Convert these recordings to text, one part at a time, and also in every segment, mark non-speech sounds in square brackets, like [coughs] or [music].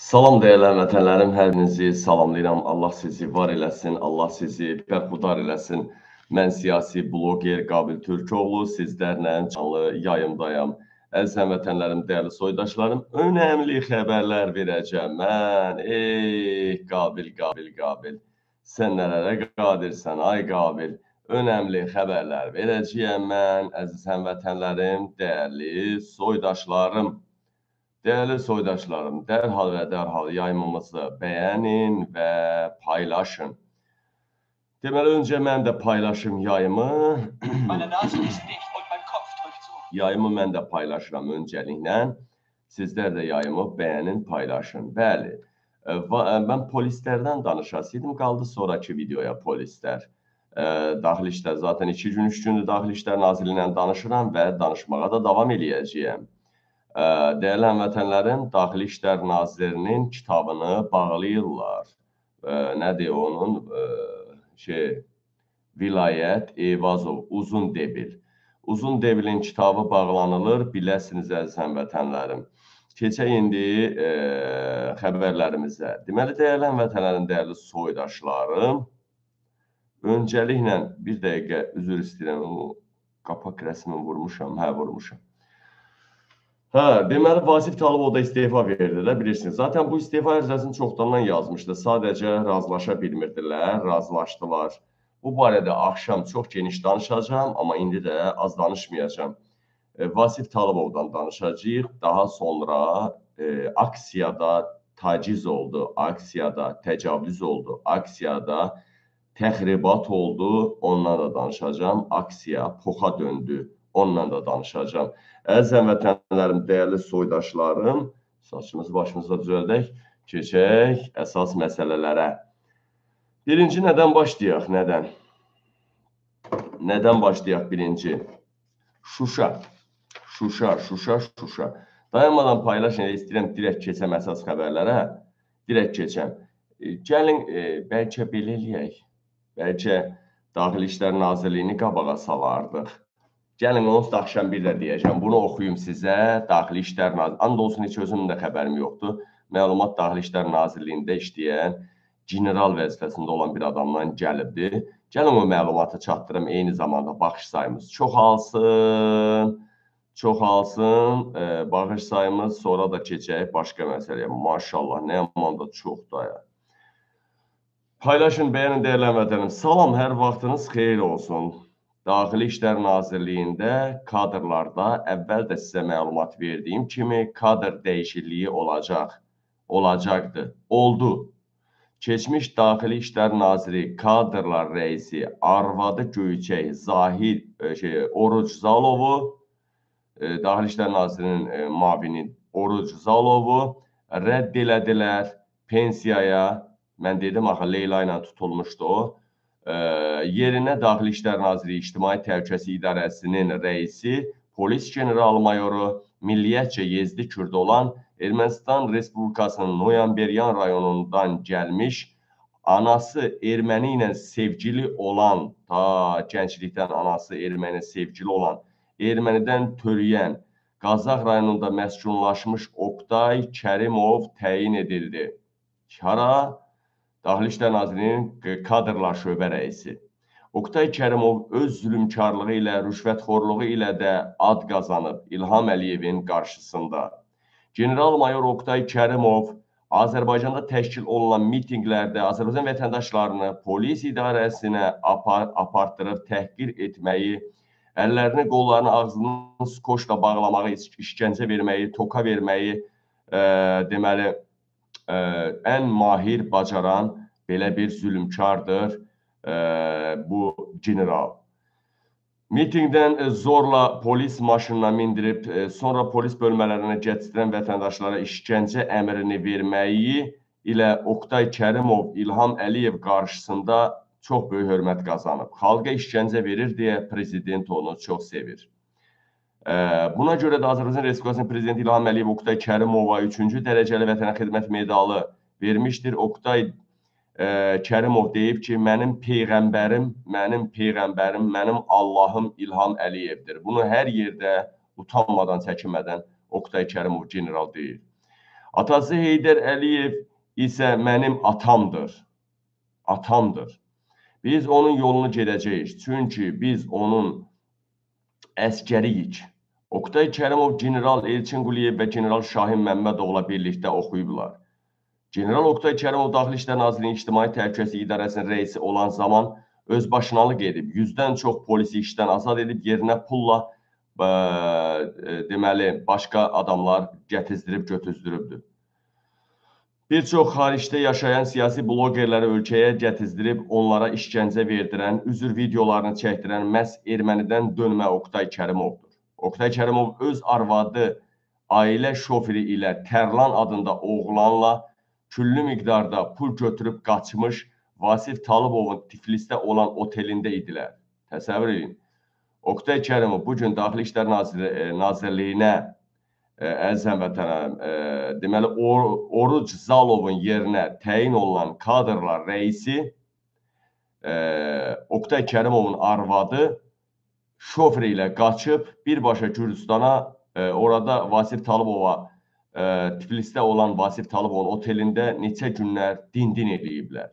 Salam dəyərli vətənlərim, hər birinizi salamlayıram. Allah sizi var eləsin, Allah sizi bərxudar eləsin. Mən siyasi bloger Qabil Türkoğlu, sizlərlə canlı yayımdayam. Əziz həmvətənlərim, dəyərli soydaşlarım, önəmli xəbərlər verəcəm. Mən, ey Qabil, Qabil, Qabil. Sən nələrə qadirsən, ay Qabil. Önəmli xəbərlər verəcəyəm mən, əziz həmvətənlərim, dəyərli soydaşlarım. Dəyərli soydaşlarım, dərhal və dərhal yayımımızı bəyənin və paylaşın. Deməli, öncə mən də paylaşım yayımı. Yayımı mən də paylaşıram öncəliklə. Sizlər də yayımı bəyənin, paylaşın. Bəli, e, e, mən polislərdən danışasıydım, qaldı sonraki videoya polislər. E, Daxili İşlər, zaten iki gün, üç gündür Daxili İşlər Nazirliyi ilə danışıram və danışmağa da davam eləyəcəyəm. Dəyərli həmvətənlərim, Daxili İşlər Nazirinin kitabını bağlayırlar. Nədir onun şey Vilayət Eyvazov Uzun Debil. Uzun Debilin kitabı bağlanılır, biləsiniz əziz həmvətənlərim. Keçək indi ə, xəbərlərimizə. Deməli, dəyərli həmvətənlərim, dəyərli soydaşlarım, öncəliklə bir dəqiqə üzr istəyirəm, o qapaq rəsmini vurmuşam, hə vurmuşam. Hə, deməli Vasif Talıbov da istefa verdi də bilirsiniz. Zaten bu istefa ərizəsini çoxdandan yazmışdı. Sadəcə razılaşa bilmirdilər, razılaşdılar. Bu barədə axşam çox geniş danışacağam, amma indi də az danışmayacağam. E, Vasif Talıbovdan danışacağıq. Daha sonra e, aksiyada taciz oldu, aksiyada təcavüz oldu, aksiyada təxribat oldu. Ondan da danışacağam. Aksiya poxa döndü. Ondan da danışacağam. Əziz həmvətənlərim, dəyərli soydaşlarım, saçımızı başımıza düzəldək, keçək əsas məsələlərə. Birinci nədən başlayaq? Nədən? Nədən başlayaq birinci? Şuşa. Şuşa, Şuşa, Şuşa. Dayanmadan paylaşın, istəyirəm direkt keçəm əsas xəbərlərə. Direkt keçəm. E, Gəlin, e, bəlkə belə eləyək. Bəlkə Daxili İşlər Nazirliyini qabağa salardıq. Gəlin onu da axşam bir də deyəcəm. Bunu oxuyum sizə. Daxili İşlər Nazirliyi. And olsun heç özümün də xəbərim yoxdur. Məlumat Daxili İşlər Nazirliyində işləyən general vəzifəsində olan bir adamdan gəlibdi. Gəlin o məlumatı çatdırım. Eyni zamanda baxış sayımız çoxalsın. Çoxalsın. E, baxış sayımız sonra da keçək başqa məsələyə. Maşallah, nə yaman da çoxdur ya. Paylaşın, bəyənin dəyərli həmvətənim. Salam, hər vaxtınız xeyir olsun. Daxili İşlər Nazirliyində kadrlarda əvvəl də sizə məlumat verdiyim kimi kadr dəyişikliyi olacaq. Olacaqdı. Oldu. Keçmiş Daxili İşlər Naziri kadrlar rəisi arvadı Göyçək Zahir e, şey Oruc Zalovu e, Daxili İşlər Nazirinin e, mavini Oruc Zalovu rədd elədilər pensiyaya. Mən dedim axı Leyla ilə tutulmuşdu o. Yerinə Daxili İşlər Naziri İctimai Təhlükəsizlik İdarəsinin rəisi, polis general-mayoru, milliyyətcə Yezdi Kürd olan Ermənistan Respublikasının Noyanberyan rayonundan gəlmiş, anası erməni ilə sevgili olan, ta gənclikdən anası erməni sevgili olan, ermənidən törəyən, Qazax rayonunda məskunlaşmış Oqtay Kərimov təyin edildi. Hara? Daxili İşlər Nazirliyinin kadrlar şöbə rəisi. Oqtay Kərimov öz zülmkarlığı ilə, rüşvətxorluğu ilə də ad qazanıb İlham Əliyevin qarşısında. General-mayor Oqtay Kərimov Azərbaycanda təşkil olunan mitinqlərdə Azərbaycan vətəndaşlarını polis idarəsinə apar apartdırıb təhqir etməyi, əllərini, qollarını, ağzını skoşla bağlamağı, iş- işgəncə verməyi, toka verməyi, ə, deməli, ən mahir bacaran belə bir zülmkardır ə, bu general. Mitinqdən zorla polis maşınına mindirib, ə, sonra polis bölmələrinə gətirən vətəndaşlara işgəncə əmrini verməyi ilə Oqtay Kərimov İlham Əliyev qarşısında çox böyük hörmət qazanıb. Xalqa işgəncə verir deyə prezident onu çox sevir. Buna görə də Azərbaycan Respublikasının prezidenti İlham Əliyev Oqtay Kərimova 3-cü dərəcəli vətənə xidmət medalı vermişdir. Oqtay ə, Kərimov deyib ki, mənim peyğəmbərim, mənim peyğəmbərim, mənim Allahım İlham Əliyevdir. Bunu hər yerdə utanmadan, çəkinmədən Oqtay Kərimov general deyir. Atası Heydər Əliyev isə mənim atamdır. Atamdır. Biz onun yolunu gedəcəyik. Çünki biz onun əskəriyik. Oktay Kərimov general Elçin Quliyev və general Şahin Məmmədovla birlikdə oxuyublar. General Oktay Kərimov Daxili İşlər Nazirliyinin İctimai Təhlükəsizlik İdarəsinin rəisi olan zaman özbaşınalıq edib, 100-dən çox polisi işdən azad edib, yerinə pulla ə, ə, deməli başqa adamlar gətizdirib, götüzdürübdür. Bir çox xaricdə yaşayan siyasi blogerləri ölkəyə gətizdirib, onlara işgəncə verdirən, üzr videolarını çəkdirən məhz ermənidən dönmə Oktay Kərimovdur. Oktay Kərimov öz arvadı, ailə şoförü ilə Tərlan adında oğlanla küllü miqdarda pul götürüb qaçmış Vasif Talıbovun Tiflisdə olan otelində idilər. Təsəvvür edin. Oktay Kərimov bu gün Daxili İşlər e, Nazirliyinə əziz həmvətənlərim, e, deməli Or Oruc Zalovun yerinə təyin olunan kadrlar rəisi e, Oktay Kərimovun arvadı şofer ilə qaçıb birbaşa Gürcüstana, e, orada Vasif Talıbova e, Tiflisdə olan Vasif Talıbovun otelində neçə günlər dindin eləyiblər.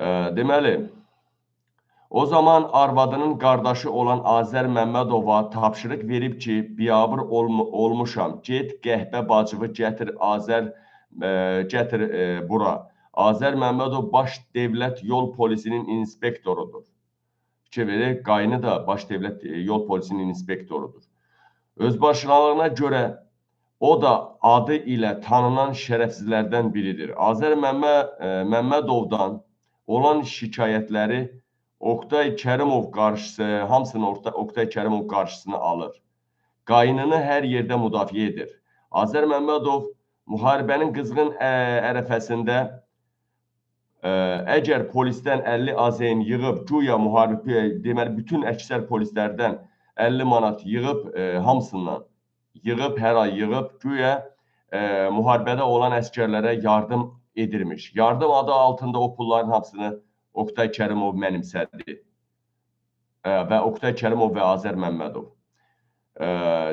E, deməli, o zaman arvadının qardaşı olan Azər Məmmədova tapşırıq verib ki, biabır olm olmuşam, get qəhbə bacığı gətir Azər e, gətir e, bura. Azər Məmmədov baş dövlət yol polisinin inspektorudur. Fikir verir, qaynı da baş dövlət e, yol polisinin inspektorudur. Özbaşınalığına görə o da adı ilə tanınan şərəfsizlərdən biridir. Azər Məmmə, e, Məmmədovdan olan şikayətləri Oktay Kərimov qarşısı, hamısını Oktay, Oktay Kərimov qarşısına alır. Qaynını hər yerdə müdafiə edir. Azər Məmmədov müharibənin qızğın ə, ərəfəsində ə, əgər polisdən 50 AZN yığıb, güya müharibə, deməli bütün əksər polislərdən 50 manat yığıb, ə, hamısından yığıb, hər ay yığıb, güya ə, müharibədə olan əskərlərə yardım edirmiş. Yardım adı altında o pulların hamısını Oktay Kərimov mənimsədi. Və Oktay Kərimov və Azər Məmmədov.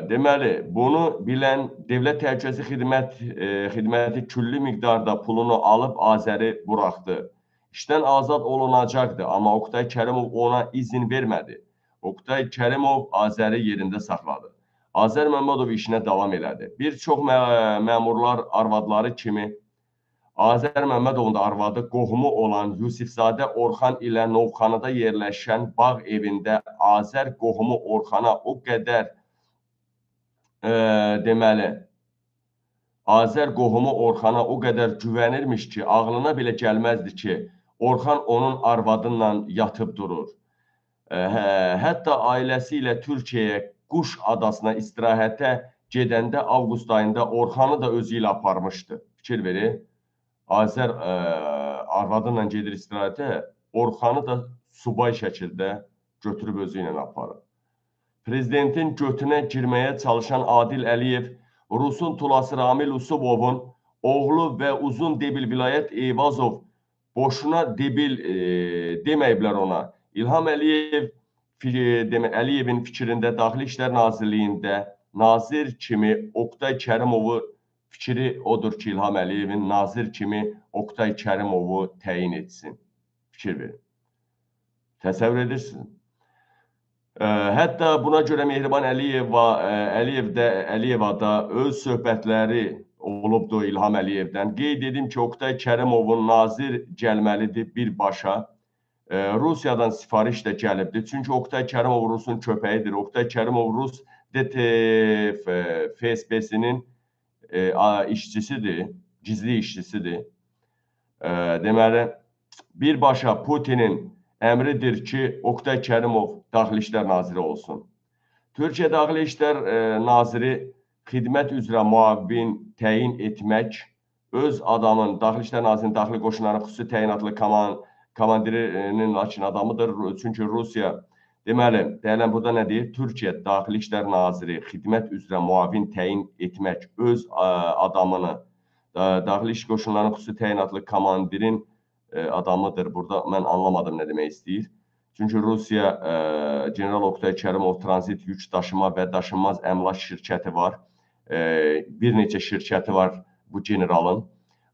Deməli, bunu bilən Dövlət Təhlükəsizlik Xidmət ə, xidməti külli miqdarda pulunu alıb Azəri buraxdı. İşdən azad olunacaqdı, amma Oktay Kərimov ona izin vermədi. Oktay Kərimov Azəri yerində saxladı. Azər Məmmədov işinə davam elədi. Bir çox mə məmurlar arvadları kimi Azər Məmmədovun da arvadı qohumu olan Yusifzadə Orxan ilə Novxanada yerləşən bağ evində Azər qohumu Orxana o qədər e, deməli Azər qohumu Orxana o qədər güvənirmiş ki, ağlına belə gəlməzdi ki, Orxan onun arvadınla yatıb durur. E, hə, hətta ailəsi ilə Türkiyəyə Quş adasına istirahətə gedəndə avqust ayında Orxanı da özü ilə aparmışdı. Fikir verin. Azər ə, arvadı ilə gedir istirahətə, Orxanı da subay şəkildə götürüb özü ilə aparır. Prezidentin götünə girməyə çalışan Adil Əliyev Rusun tulası Ramil Usubovun oğlu və uzun debil vilayət Eyvazov boşuna debil e, deməyiblər ona. İlham Əliyev demə Əliyevin fikrində Daxili İşlər Nazirliyində nazir kimi Oqtay Kərimovu fikri odur ki, İlham Əliyevin nazir kimi Oktay Kərimovu təyin etsin. Fikir verin. Təsəvvür edirsin. Ə, hətta buna görə Mehriban Əliyev Əliyev də Əliyeva da öz söhbətləri olubdu İlham Əliyevdən. Qeyd edim ki, Oktay Kərimovun nazir gəlməlidir birbaşa. Ə, Rusiyadan sifariş də gəlibdi. Çünki Oktay Kərimov Rusun köpəyidir. Oktay Kərimov Rus DTF FSB-sinin e, işçisidir, gizli işçisidir. E, deməli, birbaşa Putinin əmridir ki, Oktay Kərimov Daxili İşlər Naziri olsun. Türkiyə Daxili İşlər e, Naziri xidmət üzrə müavin təyin etmək öz adamın, Daxili İşlər Nazirinin daxili qoşunların xüsusi təyinatlı koman, komandirinin lakin adamıdır. Çünki Rusiya Deməli, deyilən burada nə deyir? Türkiyə Daxili İşlər Naziri xidmət üzrə müavin təyin etmək öz adamını Daxili İş Qoşunlarının xüsusi təyinatlı komandirin adamıdır. Burada mən anlamadım nə demək istəyir. Çünki Rusiya General Oktay Kərimov Tranzit Yük Daşıma və Daşınmaz Əmlak şirkəti var. bir neçə şirkəti var bu generalın.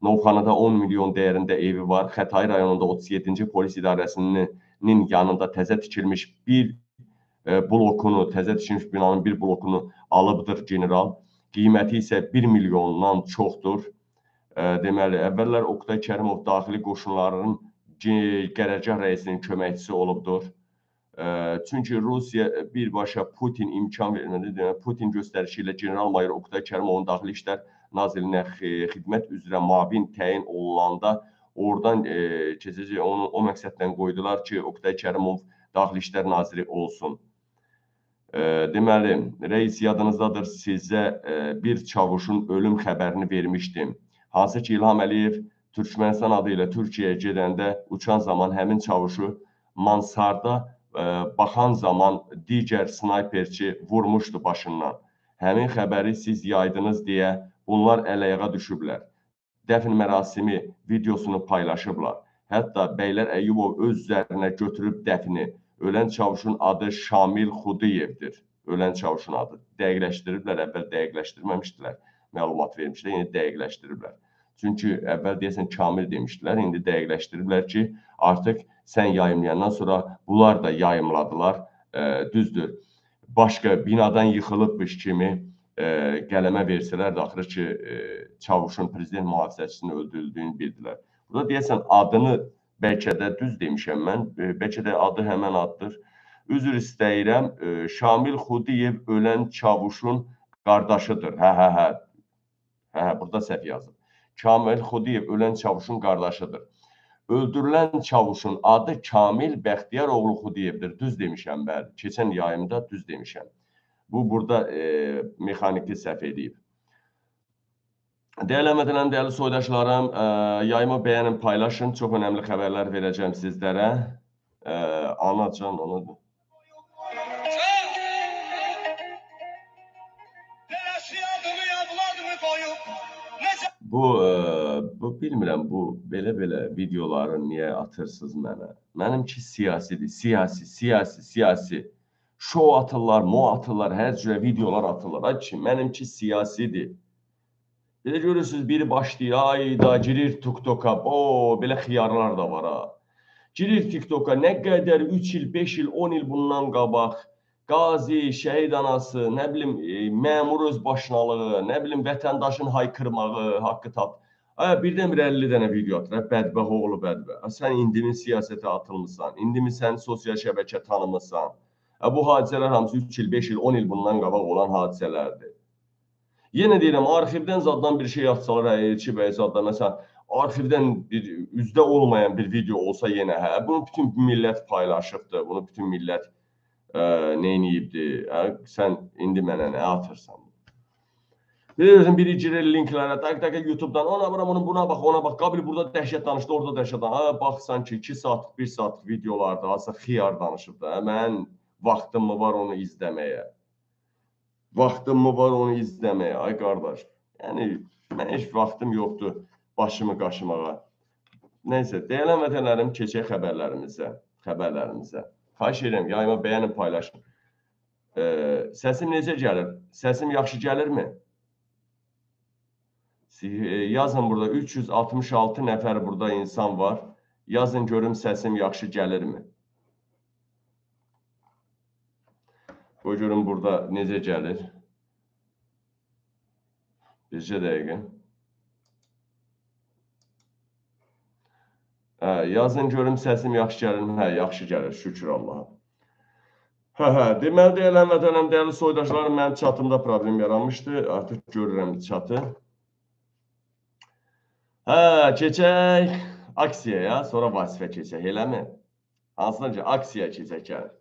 Novxanada 10 milyon dəyərində evi var. Xətai rayonunda 37-ci polis idarəsinin yanında təzə tikilmiş bir e, blokunu, təzə tikilmiş binanın bir blokunu alıbdır general. Qiyməti isə 1 milyondan çoxdur. E, deməli, əvvəllər Oqtay Kərimov daxili qoşunların qərargah rəisinin köməkçisi olubdur. E, çünki Rusiya birbaşa Putin imkan vermədi. Deməli, Putin göstərişi ilə general-mayor Oqtay Kərimovun daxili işlər nazirinə xidmət üzrə müavin təyin olunanda oradan e, keçəcək onu o məqsədlə qoydular ki, Oqtay Kərimov Daxili İşlər naziri olsun. E, deməli, reis yadınızdadır, sizə e, bir çavuşun ölüm xəbərini vermişdim. Hansı ki, İlham Əliyev Türkmənistan adı ilə Türkiyəyə gedəndə uçan zaman həmin çavuşu Mansarda e, baxan zaman digər snayperçi vurmuşdu başından. Həmin xəbəri siz yaydınız deyə bunlar əl-ayağa düşüblər. Dəfn mərasimi videosunu paylaşıblar. Hətta Bəylər Əyyubov öz üzərinə götürüb dəfni. Ölən çavuşun adı Şamil Xudiyevdir. Ölən çavuşun adı. Dəqiqləşdiriblər, əvvəl dəqiqləşdirməmişdilər. Məlumat vermişlər, indi dəqiqləşdiriblər. Çünki əvvəl deyəsən Kamil demişdilər, indi dəqiqləşdiriblər ki, artıq sən yayımlayandan sonra bunlar da yayımladılar. E, düzdür. Başqa binadan yıxılıbmış kimi e, qələmə versələr də axırı ki, e, Çavuşun prezident mühafizəçisini öldürüldüyünü bildilər. Burada deyəsən adını bəlkə də düz demişəm mən, e, bəlkə də adı həmən addır. Üzr istəyirəm. E, Şamil Xudiyev ölən Çavuşun qardaşıdır. Hə, hə, hə. Hə, hə, burada səhv yazıb. Kamil Xudiyev ölən Çavuşun qardaşıdır. Öldürülən Çavuşun adı Kamil Bəxtiyaroğlu Xudiyevdir. Düz demişəm bəli. Keçən yayımda düz demişəm. Bu burada e, mexaniki səhv edib. Dəyərli əmədələm, dəyərli soydaşlarım, e, yayımı bəyənin, paylaşın. Çox önəmli xəbərlər verəcəm sizlərə. E, anacan, onu Bu, e, bu bilmirəm, bu belə-belə videoları niyə atırsınız mənə? Mənimki siyasidir, siyasi, siyasi, siyasi. Şou atırlar, mo atırlar, hər cürə videolar atırlar. Ay ki, mənimki siyasidir. Belə görürsünüz, biri başlayır, ay da girir TikToka, o belə xiyarlar da var ha. Girir TikToka, nə qədər 3 il, 5 il, 10 il bundan qabaq qazi, şəhid anası, nə bilim, e, məmur öz başınalığı, nə bilim, vətəndaşın haykırmağı, haqqı tap. Ay, birdən bir 50 dənə video atır. Bədbəh oğlu bədbəh. Sən indimi siyasətə atılmısan, indimi sən sosial şəbəkə tanımısan. Bu hadisələr hamısı 3 il, 5 il, 10 il bundan qabaq olan hadisələrdir. Yenə deyirəm, arxivdən zaddan bir şey atsalar, hə, Elçi bəy zaddan, məsələn, arxivdən bir üzdə olmayan bir video olsa yenə, hə, bunu bütün millət paylaşıbdır, bunu bütün millət neyniyibdi? Hə? Sən indi mənə nə atırsan? Bilirsən biri girir linklərə, tak tak YouTube-dan ona bura bunu buna bax, ona bax. Qabil burada dəhşət danışdı, orada dəhşət danışdı. Ha baxsan ki, 2 saatlıq, 1 saatlıq videolarda asa xiyar danışıb da. Mən vaxtım mı var onu izləməyə? Vaxtım mı var onu izləməyə? Ay qardaş. Yəni mən heç vaxtım yoxdur başımı qaşımağa. Nəysə, dəyərli vətənlərim, keçək xəbərlərimizə, xəbərlərimizə. Xahiş edirəm, yayıma bəyənin, paylaşın. E, səsim necə gəlir? Səsim yaxşı gəlirmi? Yazın burada 366 nəfər burada insan var. Yazın görüm səsim yaxşı gəlirmi? Qoy görüm burada necə gəlir. Bircə dəqiqə. Hə, yazın görüm səsim yaxşı gəlirmi? Hə, yaxşı gəlir, şükür Allaha. Hə, hə, deməli deyilən vətənəm, dəyərli soydaşlarım, mənim çatımda problem yaranmışdı. Artıq görürəm çatı. Hə, keçək aksiyaya, sonra vasifə keçək, eləmi? Hansına ki, aksiya keçək gəlir.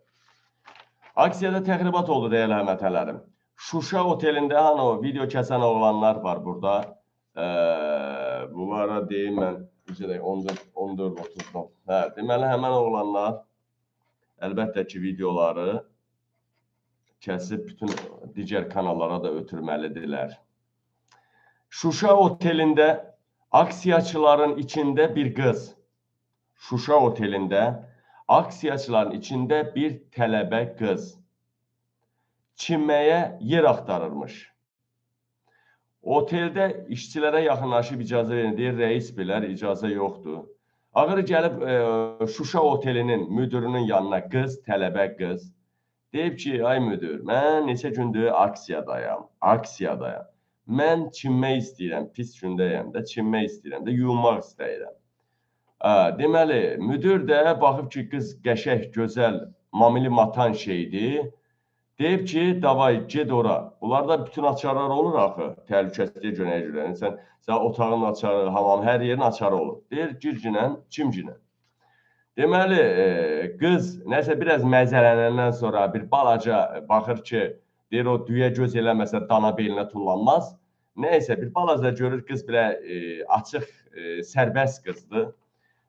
Aksiyada təxribat oldu deyilən həmətələrim. Şuşa otelində hani o video kəsən oğlanlar var burada. Ee, bunlara deyim mən necə deyək 14 14 30 Hə, deməli həmin oğlanlar əlbəttə ki, videoları kəsib bütün digər kanallara da ötürməlidirlər. Şuşa otelində aksiyaçıların içində bir qız. Şuşa otelində aksiyaçıların içində bir tələbə qız çimməyə yer axtarırmış. Oteldə işçilərə yaxınlaşıb icazə verin deyir, rəis bilər, icazə yoxdur. Ağır gəlib e, Şuşa otelinin müdirinin yanına qız, tələbə qız deyib ki, ay müdir, mən neçə gündür aksiyadayam, aksiyadayam. Mən çinmək istəyirəm, pis gündəyəm də, çinmək istəyirəm də, yuyunmaq istəyirəm. Hə, deməli, müdir də baxıb ki, qız qəşəng, gözəl, mamili matan şeydir. Deyib ki, davay ged ora. Bunlarda bütün açarlar olur axı. Təhlükəsizliyə görə görə. Sən sən otağın açarı, hamam, hər yerin açarı olur. Deyir gircinə, çimcinə. Deməli, e, qız nəsə biraz məzələnəndən sonra bir balaca baxır ki, deyir o düyə göz eləməsə dana belinə tullanmaz. Nəysə bir balaca görür qız belə e, açıq, e, sərbəst qızdır.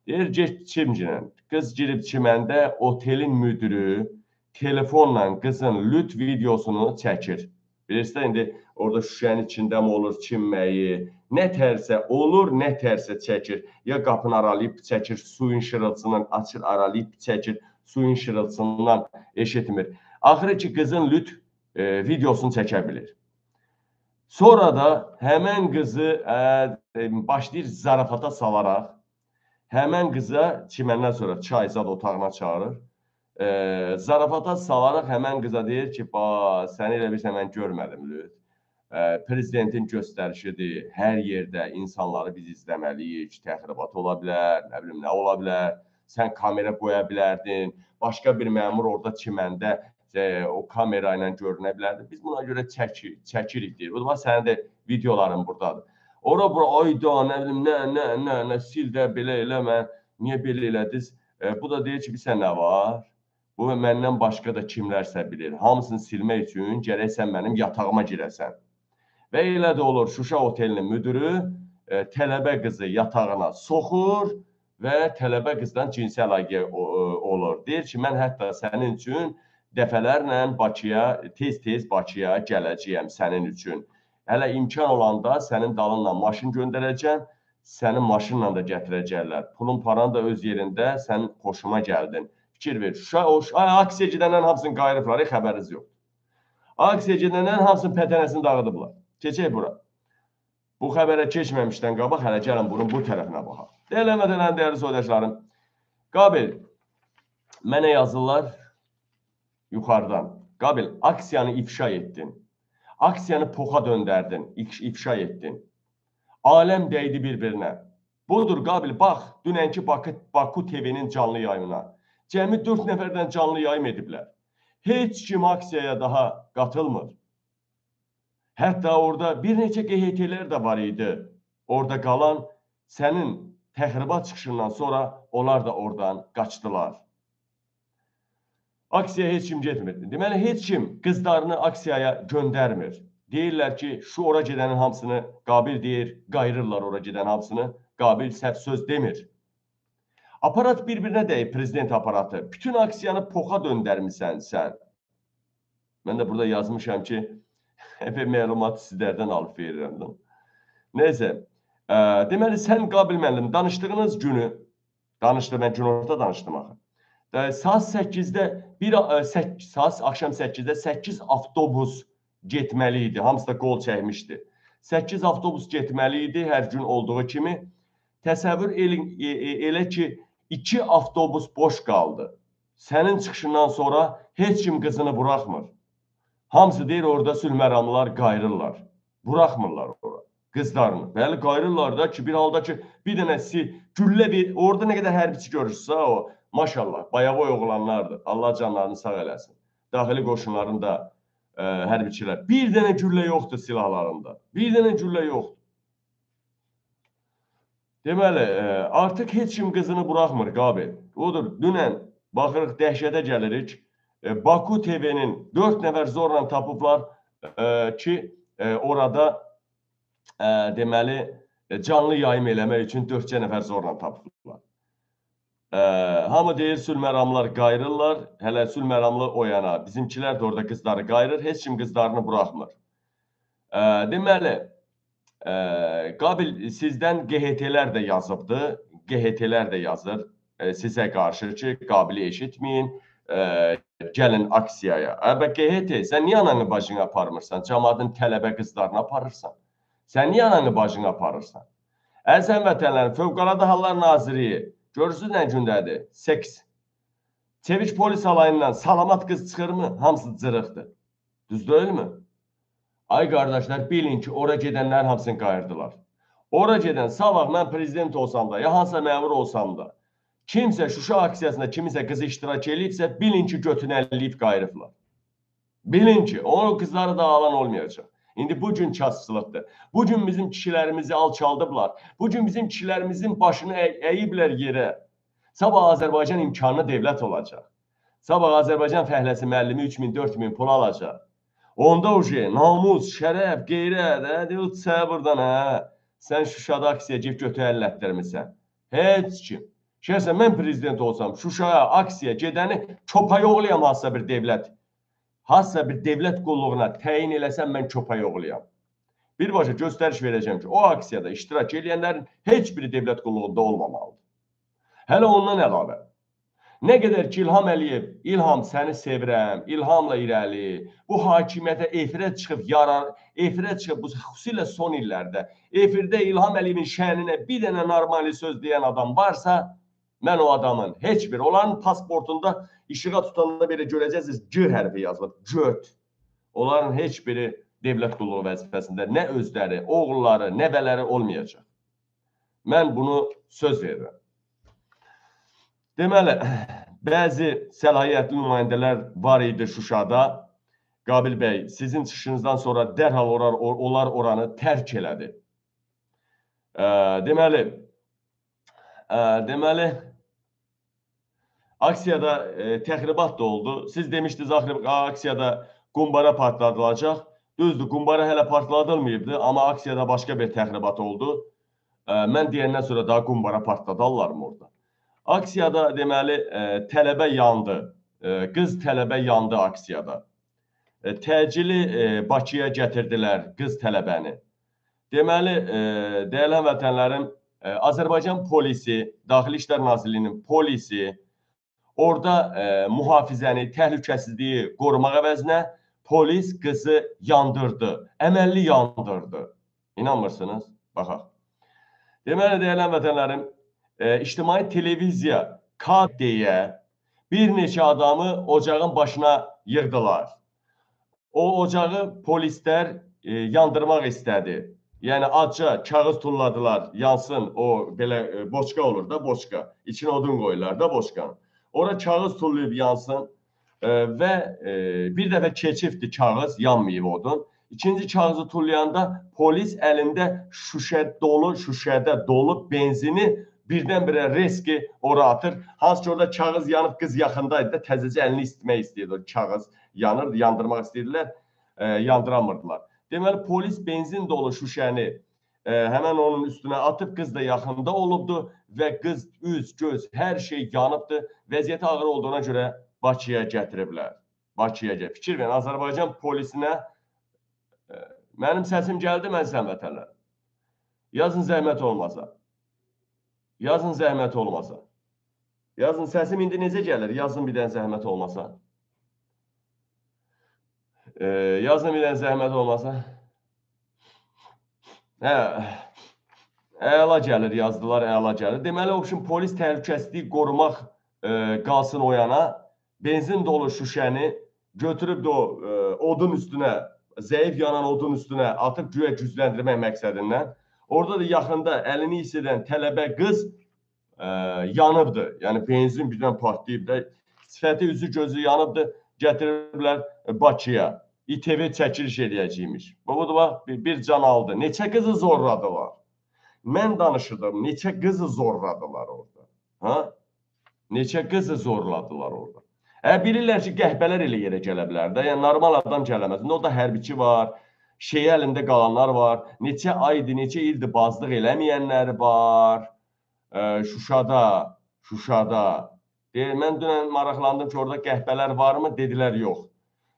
Deyir get çimcinə. Qız girib çiməndə otelin müdürü telefonla qızın lüt videosunu çəkir. Bilirsiniz indi orada şüşənin içində mi olur çinməyi, nə tərsə olur, nə tərsə çəkir. Ya qapını aralayıb çəkir, suyun şırıltısından açır, aralayıb çəkir, suyun şırıltısından eşitmir. Axırı ki qızın lüt e, videosunu çəkə bilir. Sonra da həmən qızı e, başlayır zarafata salaraq həmən qıza çiməndən sonra çay zad otağına çağırır e, zarafata salaraq həmən qıza deyir ki, ba, səni elə bilsən mən görmədim lüt. E, prezidentin göstərişidir. Hər yerdə insanları biz izləməliyik. Təxribat ola bilər, nə bilim nə ola bilər. Sən kamera qoya bilərdin. Başqa bir məmur orada çiməndə e, o kamera ilə görünə bilərdi. Biz buna görə çəkir, çəkirik deyir. O da sənin də videoların burdadır. Ora bura ayda nə bilim nə nə nə nə sil də belə eləmə. Niyə belə elədiniz? E, bu da deyir ki, bir sən nə var? Bu məndən başqa da kimlərsə bilir. Hamısını silmək üçün gərək sən mənim yatağıma girəsən. Və elə də olur Şuşa otelinin müdürü e, tələbə qızı yatağına soxur və tələbə qızdan cinsi əlaqə olur. Deyir ki, mən hətta sənin üçün dəfələrlə Bakıya, tez-tez Bakıya gələcəyəm sənin üçün. Hələ imkan olanda sənin dalınla maşın göndərəcəm, səni maşınla da gətirəcəklər. Pulun paran da öz yerində, sən xoşuma gəldin fikir ver. Şuşa o aksiya gedəndən hamısını qayırıblar, xəbəriniz yoxdur. Aksiya gedəndən hamısının pətənəsini dağıdıblar. Keçək bura. Bu xəbərə keçməmişdən qabaq hələ gəlin bunun bu tərəfinə baxaq. Dəyərlənmədənən dəyərli soydaşlarım, Qabil, mənə yazırlar yuxarıdan. Qabil, aksiyanı ifşa etdin. Aksiyanı poxa döndərdin, ifşa etdin. Aləm dəydi bir-birinə. Budur Qabil, bax, dünənki Bakı, Baku TV-nin canlı yayımına. Cəmi 4 nəfərdən canlı yayım ediblər. Heç kim aksiyaya daha qatılmır. Hətta orada bir neçə QHT-lər də var idi. Orada qalan sənin təxribat çıxışından sonra onlar da oradan qaçdılar. Aksiyaya heç kim getmirdi. Deməli, heç kim qızlarını aksiyaya göndərmir. Deyirlər ki, şu ora gedənin hamısını Qabil deyir, qayırırlar ora gedən hamısını. Qabil səhv söz demir. Aparat bir-birinə dəyib, prezident aparatı. Bütün aksiyanı poxa döndərmisən sən. Mən də burada yazmışam ki, [laughs] epey məlumatı sizlərdən alıb verirəm. Neysə, ə, deməli sən Qabil müəllim danışdığınız günü, danışdı, mən günorta danışdım axı. Saat 8-də bir 8, saat axşam 8-də 8 avtobus getməli idi. Hamısı da qol çəkmişdi. 8 avtobus getməli idi hər gün olduğu kimi. Təsəvvür elin, e, e, elə ki, iki avtobus boş qaldı. Sənin çıxışından sonra heç kim qızını buraxmır. Hamısı deyir orada sülhməramlar qayırırlar. Buraxmırlar ora qızlarını. Bəli, qayırırlar da ki, bir halda ki, bir dənəsi güllə bir, orada nə qədər hərbiçi görürsə o, maşallah, bayavoy oğlanlardır. Allah canlarını sağ eləsin. Daxili qoşunların da ə, e, hərbiçilər. Bir dənə güllə yoxdur silahlarında. Bir dənə güllə yoxdur. Deməli, e, artıq heç kim qızını buraxmır Qabil. Odur, dünən baxırıq dəhşətə gəlirik. E, Baku TV-nin 4 nəfər zorla tapıblar e, ki, e, orada e, deməli canlı yayım eləmək üçün 4 nəfər zorla tapıblar. E, hamı deyir sülməramlar qayırırlar. Hələ sülməramlı o yana. Bizimkilər də orada qızları qayırır. Heç kim qızlarını buraxmır. E, deməli, Qabil sizdən QHT-lər də yazıbdı. QHT-lər də yazır e, sizə qarşı ki, Qabili eşitməyin, e, gəlin aksiyaya. Əbə QHT, sən niyə ananı bacını aparmırsan? Cəmadın tələbə qızlarını aparırsan. Sən niyə ananı bacını aparırsan? Əziz həmvətənlərim, Fövqəladə Hallar Naziri görürsünüz nə gündədir? Seks. Çeviş polis alayından salamat qız çıxırmı? Hamısı cırıqdır. Düz deyilmi? Ay qardaşlar, bilin ki, ora gedənlərin hamısını qayırdılar. Ora gedən, sabah mən prezident olsam da, ya hansısa məmur olsam da, kimsə Şuşa aksiyasında kimisə qızı iştirak eləyibsə, bilin ki, götünü əlləyib qayırıblar. Bilin ki, o qızları da alan olmayacaq. İndi bu gün kasıçılıqdır. Bu gün bizim kişilərimizi alçaldıblar. Bu gün bizim kişilərimizin başını əy əyiblər yerə. Sabah Azərbaycan imkanlı dövlət olacaq. Sabah Azərbaycan fəhləsi müəllimi 3000, 4000 pul alacaq. Onda uje namus, şərəf, qeyrət, hə, deyil çə burdan hə. Sən Şuşada aksiya gedib götü əlləttdirmisən. Heç kim. Şəhsən mən prezident olsam, Şuşaya aksiya gedəni çopa yoğlayam hansısa bir dövlət. Hansısa bir dövlət qulluğuna təyin eləsəm mən çopa yoğlayam. Birbaşa göstəriş verəcəm ki, o aksiyada iştirak edənlərin heç biri dövlət qulluğunda olmamalıdır. Hələ ondan əlavə. Nə qədər ki İlham Əliyev, İlham səni sevirəm, İlhamla irəli, bu hakimiyyətə efirə çıxıb yarar, efirə çıxıb bu xüsusilə son illərdə efirdə İlham Əliyevin şəninə bir dənə normali söz deyən adam varsa, mən o adamın heç bir, onların pasportunda işığa tutanda belə görəcəksiniz, G hərfi yazılıb, göt. Onların heç biri dövlət qulluğu vəzifəsində nə özləri, oğulları, nəvələri olmayacaq. Mən bunu söz verirəm. Deməli, bəzi səlahiyyətli nümayəndələr var idi Şuşada. Qabil bəy, sizin çıxışınızdan sonra dərhal orar, onlar oranı tərk elədi. Ə, deməli, ə, deməli, aksiyada ə, təxribat da oldu. Siz demişdiniz aksiyada qumbara partladılacaq. Düzdür, qumbara hələ partladılmayıbdı, amma aksiyada başqa bir təxribat oldu. Ə, mən deyəndən sonra daha qumbara partladarlarmı orada? Aksiyada deməli ə, tələbə yandı. Ə, qız tələbə yandı aksiyada. Ə, təcili ə, Bakıya gətirdilər qız tələbəni. Deməli, ə, dəyərli vətənlərim, ə, Azərbaycan polisi, Daxili İşlər Nazirliyinin polisi orada ə, mühafizəni, təhlükəsizliyi qorumaq əvəzinə polis qızı yandırdı. Əməlli yandırdı. İnanmırsınız? Baxaq. Deməli, dəyərli vətənlərim, e, ictimai televiziya KAD deyə bir neçə adamı ocağın başına yığdılar. O ocağı polislər e, yandırmaq istədi. Yəni acca kağız tulladılar, yansın. O belə e, boçka olur da, boçka. İçinə odun qoyurlar da boçkanın. Ora kağız tullayıb yansın e, və e, bir dəfə keçibdi kağız, yanmayıb odun. İkinci kağızı tullayanda polis əlində şüşə dolu, şüşədə dolu benzini birdən-birə reski ora atır. Hansı ki orada kağız yanıb qız yaxındaydı da təzəcə əlini istmək istəyirdi. Kağız yanır, yandırmaq istəyirdilər, e, yandıramırdılar. Deməli polis benzin dolu şüşəni e, həmən onun üstünə atıb qız da yaxında olubdu və qız üz, göz, hər şey yanıbdı. Vəziyyəti ağır olduğuna görə Bakıya gətiriblər. Bakıya gəl. Fikir verin, Azərbaycan polisinə e, mənim səsim gəldi mən sən vətənlər. Yazın zəhmət olmasa. Yazın zəhmət olmasa. Yazın səsim indi necə gəlir? Yazın bir dənə zəhmət olmasa. E, yazın bir dənə zəhmət olmasa. Hə, əla gəlir yazdılar, əla gəlir. Deməli, option polis təhlükəsizliyi qorumaq e, qalsın o yana. Benzin dolu şüşəni götürüb də o e, odun üstünə, zəif yanan odun üstünə atıb güyə gücləndirmək məqsədindən Orada da yaxında əlini hiss edən tələbə qız ə, yanıbdı. Yəni benzin birdən partlayıb da sifəti, üzü, gözü yanıbdı. Gətiriblər Bakıya. İTV çəkiliş eləyəcəkmiş. Bu da bax bir, bir can aldı. Neçə qızı zorladılar. Mən danışırdım. Neçə qızı zorladılar orada. Ha? Neçə qızı zorladılar orada. Hə bilirlər ki, qəhbələr elə yerə gələ bilər də. Yəni normal adam gələməz. İndi orada hərbiçi var, şeyi əlində qalanlar var. Neçə aydır, neçə ildir bazlıq eləməyənlər var. Ə, Şuşada, Şuşada. Deyir, mən dünən maraqlandım ki, orada qəhbələr varmı? Dedilər, yox.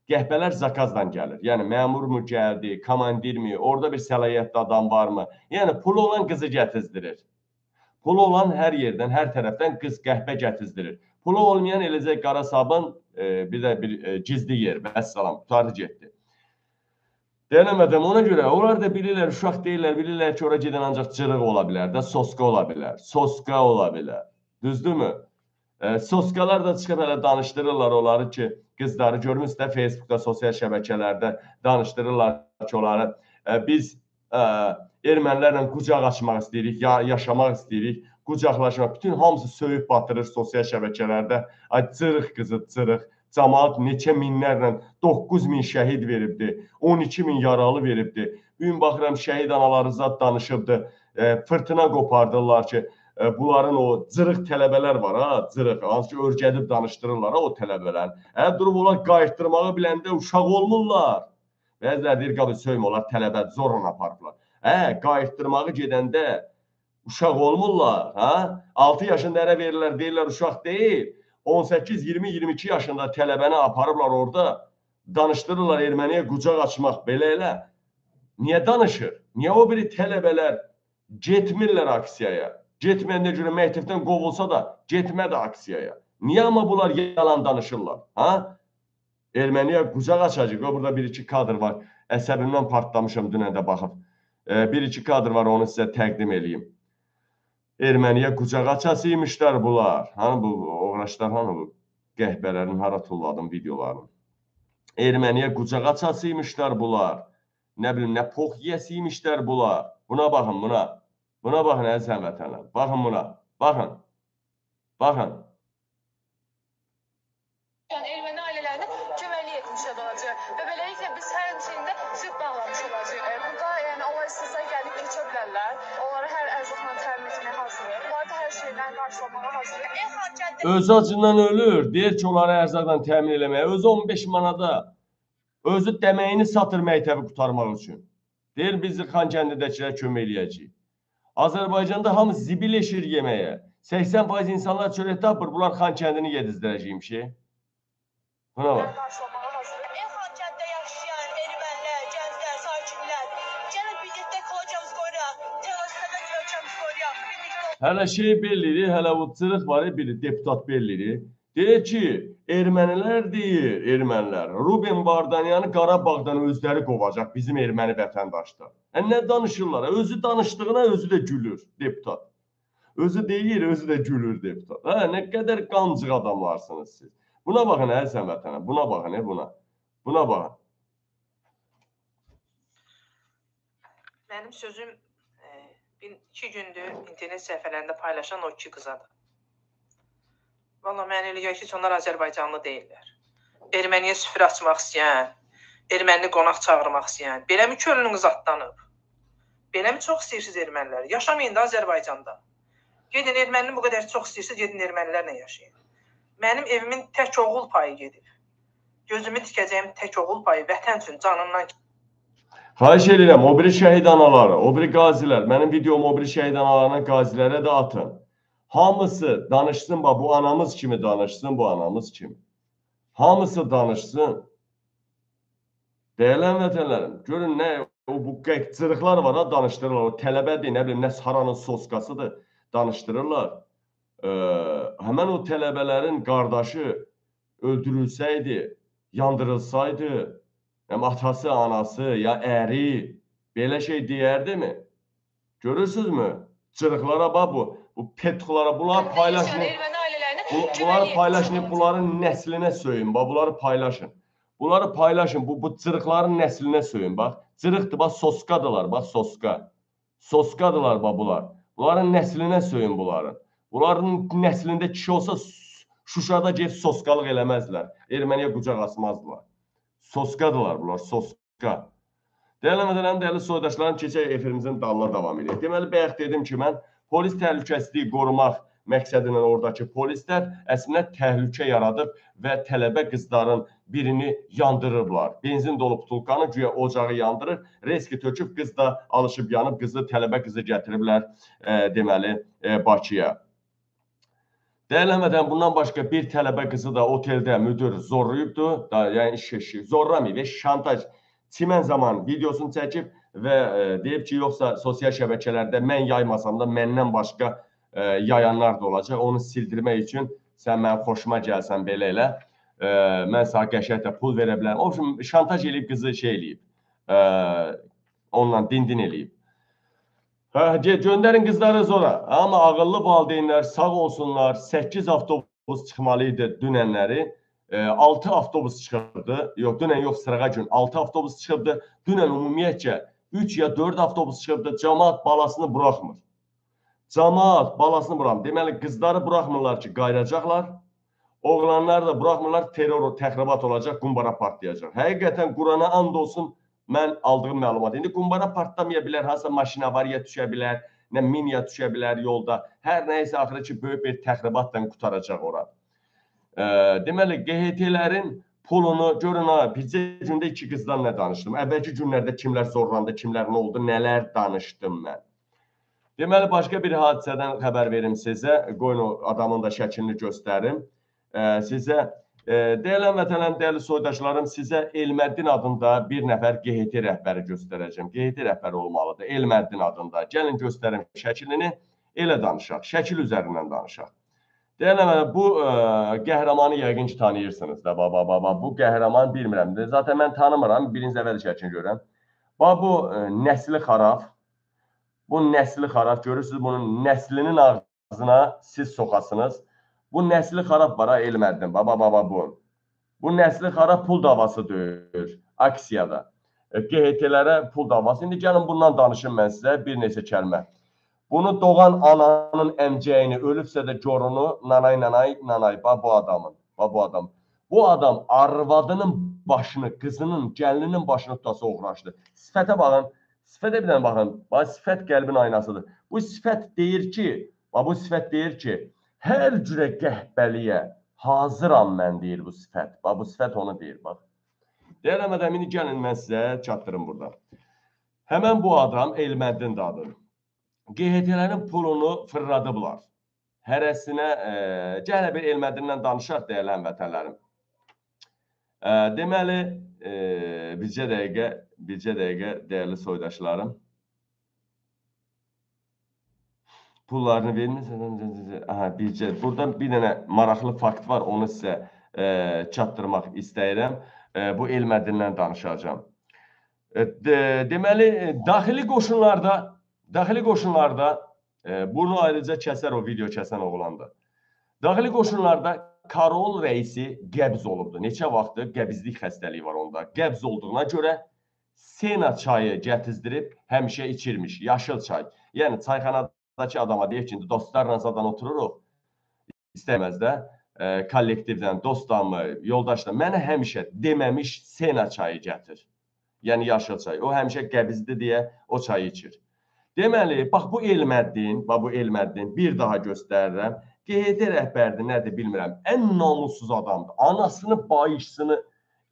Qəhbələr zakazdan gəlir. Yəni məmurmu gəldi, komandirmi, orada bir səlahiyyətli adam varmı? Yəni pulu olan qızı gətizdirir. Pulu olan hər yerdən, hər tərəfdən qız qəhbə gətizdirir. Pulu olmayan eləcə qara sabun, e, bir də bir e, gizli yer. Vəssalam, qutardı getdi. Denemədim ona görə onlar da bilirlər, uşaq deyirlər, bilirlər ki, ora gedən ancaq cırıq ola bilər də, soska ola bilər, soska ola bilər. Düzdürmü? E, soskalar da çıxıb hələ danışdırırlar onları ki, qızları görmürsüz də Facebookda, sosial şəbəkələrdə danışdırırlar ki, onları ə, biz ə, ermənilərlə qucaq açmaq istəyirik, ya yaşamaq istəyirik, qucaqlaşma, bütün hamısı söyüb batırır sosial şəbəkələrdə. Ay cırıq qızı, cırıq cəmaət neçə minlərlə 9 min şəhid veribdi, 12 min yaralı veribdi. Bu gün baxıram şəhid analarımız danışıbdı. E, fırtına qopardırlar ki, bunların o cırıq tələbələr var ha, cırıq, hansı ki örgədib danışdırırlar ha o tələbələr. Hə durub onlar qayıtdırmağı biləndə uşaq olmurlar. Bəziləri deyir qabı söymə, onlar tələbə zorla aparıblar. Hə, qayıtdırmağı gedəndə uşaq olmurlar, hə? 6 yaşında ərə verirlər, deyirlər uşaq deyil. 18, 20, 22 yaşında tələbəni aparıblar orada, danışdırırlar erməniyə qucaq açmaq belə elə. Niyə danışır? Niyə o biri tələbələr getmirlər aksiyaya? Getməyəndə görə məktəbdən qovulsa da getmədi aksiyaya. Niyə amma bunlar yalan danışırlar? Ha? Erməniyə qucaq açacaq. O burada bir-iki kadr var. Əsəbimdən partlamışam dünən də baxıb. E, bir-iki kadr var, onu sizə təqdim eləyim. Erməniyə qucaq açasıymışlar bunlar. Hani bu oğraşlar, hani bu qəhbələrin hara tulladım videolarını. Erməniyə qucaq açasıymışlar bunlar. Nə bilim, nə pox yiyəsiymişlər bunlar. Buna baxın, buna. Buna baxın, əziz həmvətənlər. Baxın buna. Baxın. Baxın. Yəni erməni ailələrinə köməklik etmiş olacaq və beləliklə biz hər şeyində süd bağlamış olacağıq. E, burada yəni onlar istəsə gəlib keçə bilərlər. Onları hər ərzaqla təmin etməyə hazırıq. Onları da hər şeydən qarşılamağa hazırıq. Hakəndə Özü acından ölür. Deyir ki, onları ərzaqla təmin eləməyə. Özü 15 manata. Özü dəməyini satır məktəbi qurtarmaq üçün. Deyir biz Xankəndidəkilər kömək eləyəcəyik. Azərbaycanda hamı zibil eşir yeməyə. 80% insanlar çörək tapır. Bunlar Xankəndini yedizdirəcəyim Buna bax. birlikdə Hələ şey bellidir, hələ o cırıq var, ya, biri deputat bellidir. Deyir ki, ermənilər deyir, ermənilər, Ruben Vardanyanı Qarabağdan özləri qovacaq bizim erməni vətəndaşlar. Hə nə danışırlar? Özü danışdığına özü də gülür deputat. Özü deyir, özü də gülür deputat. Hə, nə qədər qancıq adamlarsınız siz. Buna baxın əziz həmvətənlər, buna baxın, buna. Buna baxın. Mənim sözüm e, bir iki gündür internet səhifələrində paylaşan o iki qızadır. Valla mənə elə ki, onlar Azərbaycanlı deyillər. Erməniyə süfrə açmaq istəyən, erməni qonaq çağırmaq istəyən, beləmi könlünüz atlanıb? Beləmi çox istəyirsiniz erməniləri? Yaşamayın da Azərbaycanda. Gedin ermənini bu qədər çox istəyirsiniz, gedin ermənilərlə yaşayın. Mənim evimin tək oğul payı gedib. Gözümü tikəcəyim tək oğul payı vətən üçün canından Xahiş edirəm, o biri şəhid anaları, o biri qazilər, mənim videomu o biri şəhid analarına, qazilərə də atın. Hamısı danışsın, bax bu anamız kimi danışsın, bu anamız kimi. Hamısı danışsın. Dəyərli həmvətənlərim, görün nə o bu qəqcırıqlar var ha danışdırırlar. O tələbədir, nə bilim, nə haranın soskasıdır danışdırırlar. Ee, həmən o tələbələrin qardaşı öldürülsəydi, yandırılsaydı, Həm atası, anası, ya əri belə şey deyərdimi? Görürsünüzmü? Cırıqlara bax bu. Bu petxulara bunlar paylaşın. Bu, bunları paylaşın, bunların nəslinə söyün. Bax bunları paylaşın. Bunları paylaşın. Bu bu cırıqların nəslinə söyün. Bax, cırıqdır, bax soskadılar, bax soska. Soskadılar bax bunlar. Bunların nəslinə söyün bunların. Bunların nəslində kişi olsa Şuşada get soskalıq eləməzlər. Erməniyə qucaq asmazdılar. Soskadılar bunlar, soska. Dəyərli məsələn, dəyərli soydaşlarım, keçək efirimizin dalına davam edək. Deməli, bayaq dedim ki, mən polis təhlükəsizliyi qorumaq məqsədi ilə oradakı polislər əslində təhlükə yaradıb və tələbə qızların birini yandırıblar. Benzin dolu butulkanı güya ocağı yandırır, reski töküb qız da alışıb yanıb, qızı tələbə qızı gətiriblər e, deməli e, Bakıya. Dəyərli həmvətən, bundan başqa bir tələbə qızı da oteldə müdir zorlayıbdı. Da, yəni iş eşi, zorlamayıb, şantaj çimən zaman videosunu çəkib və e, deyib ki, yoxsa sosial şəbəkələrdə mən yaymasam da məndən başqa e, yayanlar da olacaq. Onu sildirmək üçün sən mənim xoşuma gəlsən belə elə. E, mən sənə qəşənglə pul verə bilərəm. O üçün şantaj eləyib qızı şey eləyib. onunla din-din eləyib. Hə, gö- göndərin qızları zora. Amma ağıllı valideynlər sağ olsunlar. 8 avtobus çıxmalı idi dünənləri. 6 avtobus çıxırdı. Yox, dünən yox, sırağa gün 6 avtobus çıxırdı. Dünən ümumiyyətcə 3 ya 4 avtobus çıxırdı. Camaat balasını buraxmır. Camaat balasını buraxmır. Deməli qızları buraxmırlar ki, qayracaqlar. Oğlanlar da buraxmırlar, terror, təxribat olacaq, qumbara partlayacaq. Həqiqətən Qurana and olsun, mən aldığım məlumat. İndi qumbara partlamaya bilər, hansısa maşın avariya düşə bilər, nə minya düşə bilər yolda. Hər nəysə axırı ki, böyük bir təxribatla qutaracaq ora. Ə, deməli QHT-lərin pulunu görün ha, bircə gündə iki qızdan nə danışdım. Əvvəlki günlərdə kimlər zorlandı, kimlər nə oldu, nələr danışdım mən. Deməli başqa bir hadisədən xəbər verim sizə. Qoyun o adamın da şəklini göstərim. Ə, sizə ə, dəyərli vətənlərim, dəyərli soydaşlarım, sizə Elməddin adında bir nəfər QHT rəhbəri göstərəcəm. QHT rəhbəri olmalıdır Elməddin adında. Gəlin göstərim şəklini. Elə danışaq. Şəkil üzərindən danışaq. Dəyərli vətənlərim, bu ə, qəhrəmanı yəqin ki tanıyırsınız da. Baba baba bu qəhrəman bilmirəm. Zaten mən tanımıram. Birinci əvvəl şəklini görürəm. Bax bu ə, nəsli xarab. Bu nəsli xarab görürsüz bunun nəslinin ağzına siz soxasınız. Bu nəsli xarab var ha Elməddin. Baba baba bu. Bu nəsli xarab pul davası döyür aksiyada. E, QHT-lərə pul davası. İndi gəlin bundan danışım mən sizə bir neçə kəlmə. Bunu doğan ananın əmcəyini ölübsə də gorunu nanay nanay nanay ba bu adamın. Ba bu adam. Bu adam arvadının başını, qızının, gəlininin başını tutası uğraşdı. Sifətə baxın. Sifətə bir dənə baxın. Bax sifət qəlbin aynasıdır. Bu sifət deyir ki, bax bu sifət deyir ki, hər cürə qəhbəliyə hazıram mən deyir bu sifət. Bax bu sifət onu deyir bax. Deyirəm adam indi gəlin mən sizə çatdırım burada. Həmən bu adam Elməddin dadır. QHT-lərin pulunu fırladıblar. Hərəsinə e, gələ bir Elməddindən danışaq dəyərli həmvətənlərim. E, deməli, e, bircə dəqiqə, bircə dəqiqə dəyərli soydaşlarım. Pullarını vermirsən, aha, bircə. Burada bir dənə maraqlı fakt var, onu sizə e, çatdırmaq istəyirəm. E, bu Elməddindən danışacağam. E, de, deməli, e, daxili qoşunlarda, daxili qoşunlarda e, bunu ayrıca kəsər o video kəsən oğlandı. Daxili qoşunlarda Karol rəisi qəbz olubdu. Neçə vaxtdır qəbizlik xəstəliyi var onda. Qəbz olduğuna görə Sena çayı gətizdirib həmişə içirmiş, yaşıl çay. Yəni çayxanadakı adama deyir ki, dostlarla zadan otururuq. İstəməz də e, kollektivdən, dostlarımı, yoldaşla mənə həmişə deməmiş Sena çayı gətir. Yəni yaşıl çay. O həmişə qəbizdir deyə o çayı içir. Deməli, bax bu Elməddin, bax bu Elməddin bir daha göstərirəm. QHT rəhbəridir, nədir bilmirəm. Ən namussuz adamdır. Anasını, bayışsını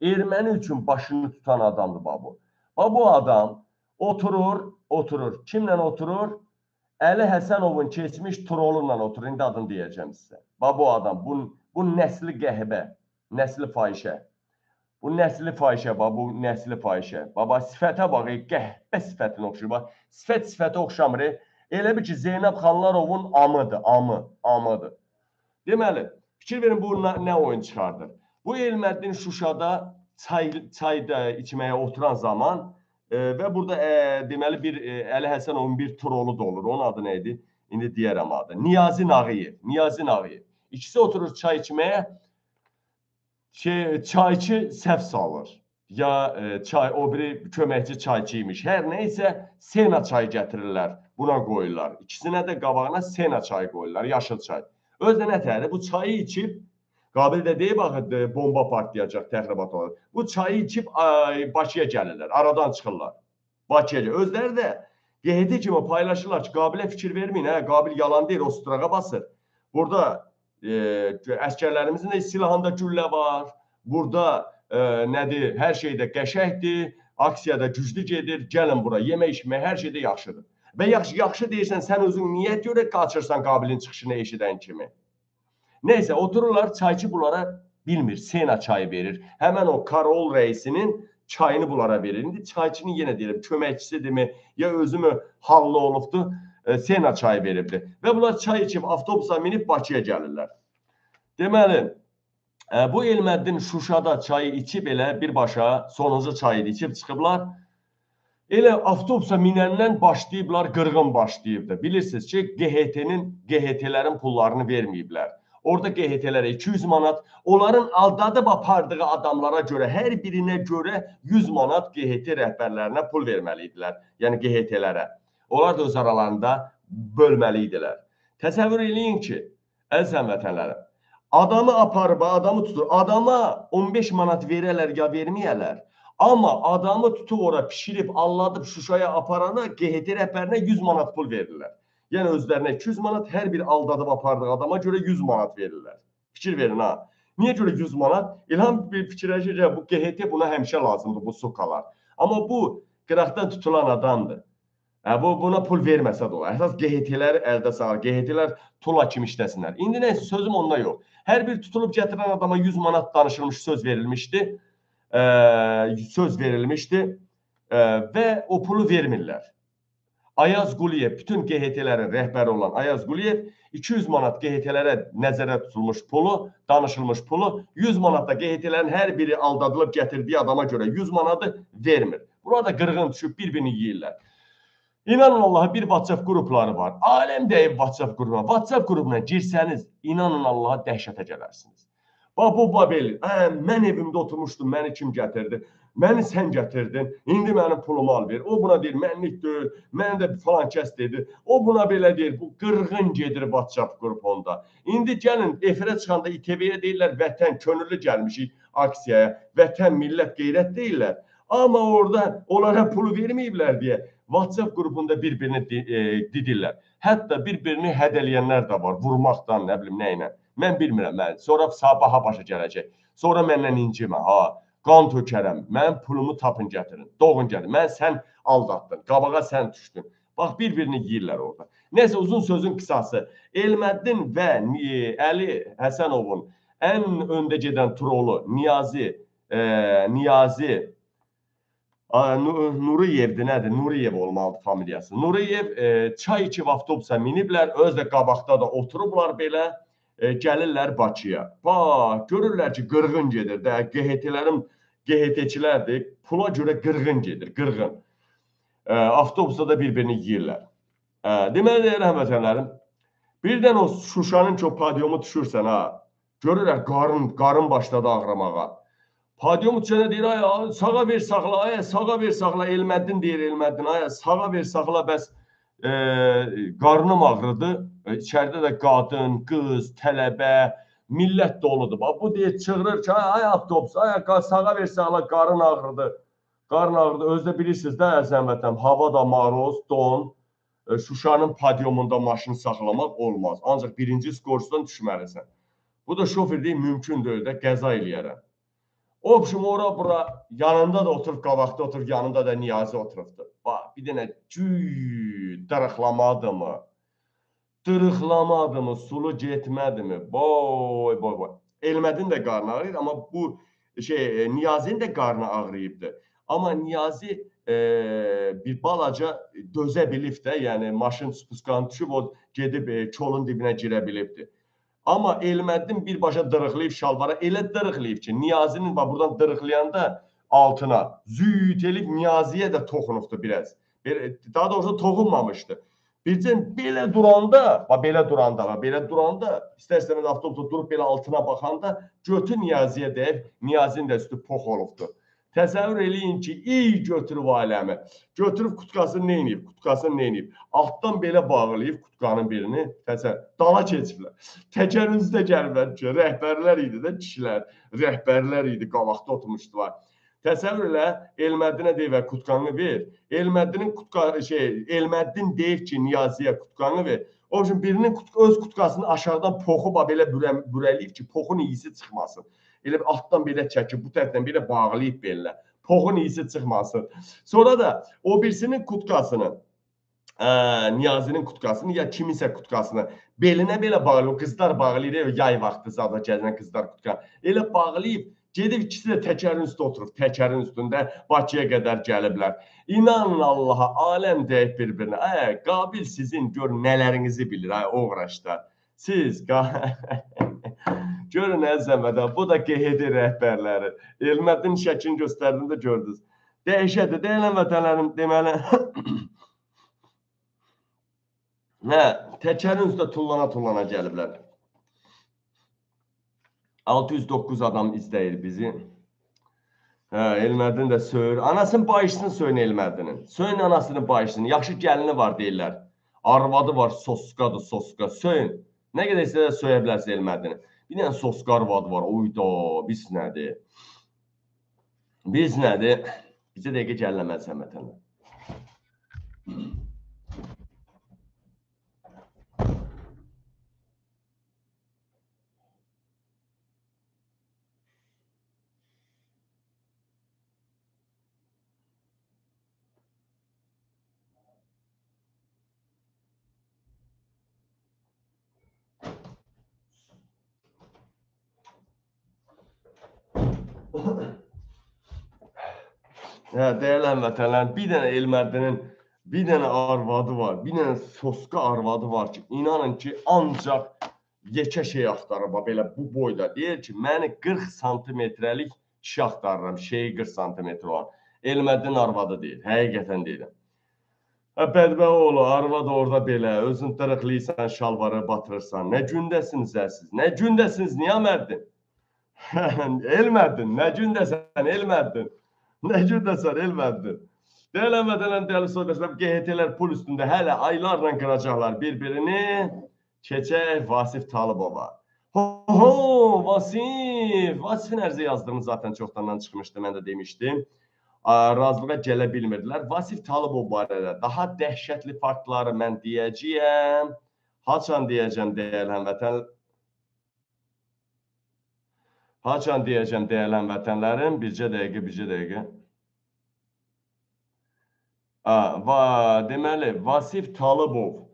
erməni üçün başını tutan adamdır bax bu. Bax bu adam oturur, oturur. Kimlə oturur? Əli Həsənovun keçmiş trolunla oturur. İndi adını deyəcəm sizə. Bax bu adam, bu, bu nəsli qəhbə, nəsli fahişə. Bu nəsli fahişə, bax bu nəsli fahişə. Baba sifətə bax, ey, qəhbə sifətinə oxşayır. Bax, sifət sifətə oxşamır. ey. Elə bir ki, Zeynəb xanlarovun amıdır, amı, amıdır. Deməli, fikir verin bu nə, nə oyun çıxardır. Bu Elməddin Şuşada çay çayda içməyə oturan zaman e, və burada e, deməli bir e, Əli Həsənovun bir trolu da olur. Onun adı nə idi? İndi deyərəm adı. Niyazi Nağıyev. Niyazi Nağıyev. İkisi oturur çay içməyə. Şey, çayçı səhv salır. Ya e, çay o biri köməkçi çayçı imiş. Hər nə isə Sena çayı gətirirlər. Buna qoyurlar. İkisinə də qabağına Sena çayı qoyurlar, yaşıl çay. Özdə nə təri bu çayı içib Qabil də deyib axı bomba partlayacaq, təxribat olacaq. Bu çayı içib ay, Bakıya gəlirlər, aradan çıxırlar. Bakıya. gəlir. Özləri də QHT kimi paylaşırlar ki, Qabilə fikir verməyin, hə, Qabil yalan deyir, o strağa basır. Burada e, əskərlərimizin də silahında güllə var. Burada e, nədir? Hər şeydə qəşəngdir. Aksiyada güclü gedir. Gəlin bura. Yemək, içmək, hər şeydə yaxşıdır. Və yaxşı yaxşı deyirsən, sən özün niyə görə qaçırsan Qabilin çıxışını eşidən kimi? Nəysə, otururlar, çayçı bunlara bilmir, Sena çayı verir. Həmən o Karol rəisinin çayını bunlara verir. İndi çayçının yenə deyirəm, köməkçisidimi, ya özümü hallı olubdu, Sena çayı veribdi. Və bunlar çay içib avtobusa minib Bakıya gəlirlər. Deməli, e, bu Elməddin Şuşada çayı içib elə birbaşa sonuncu çayı içib çıxıblar. Elə avtobusa minəndən başlayıblar qırğın başlayıbdı. Bilirsiniz ki, QHT-nin QHT-lərin pullarını verməyiblər. Orada QHT-lərə 200 manat, onların aldadıb apardığı adamlara görə hər birinə görə 100 manat QHT rəhbərlərinə pul verməli idilər. Yəni QHT-lərə. Onlar da öz aralarında bölməli idilər. Təsəvvür eləyin ki, əziz həmvətənlərim, adamı aparıb, adamı tutur. Adama 15 manat verərlər ya verməyərlər. Amma adamı tutub ora pişirib, alladıb Şuşaya aparana QHT rəhbərinə 100 manat pul verirlər. Yəni özlərinə 200 manat, hər bir aldadıb apardığı adama görə 100 manat verirlər. Fikir verin ha. Niyə görə 100 manat? İlham bir fikirləşir ki, bu QHT buna həmişə lazımdır bu sukalar. Amma bu qıraqdan tutulan adamdır. Hə, bu buna pul verməsə də olar. Əsas QHT-ləri əldə salır. QHT-lər tula kimi işləsinlər. İndi nə sözüm onda yox. Hər bir tutulub gətirən adama 100 manat danışılmış, söz verilmişdi. Ə, söz verilmişdi ə, və o pulu vermirlər. Ayaz Quliyev, bütün QHT-lərin rəhbəri olan Ayaz Quliyev 200 manat QHT-lərə nəzərdə tutulmuş pulu, danışılmış pulu 100 manat da QHT-lərin hər biri aldadılıb gətirdiyi adama görə 100 manatı vermir. Burada qırğın düşüb bir-birini yeyirlər. İnanın Allaha bir WhatsApp qrupları var. Aləm deyib WhatsApp qrupuna. WhatsApp qrupuna girsəniz, inanın Allaha dəhşətə gələrsiniz. Bax bu Babel, hə, mən evimdə oturmuşdum, məni kim gətirdi? Məni sən gətirdin. İndi mənim pulumu al ver. O buna deyir, mənlik deyil. Mən də falan kəs dedi. O buna belə deyir. Bu qırğın gedir WhatsApp qrupunda. İndi gəlin efirə çıxanda İTV-yə deyirlər vətən könüllü gəlmişik aksiyaya. Vətən, millət, qeyrət deyirlər. Amma orada onlara pulu verməyiblər deyə WhatsApp qrupunda bir-birini e, didirlər. Hətta bir-birini hədələyənlər də var, vurmaqdan, nə bilim nə ilə. Mən bilmirəm, mən. Sonra sabaha başa gələcək. Sonra məndən incimə, ha. Qan tökərəm. Mənim pulumu tapın gətirin. Doğun gəlin. Mən sən aldatdın. Qabağa sən düşdün. Bax bir-birini yeyirlər orada. Nəsə uzun sözün qısası. Elməddin və Əli Həsənovun ən öndə gedən trolu Niyazi e, Niyazi Nuriyevdir, nədir? Nuriyev olmalıdır familiyası. Nuriyev e, çay içib avtobusa miniblər, öz də qabaqda da oturublar belə e, gəlirlər Bakıya. Bax, görürlər ki, qırğın gedir də, QHT-lərin QHT-çilərdir, pula görə qırğın gedir, qırğın. E, avtobusda da bir-birini yeyirlər. E, deməli, deyir həmvətənlərim, birdən o Şuşanın çox padiyomu düşürsən ha, görürlər qarın, qarın başladı ağrımağa. Padiyomu düşənə deyir, ay, sağa ver saxla, ay, sağa ver saxla, Elməddin deyir, Elməddin, ay, sağa ver saxla, bəs e, qarnım ağrıdı. E, içəridə də qadın, qız, tələbə, millət doludur. Bax bu deyir çığırır ki, ay avtobus, ay sağa ver sağa qarın ağrıdı. Qarın ağrıdı. Özdə bilirsiniz də əzəm vətən, hava da maroz, don. E, Şuşanın padiumunda maşını saxlamaq olmaz. Ancaq birinci skorçdan düşməlisən. Bu da şofer deyil, mümkün deyil də qəza eləyərəm. O biçim ora bura yanında da oturub qabaqda oturub yanında da Niyazi oturubdu. Bax bir dənə cüy dırıqlamadı mı? Dırıqlamadı mı? Sulu getmədi mi? Boy boy boy. Elmədin də qarnı ağrıyır amma bu şey e, Niyazinin də qarnı ağrıyıbdı. Amma Niyazi e, bir balaca dözə bilib də, yəni maşın spuskan düşüb o gedib e, çolun dibinə girə bilibdi. Amma Elməddin birbaşa dırıqlayıb şalvara elə dırıqlayıb ki, Niyazinin bax buradan dırıqlayanda altına züt elib Niyaziyə də toxunubdu biraz. Daha doğrusu toxunmamışdı. Bircə belə duranda, bax belə duranda, bax belə duranda, istər-istəməz avtobusda durub belə altına baxanda götü Niyaziyə dəyib, Niyazinin də üstü pox olubdu. Təsəvvür eləyin ki, ey götürüb aləmi. Götürüb kutkasını nə edib? Kutkasını nə edib? Altdan belə bağlayıb kutkanın birini, təsəvvür, dala keçiblər. Təkərin üstə gəliblər ki, rəhbərlər idi də kişilər, rəhbərlər idi, qabaqda oturmuşdular. Təsəvvür elə, Elməddinə deyib və kutkanı ver. Elməddinin kutka şey, Elməddin deyib ki, Niyaziyə kutkanı ver. O üçün birinin kutka, öz kutkasını aşağıdan poxu belə bürə, bürəliyib ki, poxun iyisi çıxmasın. Elə altdan belə çəkib, bu tərəfdən belə bağlayıb belə. Poxun iyisi çıxmasın. Sonra da o birisinin kutkasını ə, Niyazinin kutkasını ya kiminsə kutkasını belinə belə bağlayıb, qızlar bağlayır, yay vaxtı zada gəzən qızlar kutka. Elə bağlayıb Gedib ikisi də təkərin üstə oturub, təkərin üstündə Bakıya qədər gəliblər. İnanın Allaha, aləm deyib bir-birinə. Ay, Qabil sizin gör nələrinizi bilir, ay oğraşlar. Siz [laughs] Görün əzəmədə, bu da QHD rəhbərləri. Elmədin şəklini göstərdiyində gördünüz. Dəhşətdir, deyilən vətənlərim, deməli. [coughs] Hə, təkərin üstə tullana tullana gəliblər. 609 adam izləyir bizi. Hə, Elmədin də söyür. Anasının bayışını söyün Elmədinin. Söyün anasının bayışını. Yaxşı gəlini var deyirlər. Arvadı var, soskadır, soska. Söyün. Nə qədər istəsə söyə bilərsiniz Elmədini. Bir dənə soska arvadı var. Oyda, biz nədir? Biz nədir? Bizə dəqiqə gəlməz həmətən. Hə, dəyərli həmvətənlər, bir dənə Elmərdinin bir dənə arvadı var, bir dənə soska arvadı var ki, inanın ki, ancaq yekə şey axtarır, bax belə bu boyda. Deyir ki, məni 40 santimetrəlik kişi axtarıram, şeyi 40 santimetr olan. Elmərdin arvadı deyir, həqiqətən deyirəm. Bədbəh oğlu, arvad orada belə, özün tırıqlıysan, şalvarı batırırsan. Nə gündəsiniz siz? Nə gündəsiniz, niyə mərdin? [laughs] Elmərdin, nə gündəsən, Elmərdin? [laughs] Nə gündəsən, Elmərdin? Deyilən vətənən dəyərli soydaşlar, QHT-lər pul üstündə hələ aylarla qıracaqlar bir-birini. Keçək Vasif Talıbova. Ho, ho, Vasif! Vasifin ərizə yazdığını zaten çoxdandan çıxmışdı, mən də demişdim. Razılığa gələ bilmirdilər. Vasif Talıbov barədə daha dəhşətli faktları mən deyəcəyəm. Haçan deyəcəm dəyərli həmvətən. Haçan deyəcəm dəyərli həmvətənlərim. Bircə dəqiqə, bircə dəqiqə. Ha, va, deməli, Vasif Talıbov.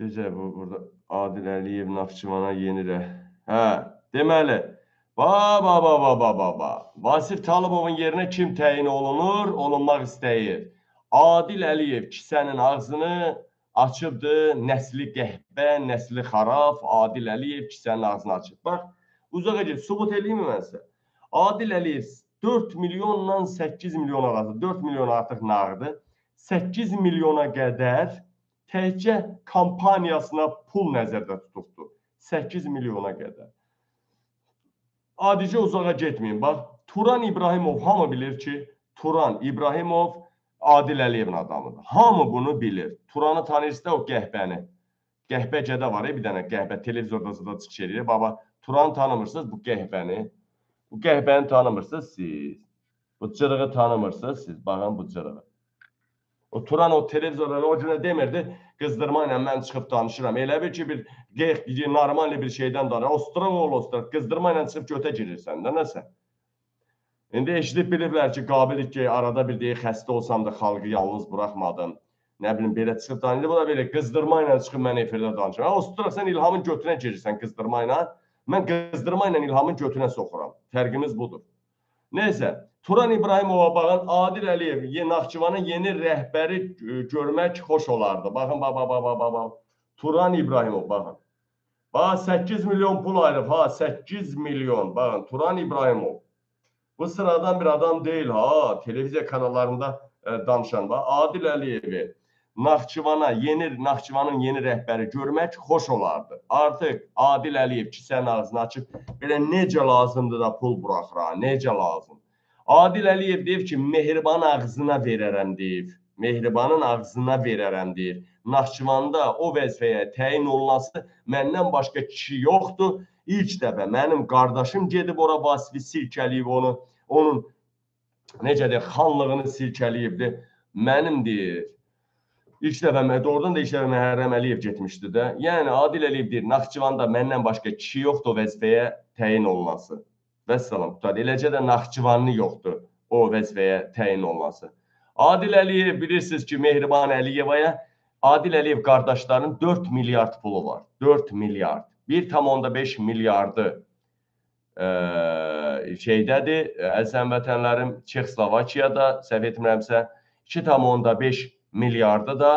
Gecə bu burada Adil Əliyev Naxçıvana yeni rəh. Hə, deməli, ba ba ba ba ba ba ba. Vasif Talıbovun yerinə kim təyin olunur? Olunmaq istəyir. Adil Əliyev kisənin ağzını açıbdı. Nəsli qəhbə, nəsli xarab. Adil Əliyev kisənin ağzını açıb. Bax, uzağa get, sübut eləyim mən sizə. Adil Əliyev 4 milyonla 8 milyon arası, 4 milyon artıq nağdı. 8 milyona qədər təkcə kampaniyasına pul nəzərdə tutubdu. 8 milyona qədər. Adicə uzağa getməyin. Bax, Turan İbrahimov hamı bilir ki, Turan İbrahimov Adil Əliyevin adamıdır. Hamı bunu bilir. Turanı tanıyırsınız da o qəhbəni. Qəhbə gədə var, bir dənə qəhbə televizorda da çıxış edir. Baba, Turanı tanımırsınız bu qəhbəni. Bu qəhbəni tanımırsınız siz. Bu cırığı tanımırsınız siz. Baxın bu cırığı. O Turan o televizorlara o cürə demirdi. Qızdırma ilə mən çıxıb danışıram. Elə bir ki bir bir normal bir şeydən danışır. Ostrov ol, ostrov. Qızdırma ilə çıxıb götə girirsən də nəsə. İndi eşidib biliblər ki, qabilik ki, arada bir deyir xəstə olsam da xalqı yalnız buraxmadım. Nə bilim belə çıxıb danışır. Bu da belə qızdırma ilə çıxıb mən efirdə danışıram. Ostrov sən İlhamın götünə girirsən qızdırma ilə. Mən qızdırma ilə İlhamın götünə soxuram. Fərqimiz budur. Nəysə, Turan İbrahimova baxın, Adil Əliyev, ye- Naxçıvanın yeni rəhbəri görmək xoş olardı. Baxın, bax, bax, bax, bax, bax, bax. Turan İbrahimov, baxın. Bax, 8 milyon pul ayırıb, ha, 8 milyon. Baxın, Turan İbrahimov. Bu sıradan bir adam deyil, ha, televiziya kanallarında e, danışan. Bax, Adil Əliyevi Naxçıvana, yeni Naxçıvanın yeni rəhbəri görmək xoş olardı. Artıq Adil Əliyev kisənin ağzını açıb belə necə lazımdır da pul buraxır, ha, necə lazım. Adil Əliyev deyib ki, Mehriban ağzına verərəm deyib. Mehribanın ağzına verərəm deyir. Naxçıvanda o vəzifəyə təyin olunması məndən başqa kişi yoxdur. İlk dəfə mənim qardaşım gedib ora Vasifi silkələyib onu, onun necə deyək, xanlığını silkələyibdi. Mənim deyir. İlk dəfə doğrudan da ilk dəfə Məhərrəm Əliyev getmişdi də. Yəni Adil Əliyev deyir, Naxçıvanda məndən başqa kişi yoxdur vəzifəyə təyin olunması. Vəssalam. Qutad. Eləcə də Naxçıvanlı yoxdur o vəzifəyə təyin olunması. Adil Əliyev bilirsiniz ki, Mehriban Əliyevaya Adil Əliyev qardaşlarının 4 milyard pulu var. 4 milyard. 1,5 miljardı ə, şeydədir, əziz həmvətənlərim, Çexoslovakiyada, səhv etmirəmsə, 2,5 milyardı da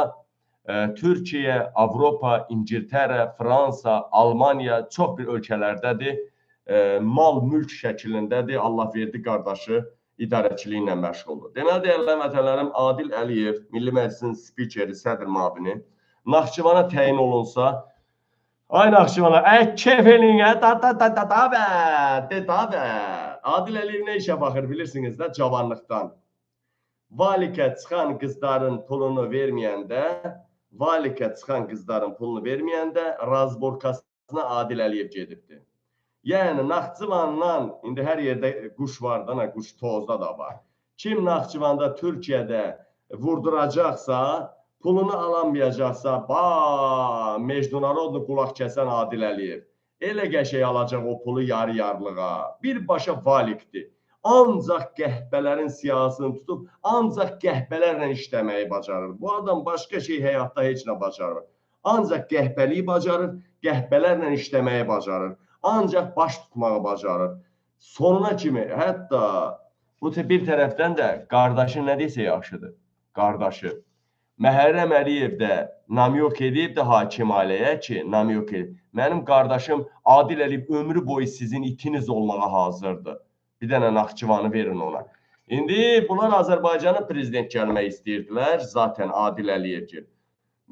ə, Türkiyə, Avropa, İngiltərə, Fransa, Almaniya çox bir ölkələrdədir. Ə, mal mülk şəklindədir. Allah verdi qardaşı idarəçiliyi ilə məşğuldur. Deməli, dəyərli vətənlərim, Adil Əliyev, Milli Məclisin spikeri, sədr müavini Naxçıvana təyin olunsa, ay Naxçıvana, ə kefinin, ə da da da da da bə, de da bə. Adil Əliyev nə işə baxır bilirsiniz də cavanlıqdan. Valikə çıxan qızların pulunu verməyəndə, Valikə çıxan qızların pulunu verməyəndə razborkasına Adil Əliyev gedibdi. Yəni Naxçıvandan indi hər yerdə quş var da, quş tozda da var. Kim Naxçıvanda Türkiyədə vurduracaqsa, pulunu alamayacaqsa, ba, Mecnunarodnu qulaq kəsən Adil Əliyev. Elə qəşəng alacaq o pulu yarı-yarlığa. Birbaşa valikdir. Ancaq qəhbələrin siyasını tutub, ancaq qəhbələrlə işləməyi bacarır. Bu adam başqa şey həyatda heç nə bacarmır. Ancaq qəhbəliyi bacarır, qəhbələrlə işləməyi bacarır. Ancaq baş tutmağı bacarır. Sonuna kimi, hətta bu bir tərəfdən də qardaşı nə desə yaxşıdır. Qardaşı Məhərrəm Əliyev də namyok edib də hakim ailəyə ki, namyok edib. Mənim qardaşım Adil Əliyev ömrü boyu sizin itiniz olmağa hazırdır. Bir dənə Naxçıvanı verin ona. İndi bunlar Azərbaycana prezident gəlmək istəyirdilər. Zaten Adil Əliyevcil.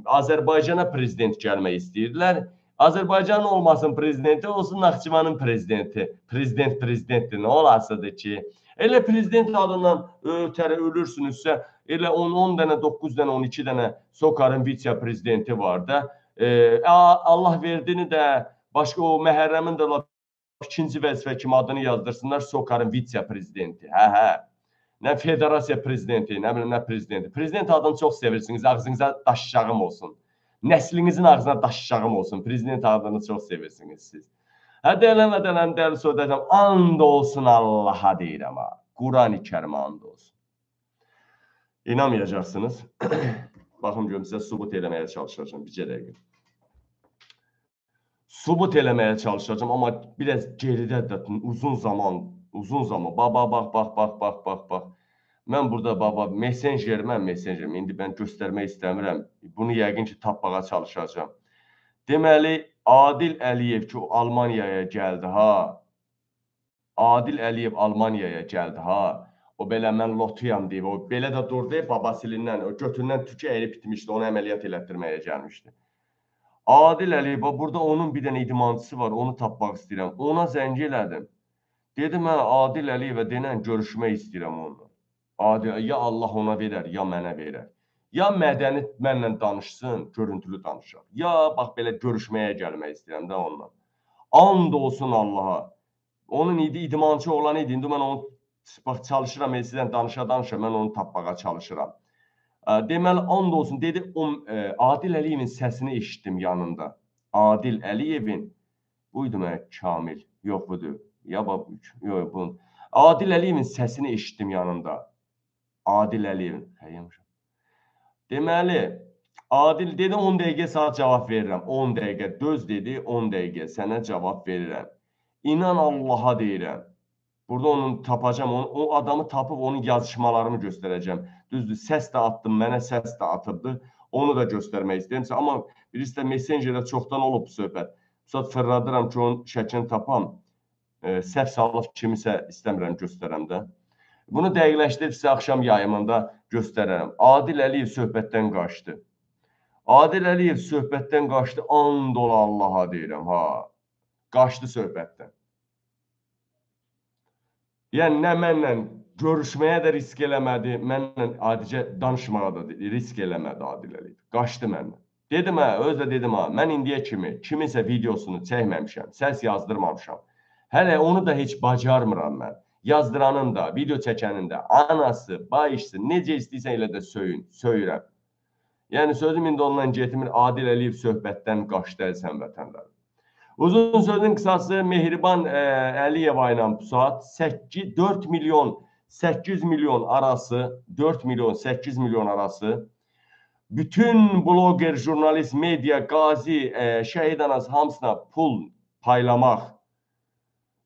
Azərbaycana prezident gəlmək istəyirdilər. Azərbaycan olmasın prezidenti, olsun Naxçıvanın prezidenti. Prezident prezidentdir. Nə olasıdır ki? Elə prezident adından ötəri ölürsünüzsə, elə 10 10 dənə, 9 dənə, 12 dənə Sokarın vitse-prezidenti var da. E, Allah verdini də başqa o Məhərrəmin də ikinci vəzifə kimi adını yazdırsınlar Sokarın vitse-prezidenti. Hə, hə. Nə federasiya prezidenti, nə bilim nə prezidenti. Prezident adını çox sevirsiniz, ağzınıza daşşağım olsun. Nəslinizin ağzına daşşağım olsun. Prezident adını çox sevirsiniz siz. Hə deyilən dərli söhbətim, and olsun Allaha deyirəm ha. Quran-ı Kərimə and olsun. İnanmayacaqsınız. [clears throat] Baxın görüm sizə sübut eləməyə çalışacağam. Bircə dəqiqə sübut eləməyə çalışacağam, amma biraz geridə də uzun zaman, uzun zaman. Baba bax, bax, bax, bax, bax, bax. Mən burada baba messenger, mən messenger. İndi mən göstərmək istəmirəm. Bunu yəqin ki tapmağa çalışacağam. Deməli, Adil Əliyev ki, o Almaniyaya gəldi ha. Adil Əliyev Almaniyaya gəldi ha. O belə mən lotuyam deyib, o belə də durdu babasilindən, o götündən tükü əyilib bitmişdi, onu əməliyyat elətdirməyə gəlmişdi. Adil Əliyev, burada onun bir dənə idmançısı var, onu tapmaq istəyirəm. Ona zəng elədim. Dedim, mən Adil Əliyevə denən görüşmək istəyirəm onunla. Adil, ya Allah ona verər, ya mənə verər. Ya mədəni mənlə danışsın, görüntülü danışaq. Ya bax belə görüşməyə gəlmək istəyirəm də onunla. And olsun Allaha. Onun idi idmançı olan idi. İndi mən onu bax çalışıram, sizdən danışa-danışa mən onu tapmağa çalışıram. Deməli, and olsun, dedi, e, Adil Əliyevin səsini eşitdim yanında. Adil Əliyevin, buydu mənə Kamil, yox budur, ya bab, yox, bunun. Adil Əliyevin səsini eşitdim yanında. Adil Əliyevin, həyyəmişəm. Deməli, Adil dedi 10 dəqiqə saat cavab verirəm. 10 dəqiqə döz dedi, 10 dəqiqə sənə cavab verirəm. İnan Allaha deyirəm. Burada onu tapacam, onu, o adamı tapıb onun yazışmalarımı göstərəcəm. Düzdür, səs də atdım, mənə səs də atıbdı. Onu da göstərmək istəyirəm. Amma birisi də Messengerdə çoxdan olub bu söhbət. Saat fırladıram ki, onun şəklini tapam. E, səhv salıb kimisə istəmirəm göstərəm də. Bunu dəqiqləşdirib sizə axşam yayımında göstərərəm. Adil Əliyev söhbətdən qaçdı. Adil Əliyev söhbətdən qaçdı. And ola Allaha deyirəm, ha. Qaçdı söhbətdən. Yəni nə mənlə görüşməyə də risk eləmədi, mənlə adicə danışmağa da risk eləmədi Adil Əliyev. Qaçdı məndən. Dedim hə, öz də dedim ha, mən indiyə kimi kiminsə videosunu çəkməmişəm, səs yazdırmamışam. Hələ onu da heç bacarmıram mən. Yazdıranın da, video çəkənin də, anası, bayışsı, necə istəyirsən elə də söyün, söyürəm. Yəni sözüm indi ondan getmir, Adil Əliyev söhbətdən qaçdı əzəm vətəndaşlar. Uzun sözün qısası Mehriban ə, Əliyeva ilə bu saat. 8 4 milyon 800 milyon arası 4 milyon 8 milyon arası. Bütün bloger, jurnalist, media, qazi, ə, şəhid anası hamısına pul paylamaq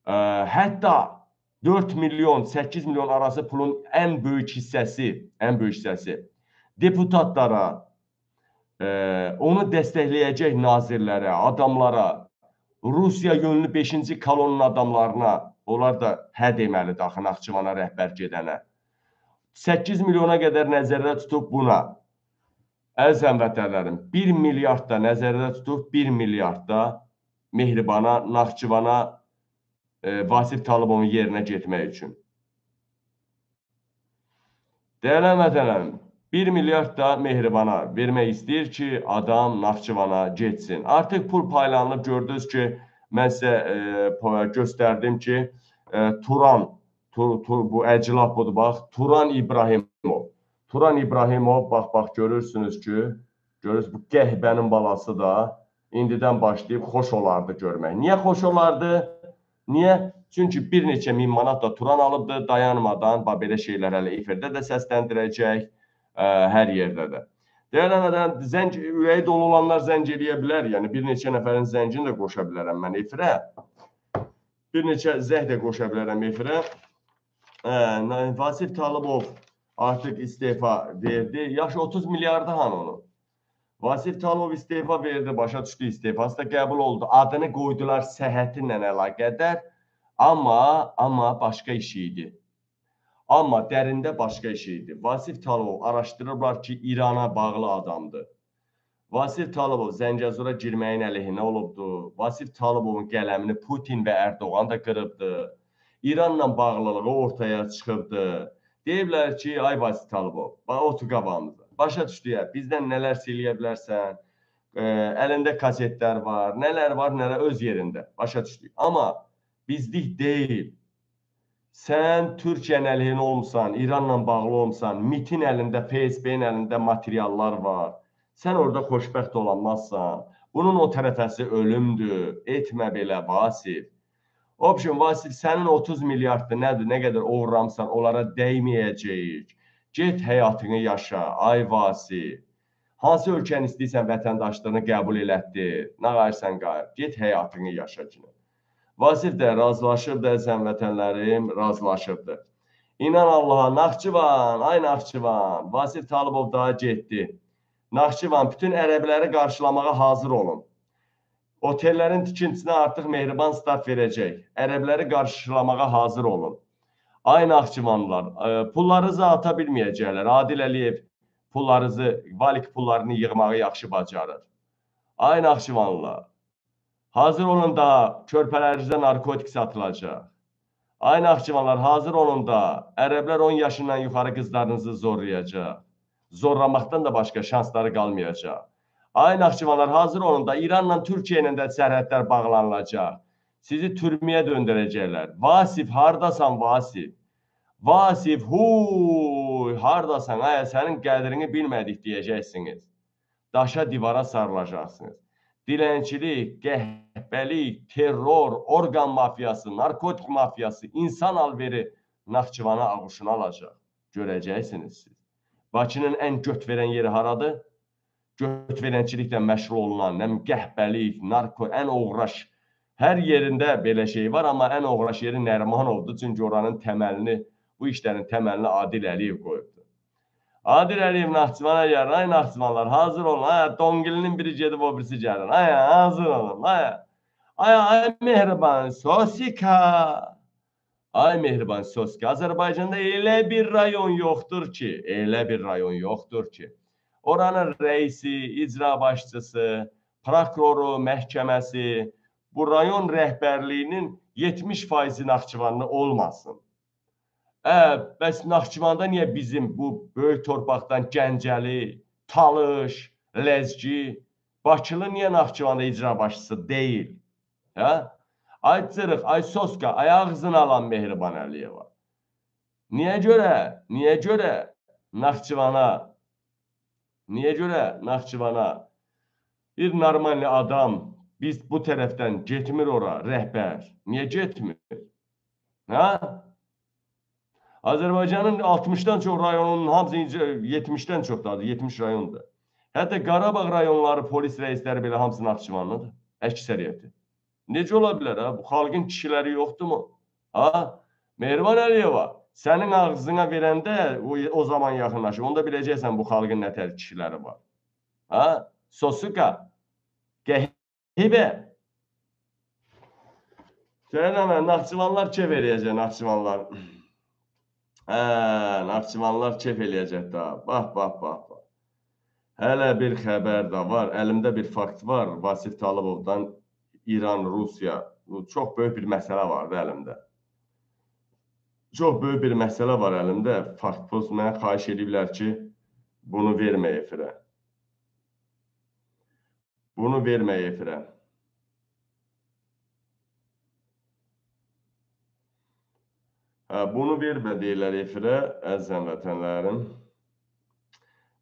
ə, hətta 4 milyon 8 milyon arası pulun ən böyük hissəsi, ən böyük hissəsi. Deputatlara, ə, onu dəstəkləyəcək nazirlərə, adamlara Rusiya yönlü 5-ci kolonun adamlarına Onlar da hə deməlidir axı Naxçıvana rəhbər gedənə. 8 milyona qədər nəzərdə tutub buna. Əziz həmvətənlərim, 1 milyard da nəzərdə tutub 1 milyard da Mehribana, Naxçıvana e, Vasif Talıbovun yerinə getmək üçün. Dəyərli həmvətənlərim, 1 milyard da Mehribana vermək istəyir ki, adam Naxçıvana getsin. Artıq pul paylanıb gördünüz ki, mən sizə e, göstərdim ki, e, Turan, tur, tur, bu əclaf budur, bax, Turan İbrahimov. Turan İbrahimov, bax, bax, görürsünüz ki, görürsünüz, bu qəhbənin balası da indidən başlayıb xoş olardı görmək. Niyə xoş olardı? Niyə? Çünki bir neçə min manat da Turan alıbdı, dayanmadan bax belə şeylər hələ efirdə də səsləndirəcək, ə, hər yerdə də. Deyirəm, zəng ürəyi dolu olanlar zəng eləyə bilər. Yəni bir neçə nəfərin zəngini də qoşa bilərəm mən efirə. Bir neçə zəng də qoşa bilərəm efirə. Ə, Vasif Talıbov artıq istefa verdi. Yaşı 30 milyardı han onun. Vasif Talov istefa verdi, başa düşdü istefası da qəbul oldu. Adını qoydular səhhətinlə əlaqədar. Amma, amma başqa iş idi. Amma dərində başqa idi. Vasif Talov araşdırıblar ki, İrana bağlı adamdır. Vasif Talovov Zəngəzura girməyin əleyhinə olubdu. Vasif Talovovun qələmini Putin və Ərdoğan da qırıbdı. İranla bağlılığı ortaya çıxıbdı. Deyiblər ki, ay Vasif Talovov, bax otur qabağımıza. Başa düşdüyə, bizdən nələr eləyə bilərsən? Ə, əlində kasetlər var, nələr var, nələr öz yerində. Başa düşdük. Amma bizlik deyil. Sən Türkiyənin əleyhinə olmusan, İranla bağlı olmusan, MIT-in əlində, PSB-nin əlində materiallar var. Sən orada xoşbəxt olanmazsan. Bunun o tərəfəsi ölümdür. Etmə belə Vasif. Option Vasif sənin 30 milyarddır, nədir, nə qədər oğurlamsan, onlara dəyməyəcəyik. Get həyatını yaşa, ay Vasif. Hansı ölkəni istəyirsən vətəndaşlığını qəbul elətdir. Nə qayırsan qayır. Get həyatını yaşa ki. Vasif də razılaşırdı, əziz həmvətənlərim, razılaşırdı. İnan Allaha, Naxçıvan, ay Naxçıvan, Vasif Talıbov daha getdi. Naxçıvan bütün ərəbləri qarşılamağa hazır olun. Otellərin tikintisinə artıq Mehriban start verəcək. Ərəbləri qarşılamağa hazır olun. Ay Naxçıvanlılar, e, pullarınızı ata bilməyəcəklər. Adil Əliyev pullarınızı, valik pullarını yığmağı yaxşı bacarır. Ay Naxçıvanlılar, Hazır olun da körpələrinizdə narkotik satılacaq. Ay Naxçıvanlar, hazır olun da ərəblər 10 yaşından yuxarı qızlarınızı zorlayacaq. Zorlamaqdan da başqa şansları qalmayacaq. Ay Naxçıvanlar, hazır olun da İranla Türkiyə ilə də sərhədlər bağlanılacaq. Sizi türməyə döndürəcəklər. Vasif, hardasan Vasif? Vasif, huy, hardasan? Ay, sənin qədrini bilmədik deyəcəksiniz. Daşa divara sarılacaqsınız dilənçilik, qəhbəlik, terror, orqan mafiyası, narkotik mafiyası, insan alveri Naxçıvana ağuşuna alacaq. Görəcəksiniz siz. Bakının ən göt verən yeri haradır? Göt verənçiliklə məşğul olunan, nə qəhbəlik, narko, ən oğraş. Hər yerində belə şey var, amma ən oğraş yeri Nərmanovdur. Çünki oranın təməlini, bu işlərin təməlini Adil Əliyev qoyub. Adil Əliyev Naxçıvana gəlir. Ay Naxçıvanlar hazır olun. Ay Dongilinin biri gedib o birisi gəlir. Ay hazır olun. Ay Ay ay mehriban Sosika. Ay mehriban Sosika. Azərbaycanda elə bir rayon yoxdur ki, elə bir rayon yoxdur ki. Oranın rəisi, icra başçısı, prokuroru, məhkəməsi, bu rayon rəhbərliyinin 70% Naxçıvanlı olmasın. Ə, bəs Naxçıvanda niyə bizim bu böyük torpaqdan Gəncəli, Talış, Ləzgi, Bakılı niyə Naxçıvanda icra başçısı deyil? Hə? Ay cırıq, ay soska, ay ağzını alan Mehriban Əliyeva. Niyə görə? Niyə görə Naxçıvana? Niyə görə Naxçıvana bir normal adam biz bu tərəfdən getmir ora rəhbər? Niyə getmir? Hə? Azərbaycanın 60-dan çox rayonunun hamısı 70-dən çoxdadır, 70 rayondur. Hətta Qarabağ rayonları polis rəisləri belə hamısı Naxçıvanlıdır, əksəriyyəti. Necə ola bilər ha? Bu xalqın kişiləri yoxdurmu? Ha? Mehriban Əliyeva, sənin ağzına verəndə o, o zaman yaxınlaşır. Onda biləcəksən bu xalqın nə tər kişiləri var. Ha? Sosuka, qəhibə. Söyleme, Naxçıvanlar kef eləyəcək, Naxçıvanlar. Hə, Naxçıvanlar kef eləyəcək daha. Bax, bax, bax, bax. Hələ bir xəbər də var, əlimdə bir fakt var. Vasif Talıbovdan İran, Rusiya, bu çox böyük bir məsələ var da əlimdə. Çox böyük bir məsələ var əlimdə. Fakt post mənə xahiş ediblər ki, bunu vermə efirə. Bunu vermə efirə. Hə, bunu vermə deyirlər efirə, əzizən vətənlərim.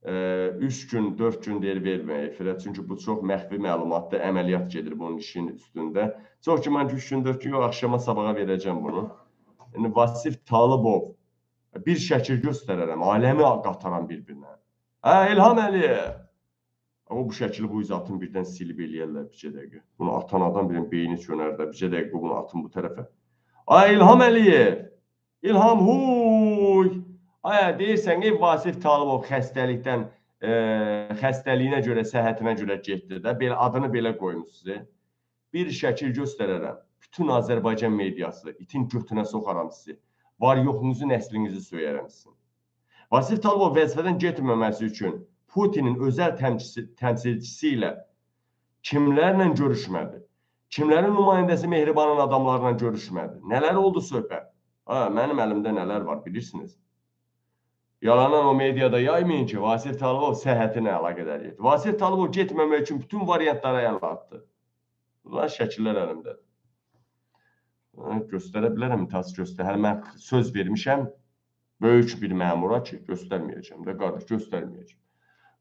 3 gün, 4 gün deyir vermə efirə. Çünki bu çox məxfi məlumatdır, əməliyyat gedir bunun işin üstündə. Çox ki, mən 3 gün, 4 gün yox, axşama sabaha verəcəm bunu. Yəni, Vasif Talıbov bir şəkil göstərərəm, aləmi qataram bir-birinə. Hə, İlham Əliyev. Amma bu şəkili bu izatın birdən silib eləyərlər bircə dəqiqə. Bunu atan adam birinin beyni çönər də bircə dəqiqə bunu atın bu tərəfə. Ay İlham Əliyev. İlham huy. Ay deyirsən ey Vasif Talıbov xəstəlikdən e, xəstəliyinə görə, səhhətinə görə getdi də. Belə adını belə qoymusunuz. Bir şəkil göstərərəm. Bütün Azərbaycan mediası itin götünə soxaram sizi. Var yoxunuzu, nəslinizi söyərəm sizin. Vasif Talıbov vəzifədən getməməsi üçün Putinin özəl təmsilçisi, təmsilçisi ilə kimlərlə görüşmədi? Kimlərin nümayəndəsi Mehribanın adamlarla görüşmədi? Nələr oldu söhbət? Ha, mənim əlimdə nələr var bilirsiniz? Yalanan o mediada yaymayın ki, Vasif Talıbov səhhətinə əlaqədar edir. Vasif Talıbov getməmək üçün bütün variantlara əl atdı. Bunlar şəkillər əlimdədir. Göstərə bilərəm, tas göstər. Hələ mən söz vermişəm böyük bir məmura ki, göstərməyəcəm də qardaş, göstərməyəcəm.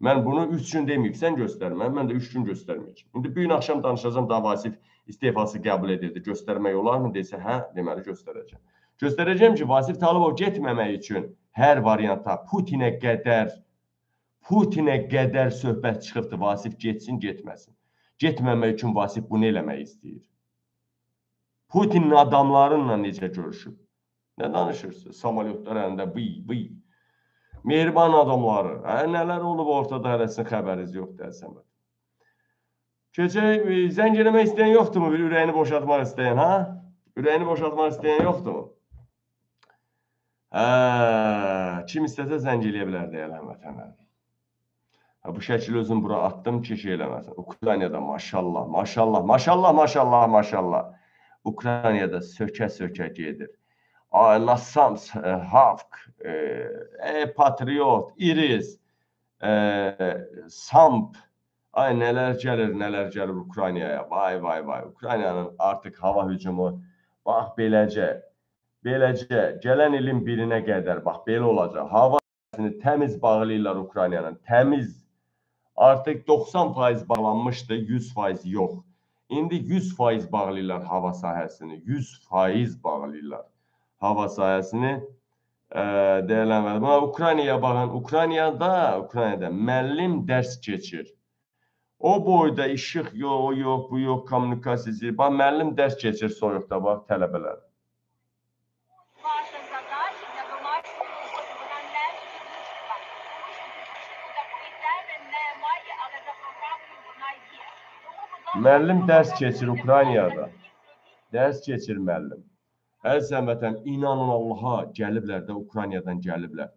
Mən bunu 3 gün deməyib, sən göstərmə, mən də 3 gün göstərməyəcəm. İndi bu gün axşam danışacağam, da Vasif istefası qəbul edirdi. Göstərmək olarmı desə, hə, deməli göstərəcəm. Göstərəcəm ki, Vasif Talıbov getməmək üçün hər varianta Putinə qədər Putinə qədər söhbət çıxıbdı. Vasif getsin, getməsin. Getməmək üçün Vasif bunu eləmək istəyir. Putinin adamlarıyla necə görüşüb? Nə danışırsınız? Samolyotlar əlində vıy, vıy. Mehriban adamları. Hə, nələr olub ortada hələ sizin xəbəriniz yoxdur Əsəmət. Keçək, e, zəng eləmək istəyən yoxdurmu? Bir ürəyini boşaltmaq istəyən, ha? Ürəyini boşaltmaq istəyən yoxdurmu? Hə, kim istəsə zəng eləyə bilər deyələ vətənlərim. Ha, bu şəkili özüm bura attım ki, şey eləməsin. Ukraynada maşallah, maşallah, maşallah, maşallah, maşallah. Ukraynada sökə-sökə gedir. Ay, Nassams, e, Havk, e, e, İris, e, Samp, ay nələr gəlir, nələr gəlir Ukraynaya. Vay, vay, vay. Ukraynanın artıq hava hücumu, bax beləcə, beləcə, gələn ilin birinə qədər, bax belə olacaq. Hava sahəsini təmiz bağlayırlar Ukraynanın, təmiz. Artıq 90% bağlanmışdı, 100% yox. İndi 100% bağlayırlar hava sahəsini, 100% bağlayırlar hava sahəsini. Buna Ukraynaya baxın. Ukraynada, Ukraynada müəllim dərs keçir. O boyda işıq yox, o yox, bu yox, kommunikasiya. Bax müəllim dərs keçir soyuqda bax tələbələr. Müəllim dərs keçir Ukraynada. Dərs keçir müəllim. Əzizəm vətən, inanın Allaha gəliblər də Ukraynadan gəliblər.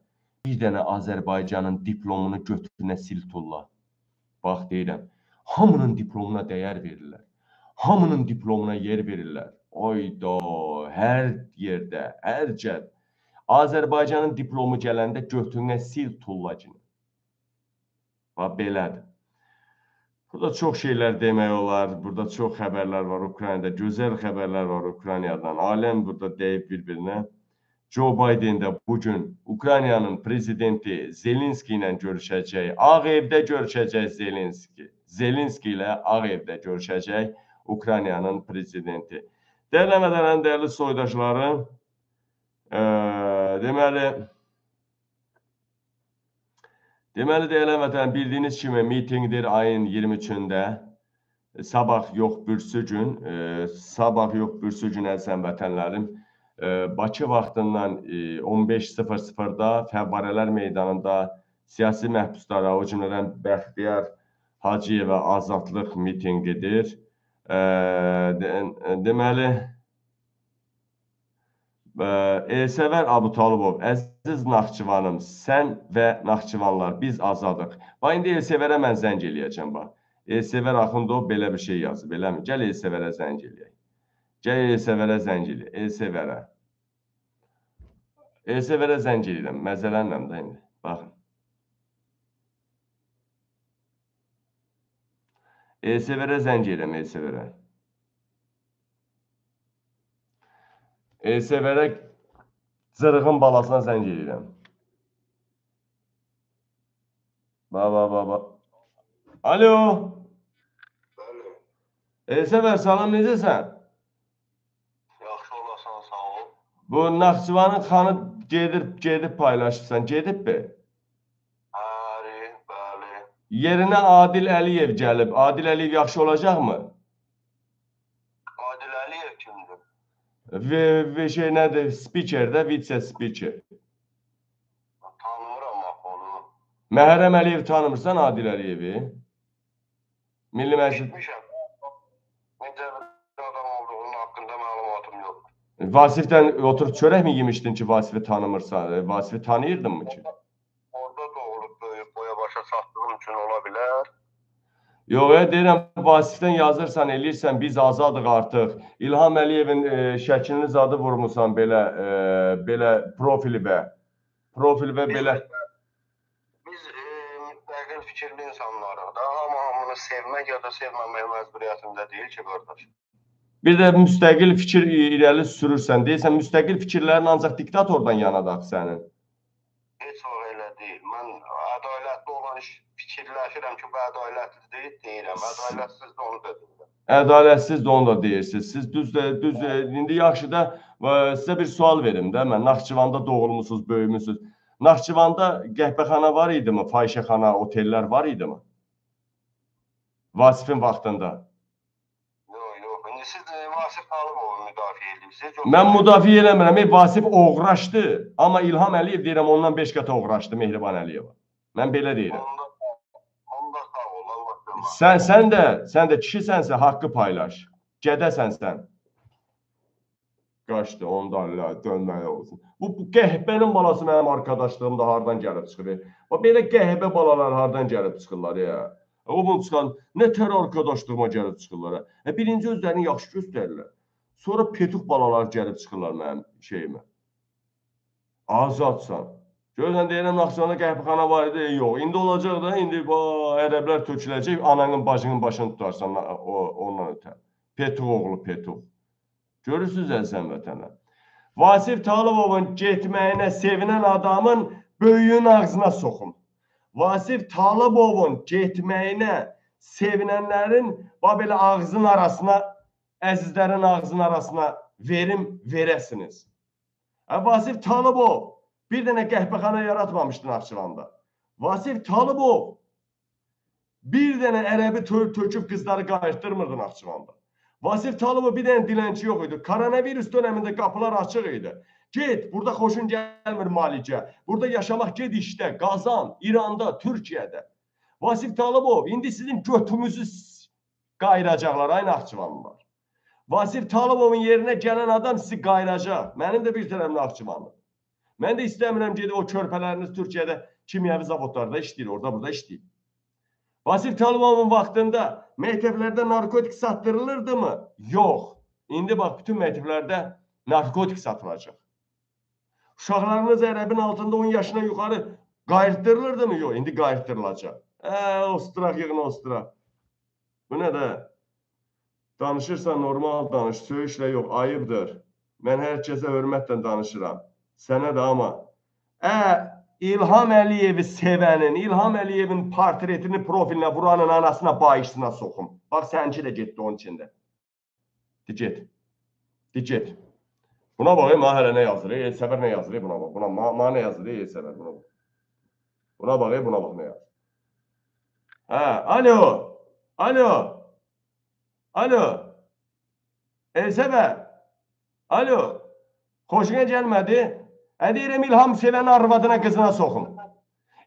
Bir dənə Azərbaycanın diplomunu götürünə siltulla. Bax deyirəm, hamının diplomuna dəyər verirlər. Hamının diplomuna yer verirlər. Oyda, hər yerdə, hər cəd. Azərbaycanın diplomu gələndə götürünə sil tullacını. Va belədir. Burada çox şeylər demək olar. Burada çox xəbərlər var Ukraynada. Gözəl xəbərlər var Ukraynadan. Aləm burada deyib bir-birinə. Joe Biden də bu gün Ukraynanın prezidenti Zelenski ilə görüşəcək. Ağ evdə görüşəcək Zelenski. Zelenski ilə Ağ evdə görüşəcək Ukraynanın prezidenti. Dəyərləmədənən dəyərli soydaşlarım, ə, deməli Deməli dəyərli vətən, bildiyiniz kimi mitinqdir ayın 23-də. Sabah yox, bürsü gün, e, sabah yox, bürsü gün əzizən vətənlərim, e, Bakı vaxtından e, 15:00-da Fəvvarələr meydanında siyasi məhbuslara, o cümlədən Bəxtiyar Hacıyevə azadlıq mitinqidir. E, de, deməli Ə, Elsəvər Abutalibov, əziz Naxçıvanım, sən və Naxçıvanlar biz azadıq. Bax indi Elsəvərə mən zəng eləyəcəm bax. Elsəvər Axundov belə bir şey yazıb, eləmi? Gəl Elsəvərə zəng eləyək. Gəl Elsəvərə zəng elə. Elsəvərə. Elsəvərə zəng eləyirəm. Məzələnirəm də indi. Baxın. Elsəvərə zəng eləyirəm, Elsəvərə. Elsəvərə cırığın balasına zəng eləyirəm. Ba ba ba ba. Alo. Bəli, Elsəvər salam necəsən? yaxşı olasan, sağ ol. Bu Naxçıvanın xanı gedib gedib paylaşırsan, gedibmi? Bəli, bəli. Yerinə Adil Əliyev gəlib. Adil Əliyev yaxşı olacaqmı? Adil Əliyev kimdir? Və, və şey nədir? Spiker də, vitse spiker. Tanımıram axı onu. Məhrəm Əliyev tanımırsan Adil Əliyevi? Milli Məclis Getmişəm. Necə bir adam olduğunun haqqında məlumatım yox. Vasifdən oturub çörəkmi yemişdin ki, Vasifi tanımırsan? E, Vasifi tanıyırdınmı ki? Orada doğulub böyüyüb boya başa çatdığım üçün ola bilər. Yox, e, deyirəm Vasifdən yazırsan, eləyirsən biz azadıq artıq. İlham Əliyevin e, şəklini zadı vurmusan belə e, belə profili və profil və belə Biz e, müstəqil fikirli insanlarıq da. Hamı hamını sevmək ya da sevməmək məcburiyyətində deyil ki, qardaş. bir də müstəqil fikir irəli sürürsən. Deyirsən müstəqil fikirlərin ancaq diktatordan yanadır sənin. Heç vaxt elə deyil. Mən ədalətli olan iş fikirləşirəm ki, bu ədalətli deyil, deyirəm. Ədalətsiz də onu da deyirəm. Ədalətsiz də onu da deyirsiniz. Siz düz düz də, indi yaxşı da e, sizə bir sual verim də mən. Naxçıvanda doğulmusunuz, böyümüsünüz. Naxçıvanda qəhvəxana var idimi? Fahişəxana, otellər var idimi? Vasifin vaxtında. Yox, yox. İndi siz e, Vasif Talıbovu müdafiə edirsiniz. yoxsa- Mən müdafiə eləmirəm. Ey, Vasif oğraşdı, amma İlham Əliyev deyirəm ondan 5 qat oğraşdı Mehriban Əliyeva. Mən belə deyirəm. Onda, sağ ol, Allah. Sən sən də, sən də kişisənsə haqqı paylaş. Gədəsən sən. Qaçdı, onda Allah dönməli olsun. Bu, bu qəhbənin balası mənim arkadaşlığım da hardan gəlib çıxır? O belə qəhbə balalar hardan gəlib çıxırlar ya? O bunu çıxan nə tər arkadaşlığıma gəlib çıxırlar. Hə birinci özlərini yaxşı göstərirlər. Sonra petuq balalar gəlib çıxırlar mənim şeyimə. Azadsan. Görürsən deyirəm Naxçıvanda qəhvəxana var idi, yox. İndi olacaq da, indi bu ərəblər töküləcək, ananın bacının başını tutarsan o ondan ötə. Petuq oğlu Petuq. Görürsüz əzizən vətənlər. Vasif Talıbovun getməyinə sevinən adamın böyüyün ağzına soxum. Vasif Talıbovun getməyinə sevinənlərin bax belə ağzın arasına, əzizlərin ağzının arasına verim verəsiniz. Hə, Vasif Talıbov bir dənə qəhvəxana yaratmamışdı Naxçıvanda. Vasif Talıbov bir dənə ərəbi tö töküb qızları qayıtdırmırdı Naxçıvanda. Vasif Talıbov bir dənə dilənçi yox idi. Koronavirus dövründə qapılar açıq idi. Get, burada xoşun gəlmir Malikə. Burada yaşamaq get işdə, qazan, İranda, Türkiyədə. Vasif Talıbov indi sizin götümüzü qayıracaqlar ay Naxçıvanlılar. Vasif Talıbovun yerinə gələn adam sizi qayıracaq. Mənim də bir tərəfim Naxçıvanlı. Mən də istəmirəm gedib o körpələriniz Türkiyədə kimyəvi zavodlarda işləyir, orada burada işləyir. Vasif Talıbovun vaxtında məktəblərdə narkotik satdırılırdı mı? Yox. İndi bax bütün məktəblərdə narkotik satılacaq. Uşaqlarınız ərəbin altında 10 yaşına yuxarı qayıtdırılırdı mı? Yox, indi qayıtdırılacaq. Hə, osturaq yığın osturaq. Bu nə də? Danışırsan normal danış, söyüşlə yox, ayıbdır. Mən hər kəsə hörmətlə danışıram. Sənə də amma. Ə, İlham Əliyevi sevənin, İlham Əliyevin portretini profilinə vuranın anasına bayışına soxum. Bax sənki də getdi onun içində. De get. Buna bax, ma hələ nə yazır? El səfər nə yazır? Buna bax. Buna ma, ma nə yazır? El səfər buna bax. Buna bax, buna bax nə yazır? Hə, alo. Alo. Alo. El səfər. Alo. Xoşuna gəlmədi? Hə deyirəm İlham sevən arvadına qızına soxum.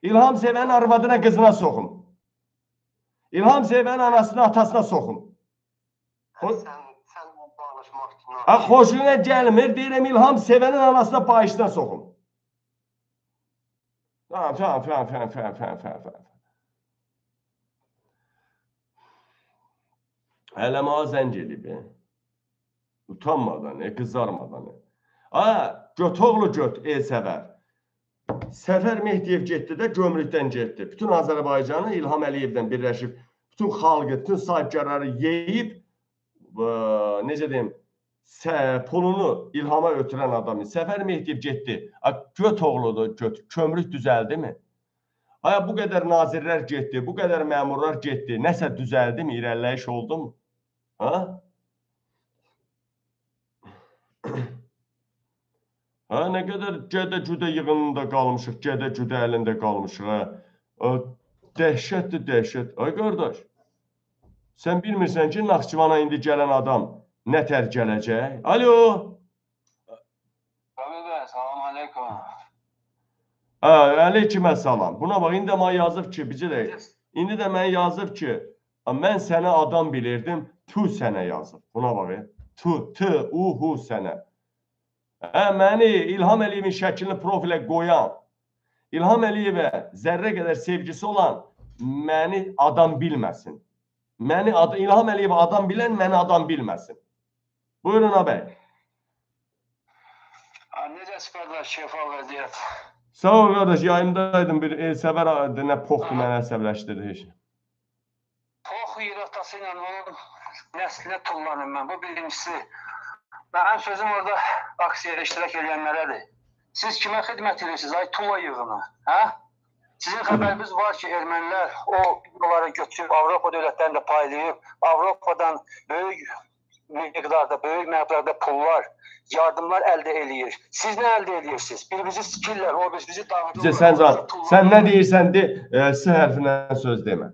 İlham sevən arvadına qızına soxum. İlham sevən anasına atasına soxum. Ha xoşuna gəlmir, deyirəm İlham sevənin anasına bağışına soxun. Tamam, tamam, tamam, tamam, tamam, tamam, tamam, Hələ mənə zəng eləyib. e. Utanmadan, e, qızarmadan. E. Ha, göt oğlu göt, el səvər. Səfər Mehdiyev getdi də gömrükdən getdi. Bütün Azərbaycanı İlham Əliyevdən birləşib, bütün xalqı, bütün sahibkarları yeyib, ə, necə deyim, sə, pulunu İlhama ötürən adam. Səfər Mehdiyev getdi. A, göt oğludur, göt. Kömrük düzəldimi? Aya bu qədər nazirlər getdi, bu qədər məmurlar getdi. Nəsə düzəldimi, irəliləyiş oldu mu? Ha? Ha, nə qədər gədə-güdə yığınında qalmışıq, gədə-güdə əlində qalmışıq, hə. Dəhşətdir, dəhşət. Ay qardaş, sən bilmirsən ki, Naxçıvana indi gələn adam nə tər gələcək? Alo. Be, salam aleyküm. Hə, əleykümə salam. Buna bax, indi mənə yazıb ki, bizə də indi də mənə yazıb ki, "A, mən sənə adam bilirdim, tu sənə yazıb. Buna bax. e. Tu, t, u, hu sənə. Hə, məni İlham Əliyevin şəklini profilə qoyan, İlham Əliyevə zərrə qədər sevgisi olan məni adam bilməsin. Məni ad İlham Əliyevə adam bilən məni adam bilməsin. Buyurun. Ha, necəsi qardaş, şəfa vəziyyət? Sağ ol qardaş, yayındaydım bir el səvər adı nə poxdu mənə əsəbləşdirdi heç. Pox iratası ilə onun nəslinə tullanım mən. Bu birincisi. Mənim sözüm orada aksiyada iştirak edənlərədir. Siz kimə xidmət edirsiniz? Ay Tula yığını, hə? Sizin xəbəriniz var ki, ermənilər o onları götürüb Avropa dövlətlərində paylayıb, Avropadan böyük miqdarda, böyük məbləğdə pullar, yardımlar əldə eləyir. Siz nə əldə edirsiniz? Bir bizi sikirlər, o biz bizi dağıdırlar. Sən can, sən nə deyirsən de, e, s hərfindən söz demə.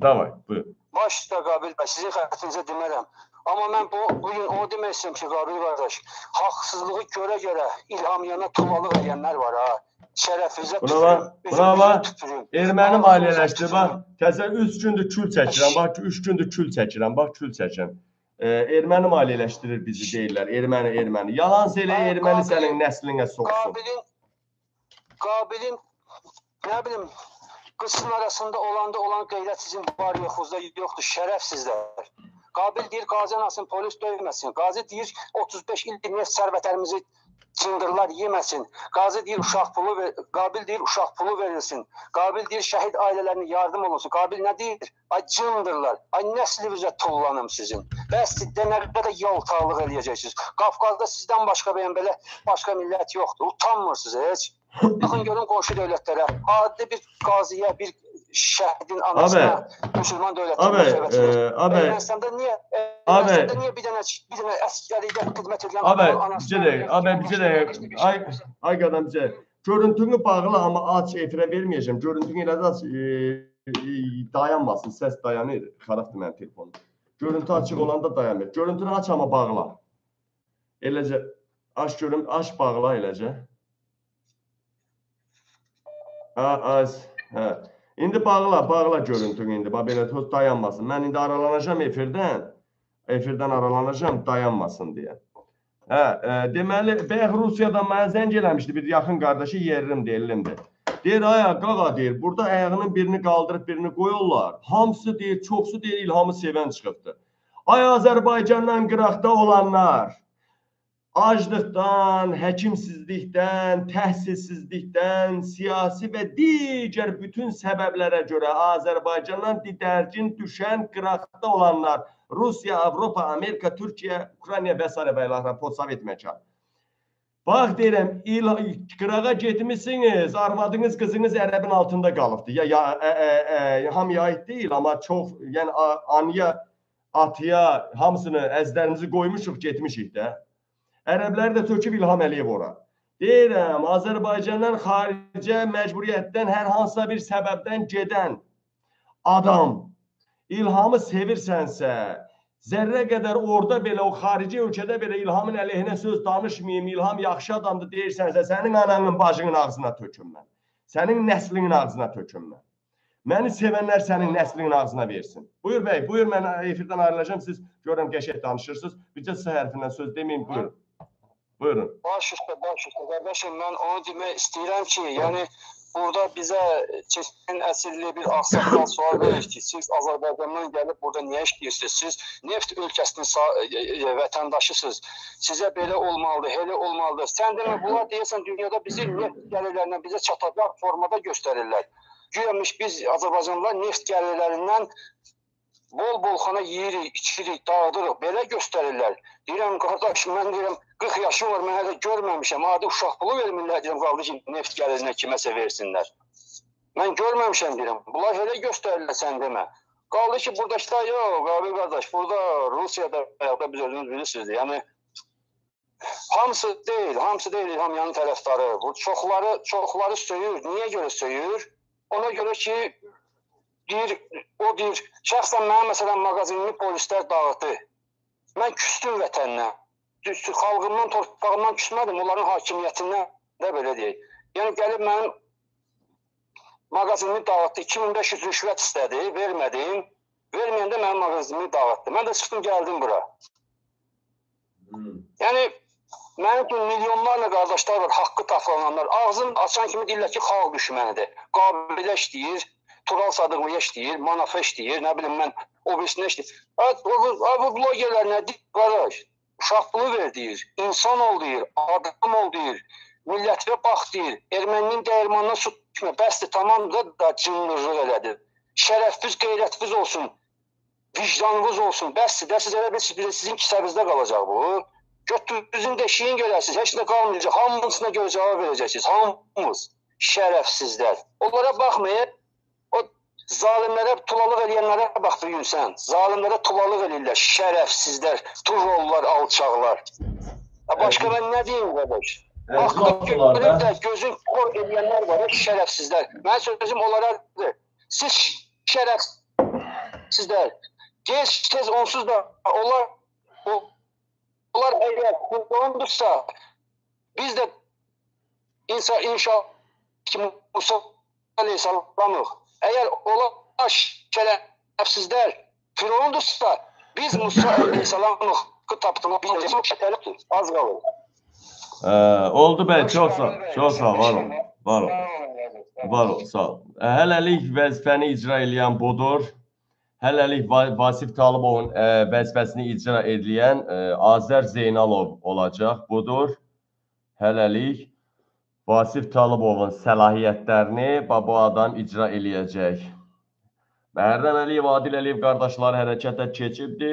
Davay, buyur. Baş üstə Qabil bəy, sizin xətrinizə demərəm. Amma mən bu bugün onu demək istəyirəm ki, Qabil qardaş, haqsızlığı görə-görə İlhamiyana tulalıq edənlər var ha. Şərəfinizə Buna bax, buna bax. Erməni maliyyələşdi, bax. Təzə 3 gündür kül çəkirəm, bax ki 3 gündür kül çəkirəm, bax kül çəkirəm. E, erməni maliyyələşdirir bizi deyirlər. Erməni, erməni. Yalan Ay, erməni sənin nəslinə soxsun. Qabilin Qabilin nə bilim qızın arasında olanda olan qeyrət sizin var yoxunuzda yoxdur, şərəfsizlər. Qabil deyir qazi anasını polis döyməsin. Qazi deyir 35 il neft sərvətlərimizi cındırlar yeməsin. Qazi deyir uşaq pulu ver, Qabil deyir uşaq pulu verilsin. Qabil deyir şəhid ailələrinə yardım olunsun. Qabil nə deyir? Ay cındırlar. Ay nəslinizə tullanım sizin. Bəs də nə qədər yaltaqlıq eləyəcəksiniz. Qafqazda sizdən başqa bəyən belə başqa millət yoxdur. Utanmırsınız heç. Baxın görün qonşu dövlətlərə. Adi bir qaziyə, bir şəhidin anasına müsəlman Abi, dövlətlərə e, abi, Ermənistanda niyə Abi. Ermənistanda niyə bir dənə bir dənə əskəridə xidmət edən Abi, adamın anasına- bizə də, abi bizə də, ay, ay qadam bizə. Görüntünü bağla, amma aç efirə verməyəcəm. Görüntünü elə də aç, e, e, dayanmasın, səs dayanır. Xarabdır mənim telefonum. Görüntü açıq olanda dayanmır. Görüntünü aç amma bağla. Eləcə aç görüm, aç bağla eləcə. Ha, aç. Hə. İndi bağla, bağla görüntünü indi. Bax belə toz dayanmasın. Mən indi aralanacağam efirdən. Efirdən aralanacağam dayanmasın deyə. Hə, e, deməli, bəyək Rusiyadan mənə zəng eləmişdi bir yaxın qardaşı yerlimdir, ellimdir. Deyir, aya, qaqa deyir, burada ayağının birini qaldırıb birini qoyurlar. Hamısı deyir, çoxsu deyir, İlhamı sevən çıxıbdı. Ay Azərbaycandan qıraqda olanlar, aclıqdan, həkimsizlikdən, təhsilsizlikdən, siyasi və digər bütün səbəblərə görə Azərbaycandan didərgin düşən qıraqda olanlar, Rusiya, Avropa, Amerika, Türkiyə, Ukrayna və s. və ilaxır, postsovet məkan. Bax deyirəm, il qırağa getmisiniz, arvadınız, qızınız ərəbin altında qalıbdı. Ya ya ə, ə, ə, hamıya aid deyil, amma çox, yəni anıya, atıya hamısını əzlərinizi qoymuşuq, getmişik də. Ərəbləri də töküb İlham Əliyev ora. Deyirəm, Azərbaycandan xaricə məcburiyyətdən hər hansısa bir səbəbdən gedən adam İlhamı sevirsənsə, zərrə qədər orada belə o xarici ölkədə belə İlhamın əleyhinə söz danışmayım, İlham yaxşı adamdır deyirsənsə, sənin ananın, bacının ağzına töküm mən. Sənin nəslinin ağzına töküm mən. Məni sevənlər sənin nəslinin ağzına versin. Buyur bəy, buyur mən efirdən ayrılacağam. Siz görürəm qəşəng danışırsınız. Bircə S hərfindən söz deməyin, buyurun. Buyurun. Baş üstə, baş üstə. Qardaşım, mən onu demək istəyirəm ki, yəni burada bizə keçən əsrli bir ağsaqqal sual verir ki, siz Azərbaycandan gəlib burada niyə işləyirsiniz? Siz neft ölkəsinin sa- e, e, vətəndaşısınız. Sizə belə olmalıdır, elə olmalıdır. Sən demə bunlar deyəsən dünyada bizi neft gəlirlərindən bizə çatacaq formada göstərirlər. Güyamış biz Azərbaycanlılar neft gəlirlərindən bol-bol xana yeyirik, içirik, dağıdırıq. Belə göstərirlər. Deyirəm qardaş, mən deyirəm 40 yaşım var, mən hələ görməmişəm. Adi uşaq pulu vermirlər deyirəm qaldı ki, neft gəlirinə kiməsə versinlər. Mən görməmişəm deyirəm. Bunlar elə göstərirlər sən demə. Qaldı ki, burada işte yox, Qabil qardaş, burada Rusiyada ayaqda biz özünüz bilirsiniz. Yəni hamısı deyil, hamısı deyil İlhamyanın tərəfdarı. Bu çoxları, çoxları söyür. Niyə görə söyür? Ona görə ki, deyir, o deyir, şəxsən mənim məsələn mağazinimi polislər dağıtdı. Mən küstüm vətəndən. Düzdür, xalqımdan, torpağımdan küsmədim, onların hakimiyyətindən də belə deyək. Yəni gəlib mənim mağazinimi dağıtdı, 2500 rüşvət istədi, vermədim. Verməyəndə mənim mağazinimi dağıtdı. Mən də çıxdım gəldim bura. Yəni mənim üçün milyonlarla qardaşlar var, haqqı tapılanlar. Ağzını açan kimi deyirlər ki, xalq düşmənidir. Qabilə işləyir, Tural Sadıqlıya işləyir, Manafa işləyir, nə bilim mən o birisinə işləyir. Ha, o, o, bu blogerlər nə deyir? Qardaş, uşaq pulu ver deyir, insan ol deyir, adam ol deyir, millətvə bax deyir, erməninin dəyirmanına su düşmə, bəsdir, tamam da, cınlırlıq elədir. Şərəfiniz, qeyrətiniz olsun, vicdanınız olsun, bəsdir, də siz elə bilirsiniz, sizin kisəbizdə qalacaq bu. Götürünüzün deşiyin görəsiniz, heç nə qalmayacaq, hamısına görə cavab verəcəksiniz, hamımız şərəfsizlər. Onlara baxmayın, zalimlərə tulalıq eləyənlərə bax bu gün sən. Zalimlərə tulalıq eləyirlər, şərəfsizlər, turollar, alçaqlar. Başqa mən nə deyim qardaş? Bax, görüb də gözün kor eləyənlər var, şərəfsizlər. Mənim sözüm onlaradır. Siz şərəfsizlər. Gec tez onsuz da onlar o, onlar əgər qurbandısa biz də insan inşallah ki Musa aleyhisselamıq. Əgər onlar şərəfsizlər firavundursa biz Musa aleyhisselamıq tapdığımı biləcəyik. Az qalır. Ə, oldu bəy, çox sağ, çox sağ, var ol, var ol. Var ol, sağ ol. Ə, Hələlik vəzifəni icra edən budur. Hələlik Va- Vasif Talıbovun ə, vəzifəsini icra edən ə, Azər Zeynalov olacaq. Budur. Hələlik Vasif Talıbovun səlahiyyətlərini ba- bu adam icra eləyəcək. Məhrəm Əliyev, Adil Əliyev qardaşları hərəkətə keçibdi.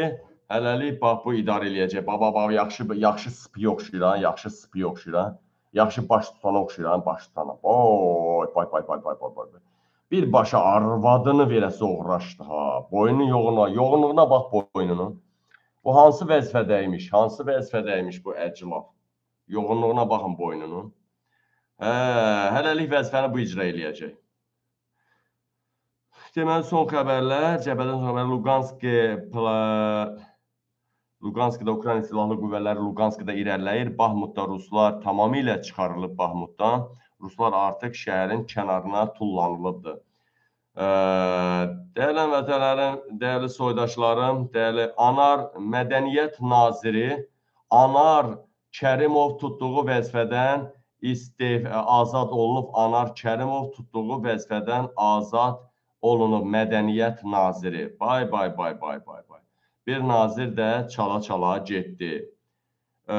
Hələlik bax bu idarə eləyəcək. Baba, baba, yaxşı yaxşı spiy oxşuyuran, yaxşı spiy oxşuyuran, yaxşı baş tutana oxşuyuran, baş tutana. Oy, bay bay bay bay bay. bay. Bir başa arvadını verəsə uğraşdı ha. Boynu yoğuna, yoğunluğuna bax boynunun. Bu hansı vəzifədəymiş? Hansı vəzifədəymiş bu əclaf? Yoğunluğuna baxın boynunun. Hə, hələlik vəzifəni bu icra eləyəcək. Deməli son xəbərlər, cəbhədən son xəbərlər Luqanski pla- Luqanskda Ukrayna silahlı qüvvələri Luqanskda irəliləyir. Bahmutda ruslar tamamilə çıxarılıb Bahmutdan. Ruslar artıq şəhərin kənarına tullanılıbdır. Dəyərli vətənlərim, dəyərli soydaşlarım, dəyərli Anar Mədəniyyət Naziri Anar Kərimov tutduğu vəzifədən istif azad olunub. Anar Kərimov tutduğu vəzifədən azad olunub Mədəniyyət Naziri. Bay bay bay bay bay bay. Bir nazir də çala-çala getdi. Ə,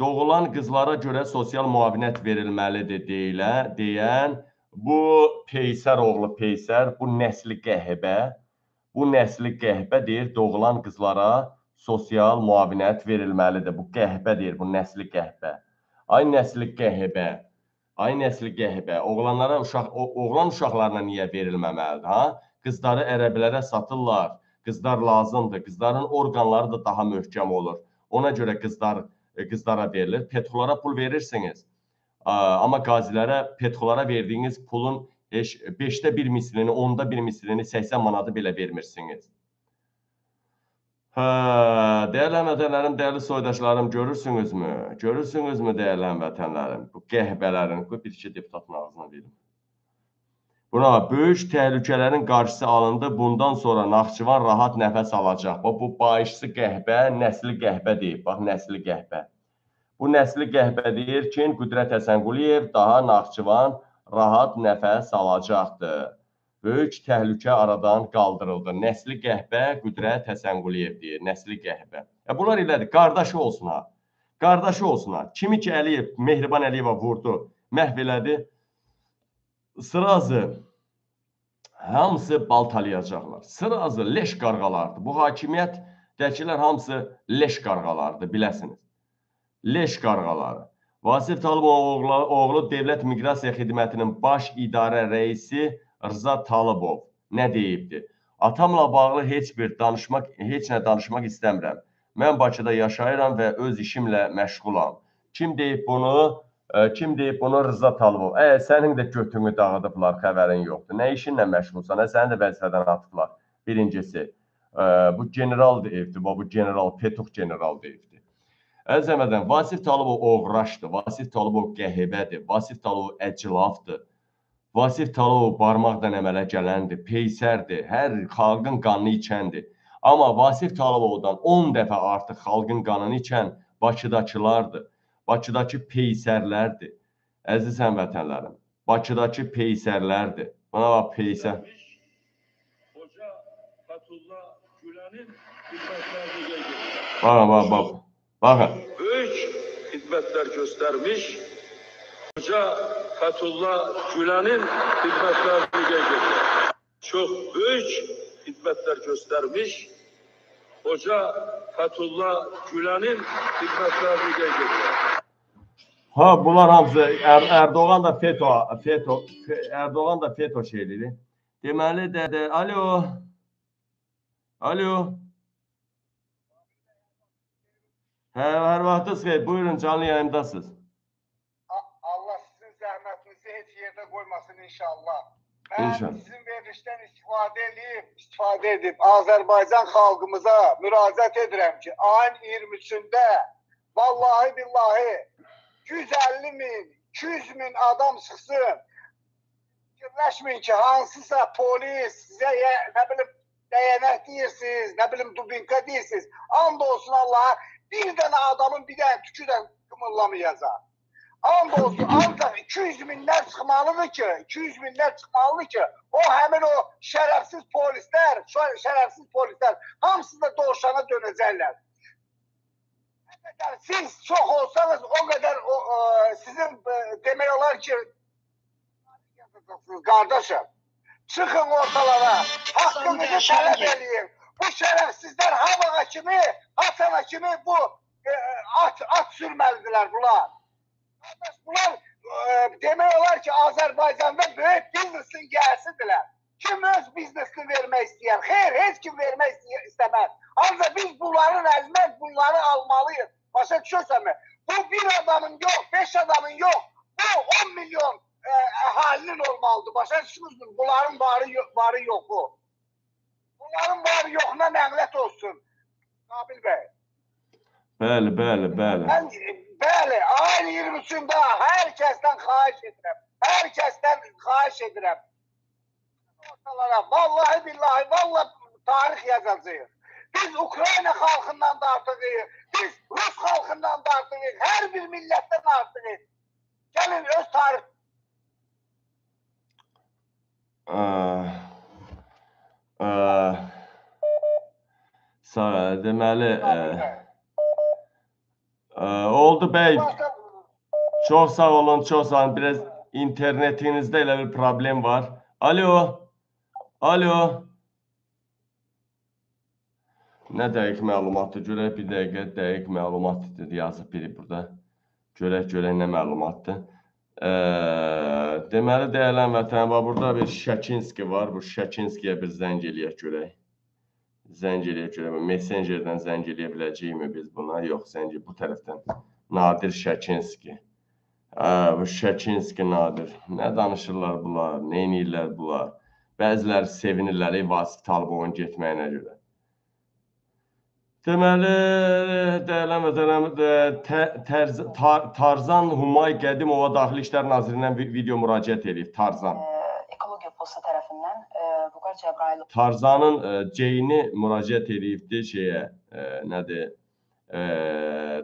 doğulan qızlara görə sosial müavinət verilməlidir deyilə, deyən bu Peysər oğlu Peysər, bu nəsli qəhbə, bu nəsli qəhbə deyir, doğulan qızlara sosial müavinət verilməlidir. Bu qəhbə deyir, bu nəsli qəhbə. Ay nəsli qəhbə. Ay nəsli qəhbə. Oğlanlara uşaq o, oğlan uşaqlarına niyə verilməməlidir, ha? Qızları ərəblərə satırlar. Qızlar lazımdır. Qızların orqanları da daha möhkəm olur. Ona görə qızlar e, qızlara verilir. Petrolara pul verirsiniz. Amma qazilərə, petrolara verdiyiniz pulun heç 5də 1 mislini, 10da 1 mislini, 80 manatı belə vermirsiniz. Hə, dəyərli vətənlərim, dəyərli soydaşlarım, görürsünüzmü? Görürsünüzmü dəyərli vətənlərim? Bu qəhbələrin, bu bir iki deputatın ağzına verim. Buna böyük təhlükələrin qarşısı alındı. Bundan sonra Naxçıvan rahat nəfəs alacaq. Bax bu bağışçı qəhbə, nəsli qəhbə deyib. Bax nəsli qəhbə. Bu nəsli qəhbə deyir ki, Qüdrət Həsənquliyev daha Naxçıvan rahat nəfəs alacaqdır. Böyük təhlükə aradan qaldırıldı. Nəsli qəhbə Qüdrət Həsənquliyev deyir. Nəsli qəhbə. Ya bunlar elədir. Qardaşı olsun ha. Qardaşı olsun ha. Kimi ki Əliyev, Mehriban Əliyeva vurdu, məhv elədi. Sırazı hamısı baltalayacaqlar. Sırazı leş qarğalardır. Bu hakimiyyətdəkilər hamısı leş qarğalardır, biləsiniz. Leş qarğaları. Vasif Talıbov oğlu, oğlu Dövlət Miqrasiya Xidmətinin baş idarə rəisi Rza Talıbov nə deyibdi? Atamla bağlı heç bir danışmaq, heç nə danışmaq istəmirəm. Mən Bakıda yaşayıram və öz işimlə məşğulam. Kim deyib bunu? Kim deyib bunu? Rza Talıbov. Ə, sənin də götünü dağıdıblar, xəbərin yoxdur. Nə işinlə məşğulsan? Ə, səni də vəzifədən atıblar. Birincisi, ə, bu general deyibdi, bu general Petuq general deyibdi. Əziz əmədən, Vasif Talıbov oğraşdır, Vasif Talıbov qəhibədir, Vasif Talıbov əclafdır. Vasif Talıbov barmaqdan əmələ gələndir, peysərdir, hər xalqın qanını içəndir. Amma Vasif Talıbovdan 10 dəfə artıq xalqın qanını içən Bakıdakılardır. Bakıdakı peysərlərdir. Əziz həmvətənlərim, Bakıdakı peysərlərdir. Buna bax peysər. Hoca Fatullah Gülen'in hizmetlerini geldi. Baxın, bax, bax. Baxın. Büyük hizmetler göstermiş. Hoca Fethullah Gülen'in hizmetlerini geldi. Çok büyük hizmetler göstermiş. Hoca Fethullah Gülen'in hizmetlerini geldi. Ha bunlar hamısı er Erdoğan da FETÖ FETÖ Fe- Erdoğan da FETÖ şeyleri. Deməli də, də alo. Alo. Hə, hər vaxtınız xeyir. Buyurun canlı yayındasınız. Qoymasın inşallah. Mən İnşallah. sizin verilişdən istifadə edib, istifadə edib Azərbaycan xalqımıza müraciət edirəm ki, ayın 23-də vallahi billahi 150 min, 200 min adam çıxsın. Fikirləşməyin ki, hansısa polis sizə nə bilim dəyənək deyirsiniz, nə bilim dubinka deyirsiniz. And olsun Allaha bir dənə adamın bir dənə tükü də qımırlamayacaq. And olsun ancaq 200 minlər çıxmalıdır ki, 200 minlər çıxmalıdır ki, o həmin o şərəfsiz polislər, şə- şərəfsiz polislər hamısı da dovşana dönəcəklər. Nə qədər siz çox olsanız o qədər o, e, sizin e, demək olar ki yazacaqsınız qardaşım. Çıxın ortalara, haqqınızı tələb eləyin. Bu şərəfsizlər havağa kimi, Hasana kimi bu e, at at sürməlidirlər bunlar. Qardaş bunlar e, demək olar ki Azərbaycanda böyük biznesin gəlsidirlər. Kim öz biznesini vermək istəyər? Xeyr, heç kim vermək istəməz. Ancaq biz bunların əlindən bunları almalıyıq. Başa düşürsənmi? Bu bir adamın yox, beş adamın yox. Bu 10 milyon e, əhalinin olmalıdır. Başa düşürsünüz? Bunların varı, varı yoxu. Bunların varı yoxuna nəqlət olsun. Nabil bəy. Bəli, bəli, bəli. Mən bəli, ayın 23-də hər kəsdən xahiş edirəm. Hər kəsdən xahiş edirəm. Ortalara vallahi billahi vallahi tarix yazacağıq. Biz Ukrayna xalqından da artığıyıq. Biz Rus xalqından da artığıyıq. Hər bir millətdən artığıyıq. Gəlin öz tarix ah, Sağ deməli, e, e, oldu bəy. Çox sağ olun, çox sağ olun. Biraz internetinizdə elə bir problem var. Alo. Alo. Nə dəqiq məlumatdır? Görək bir dəqiqə dəqiq məlumat yazıb biri burada. Görək görək nə məlumatdır. Ə, deməli dəyərli vətən var. Burada bir Şəkinski var. Bu Şəkinskiyə bir zəng eləyək görək. Zəng eləyək görək. Messengerdən zəng eləyə biləcəyikmi biz buna? Yox, zəng bu tərəfdən. Nadir Şəkinski. Hə, bu Şəkinski Nadir. Nə danışırlar bunlar? Nə edirlər bunlar? Bəziləri sevinirlər Vasif Talıbovun getməyinə görə. Deməli, dəyərli vətənəm, Tərz, Tar, Tarzan Humay Qədimova Daxili İşlər Nazirindən vi- video müraciət edib. Tarzan. ekologiya Bürosu tərəfindən Vüqar Cəbrayılov Tarzanın e, Ceyni müraciət edibdi şeyə, e, nədir? E,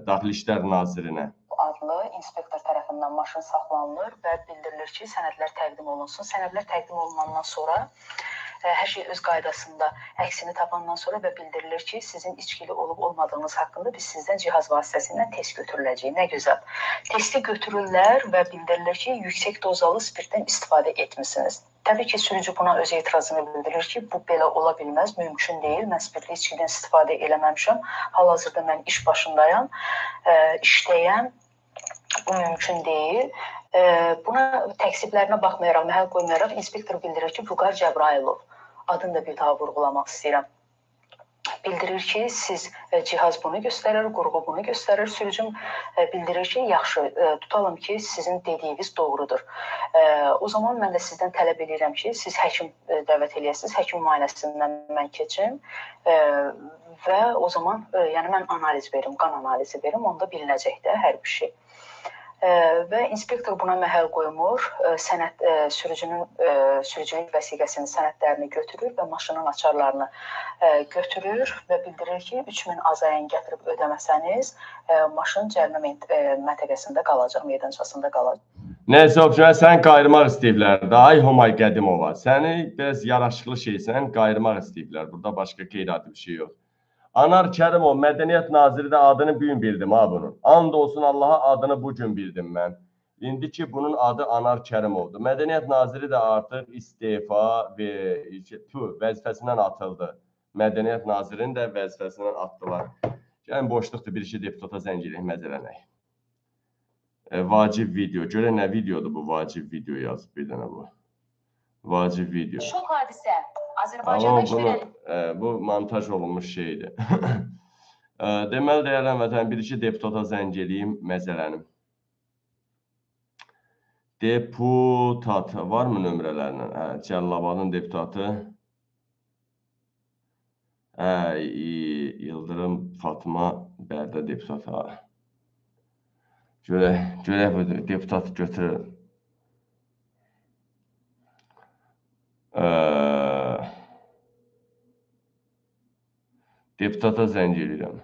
Daxili İşlər Nazirinə. adlı inspektor tərəfindən maşın saxlanılır və bildirilir ki, sənədlər təqdim olunsun. Sənədlər təqdim olunandan sonra ə, hər şey öz qaydasında əksini tapandan sonra və bildirilir ki, sizin içkili olub olmadığınız haqqında biz sizdən cihaz vasitəsilə test götürüləcək. Nə gözəl. Testi götürürlər və bildirilir ki, yüksək dozalı spirtdən istifadə etmisiniz. Təbii ki, sürücü buna öz etirazını bildirir ki, bu belə ola bilməz, mümkün deyil. Mən spirtli içkidən istifadə eləməmişəm. Hal-hazırda mən iş başındayam, ə, işdəyəm. Bu mümkün deyil. E, buna təksiblərinə baxmayaraq, məhəl qoymayaraq inspektor bildirir ki, Vüqar Cəbrayılov adını da bir daha vurğulamaq istəyirəm. Bildirir ki, siz e, cihaz bunu göstərir, qurğu bunu göstərir. Sürücüm e, bildirir ki, yaxşı, e, tutalım ki, sizin dediyiniz doğrudur. O zaman mən də sizdən tələb edirəm ki, siz həkim dəvət eləyəsiniz, həkim müayinəsindən mən keçim. Və o zaman yəni mən analiz verim, qan analizi verim, onda bilinəcək də hər bir şey. Və inspektor buna məhəl qoymur. E, sənəd e, sürücünün e, sürücülük vəsiqəsinin sənədlərini götürür və maşının açarlarını götürür və bildirir ki, 3000 azayən gətirib ödəməsəniz, maşın cərimə məntəqəsində qalacaq, meydançasında qalacaq. Nəysə, obşən sən qayırmaq istəyiblər. Ay Homay Qədimova. Səni biraz yaraşıqlı şeysən, qayırmaq istəyiblər. Burada başqa qeyri-adi bir şey yox. Anar Kərimov, Mədəniyyət Naziri də adını bu gün bildim ha bunun. And olsun Allaha adını bu gün bildim mən. İndi ki bunun adı Anar Kərimovdur. Mədəniyyət Naziri də artıq istefa və tü, vəzifəsindən atıldı. Mədəniyyət Nazirinin də vəzifəsindən atdılar. Yəni boşluqdur bir işi deputata zəng edək, məzələnək. E, vacib video. Görə nə videodur bu vacib video yazıb bir dənə bu. Vacib video. Şok hadisə. Amma Azərbaycanda bunu işləyən e, bu montaj olunmuş şeydir. [laughs] e, deməli dəyərli həmvətən bir iki deputata zəng eləyim, məzələnim. Deputat varmı nömrələrlə? Hə, Cəllabadın deputatı. Hə, Yıldırım Fatma Bərdə deputat ha. Görək, görək bu deputat götürür. Eee edirəm.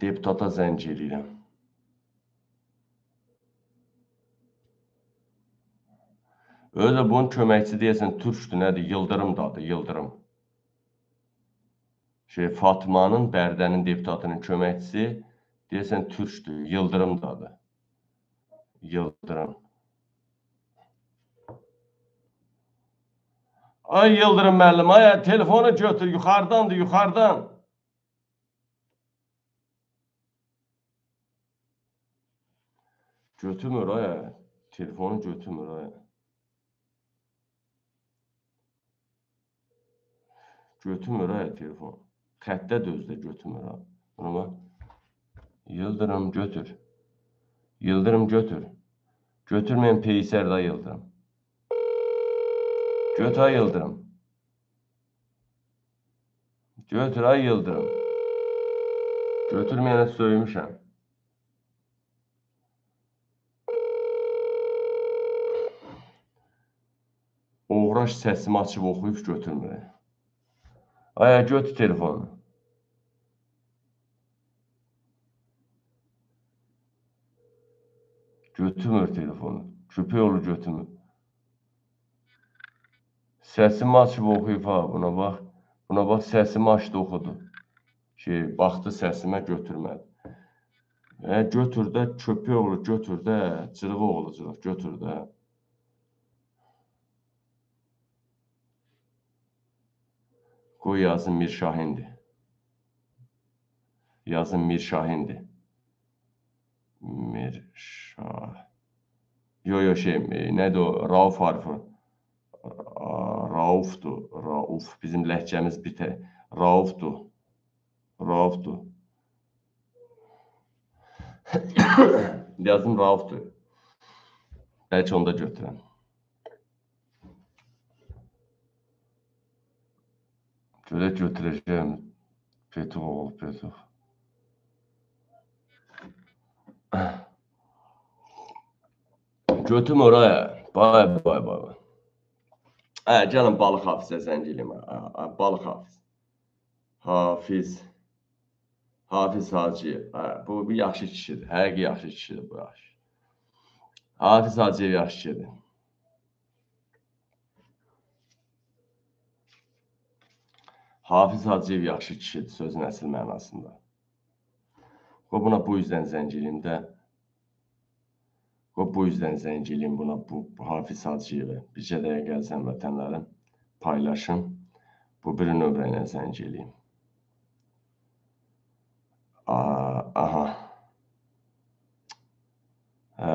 deputata zəng edirəm. Özü də bunun köməkçisi deyəsən türkdür, nədir? Yıldırım da adı, Yıldırım. Şey Fatmanın Bərdənin deputatının köməkçisi deyəsən türkdür, Yıldırım da adı. Yıldırım. Ay Yıldırım müəllim, ay telefonu götür, yuxarıdandır, yuxarıdan. Götürmür ay, telefonu götürmür ay. Götürmür ay telefon. Xəttə də özdə götürmür ha. Buna. Yıldırım götür. Yıldırım götür. Götürmeyin Peysər da Yıldırım. Götür ay Yıldırım. Götür ay Yıldırım. Götürməyənə söymüşəm. Uğraş səsimi açıb oxuyub götürmür. Aya götür telefonu. Götürmür telefonu. Köpək oğlu götürmür. Səsimi açıb oxuyub ha, buna bax. Buna bax, səsimi açdı, oxudu. Şey, baxdı səsimə götürmədi. E, götür də, köpək oğlu götür də, cırğı oğlu cırıq, götür də. Qoy yazın Mir Şahindir. Yazın Mir Şahindir. Mir Şah. Yo yo şey, e, nədir o? Rauf harfi. Raufdur. Rauf. Bizim ləhcəmiz bir tə Raufdur. Raufdur. [coughs] Yazım Raufdur. Bəlkə onda götürəm. Görə götürəcəm. Petov oğlu Petov. [coughs] Götüm oraya. Bay bay bay. bay. Hə, gəlin balıq hafizə zəng eləyim. Balıq hafiz. Hafiz. Hafiz Hacıyev. Hə, bu bir yaxşı kişidir. Həqiqi yaxşı kişidir bu yaxşı. Hafiz Hacıyev yaxşı kişidir. Hafiz Hacıyev yaxşı kişidir sözün əsl mənasında. Və buna bu üzdən zəng eləyim də. Və bu üzdən zəng eləyim buna bu, bu Hafiz Hacıyevə. Bircə dəqiqə gəlsən vətənlərim paylaşım. Bu bir nömrə ilə zəng eləyim. Aa, aha. Hə,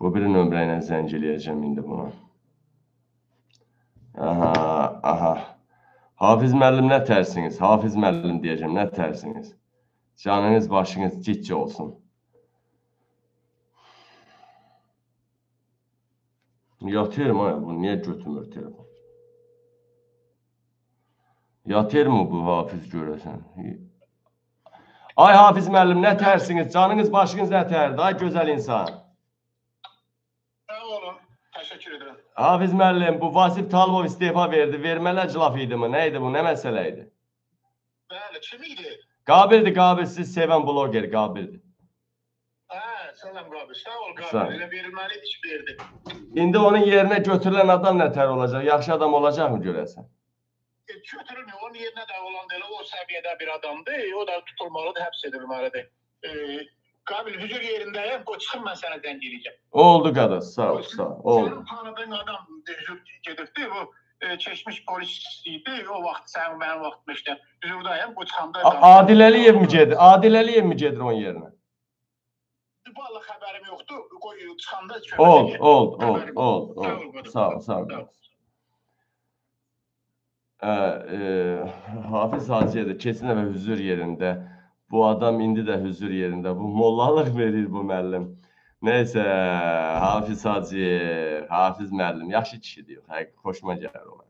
bu bir nömrə ilə zəng eləyəcəm indi buna. Aha, aha. Hafiz müəllim nə tərsiniz? Hafiz müəllim deyəcəm, nə tərsiniz? Canınız, başınız cicci olsun. Yatıyorum ha, bu niye götürmür telefon? Yatır mı bu Hafiz görəsən? Ay Hafiz müəllim, nə tərsiniz? Canınız, başınız nə tərdir? Ay gözəl insan. Sağ olun. Teşekkür ederim. Hafiz müəllim, bu Vasif Talibov istefa verdi. Vermələr cılaf idi mi? Nə idi bu? Nə məsələ idi? Bəli, kim idi? Qabildir, Qabil. Siz sevən bloger Qabildir. Selam abi. Sağ ol abi. Öyle verilmeli iş verdi. İndi onun yerinə götürülən adam nətər olacaq? Yaxşı adam olacaqmı görəsən? E, götürülmüyor. Onun yerine de olan değil. O seviyede bir adamdı. O da tutulmalıdır, hapsedilmelidir. E, Kabil huzur yerindeyim. O çıkın ben sana dengeleyeceğim. Oldu qardaş, sağ ol, sağ ol. Oldu. tanıdığın adam huzur gedirdi. Bu e, çeşmiş polisiydi. O vaxt sen benim vaxtım işte huzurdayım. Bu çıkanda... A- Adil Əliyev mi gedir? Adil Əliyev mi gedir onun yerinə? Vallahi haberim yoktu. Koy çıkanda... Oldu, oldu, oldu, Haberim oldu, yok. oldu. Sağ ol, sağ ol. Sağ ol. Ə, e, Hafiz Hacıyev də keçən dəfə hüzur yerində. Bu adam indi də hüzur yerində. Bu mollalıq verir bu müəllim. Nəysə, Hafiz Hacıyev, Hafiz müəllim yaxşı kişidir. Həqiqi xoşuma gəlir ona.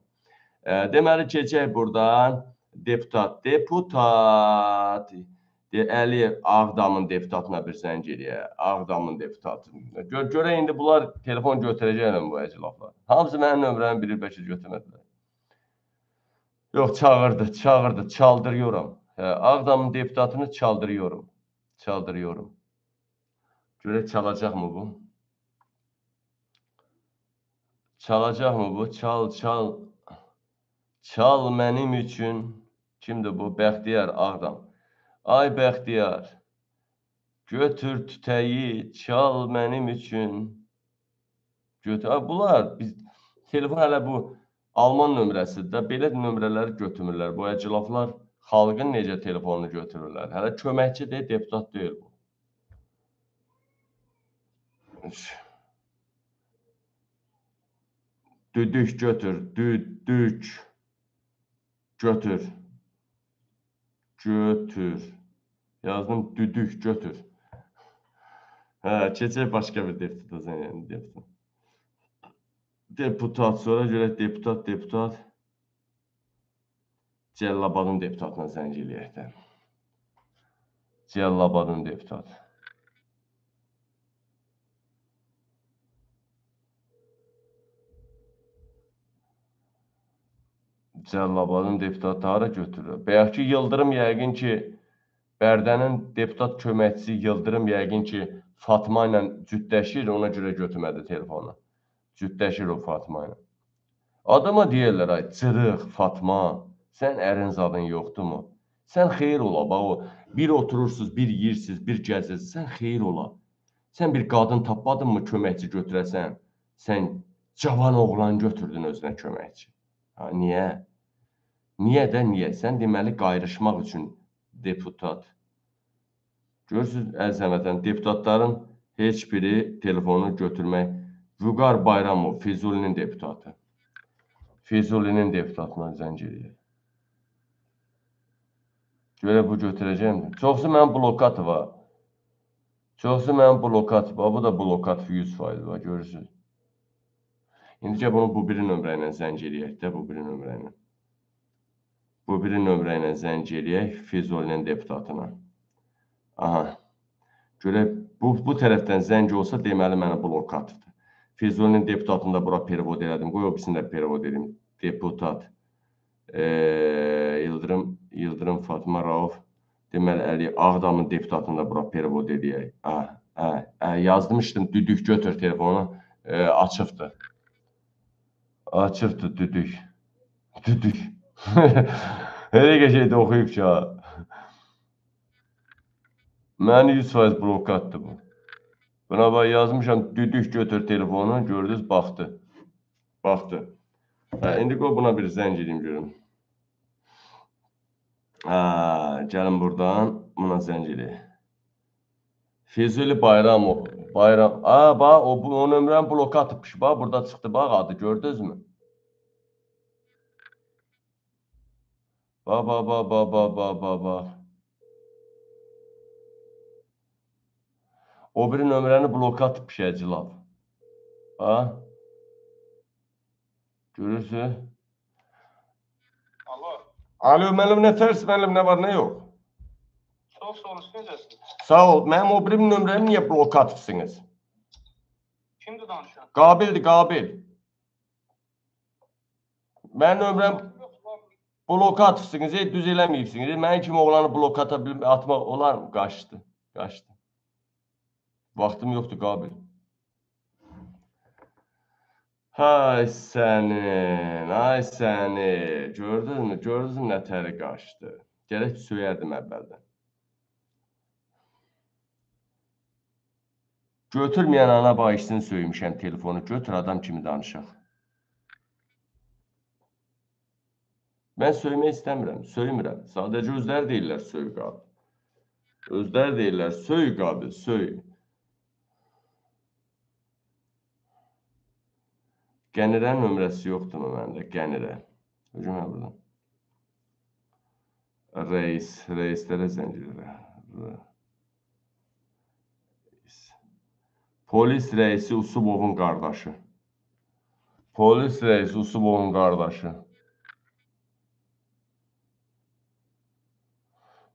Ə, deməli keçək burdan deputat, deputat. De Əliyev Ağdamın deputatına bir zəng eləyə. Ağdamın deputatı. Gör, görə indi bunlar telefon götürəcəklər bu əclaflar. Hamısı mənim nömrəmi bilir, bəlkə götürmədilər. Yox, çağırdı, çağırdı, çaldırıyorum. Hə, Ağdamın deputatını çaldırıyorum. Çaldırıyorum. Görək çalacaqmı bu? Çalacaqmı bu? Çal, çal. Çal mənim üçün. Kimdir bu? Bəxtiyar Ağdam. Ay Bəxtiyar. Götür tütəyi, çal mənim üçün. Götür. Bunlar biz telefon hələ bu Alman nömrəsidir də. Belə nömrələri götürmürlər. Bu əclaflar xalqın necə telefonunu götürürlər. Hələ köməkçi deyil, deputat deyil bu. Düdük götür, düdük. Götür. Götür. Yazdım düdük götür. Hə, keçək başqa bir deputata edim, deputat. Deputat, sonra görək deputat, deputat. Cəllabadın deputatına zəng eləyək də. Cəllabadın deputat. Cəllabadın deputatı hara götürür? Bəyəki Yıldırım yəqin ki, Bərdənin deputat köməkçisi Yıldırım yəqin ki, Fatma ilə cütləşir, ona görə götürmədi telefonu. Cütləşir o Fatma ilə. Adama deyirlər, ay cırıq Fatma, sən ərin zadın yoxdurmu? Sən xeyir ola, bax o bir oturursunuz, bir yeyirsiniz, bir gəzirsiniz, sən xeyir ola. Sən bir qadın tapmadınmı köməkçi götürəsən? Sən cavan oğlan götürdün özünə köməkçi. Ha, niyə? Niyə də niyə? Sən deməli qayrışmaq üçün deputat. Görürsüz, əziz həmvətən, deputatların heç biri telefonu götürmək. Vüqar Bayramov, Füzulinin deputatı. Füzulinin deputatına zəng eləyir. Görə bu götürəcəm. Çoxsu mənim blokat var. Çoxsu mənim blokat var. Bu da blokat 100% var, görürsüz. İndicə bunu bu biri nömrə ilə zəng eləyək də, bu biri nömrə ilə. Bu biri nömrə ilə zəng eləyək Füzulinin deputatına. Aha. Görək bu bu tərəfdən zəng olsa deməli mənə blok atıbdı. Füzulinin deputatını da bura perevod elədim. Qoy o birisini də perevod edim. Deputat e, Yıldırım Yıldırım Fatma Rauf deməli Əli Ağdamın deputatını da bura perevod eləyək. Hə, hə, hə, yazmışdım düdük götür telefonu e, açıbdı. Açıbdı düdük. Düdük. Elə qəşəngdə oxuyub ki. Məni 100% blokatdı bu. Buna yazmışam düdük götür telefonu, gördünüz baxdı. Baxdı. Hə, indi qoy buna bir zəng edeyim görüm. Hə, gəlin burdan buna zəng edək. Füzuli Bayramov. Bayram. Aa, bax o bu o nömrəni bloka atıbmış. Bax burada çıxdı bax adı gördünüzmü? Bax bax bax bax bax bax bax bax. O biri nömrəni bloka Əcilab. Ha? Görürsüz? Alo. Alo, mənim nə tərs, mənim nə var, nə yox? Çox sağ olun, necəsiniz? Sağ ol. Mənim o biri nömrəmi niyə bloka atıbsınız? Kimdir danışan? Qabildir, Qabil. Mənim nömrəm bloka atıbsınız, ey, düz eləməyibsiniz. Ey, Mənim kimi oğlanı bloka ata bilmə, atmaq olar mı? Qaçdı, qaçdı. Vaxtım yoxdur, Qabil. Hay sənin, ay səni. Gördünüzmü? Gördünüzmü nə təri qaçdı? Gərək söyərdim əvvəldən. Götürməyən ana bağışını söymüşəm telefonu. Götür adam kimi danışaq. Mən söymək istəmirəm, söymirəm. Sadəcə özləri deyirlər söy qabil. Özləri deyirlər söy qabil, söy. Qənirənin nömrəsi yoxdurmu məndə? Qənirə. Hücum buradan. Reis, reislərə zəng edirəm. Polis reisi Usubovun qardaşı. Polis reisi Usubovun qardaşı.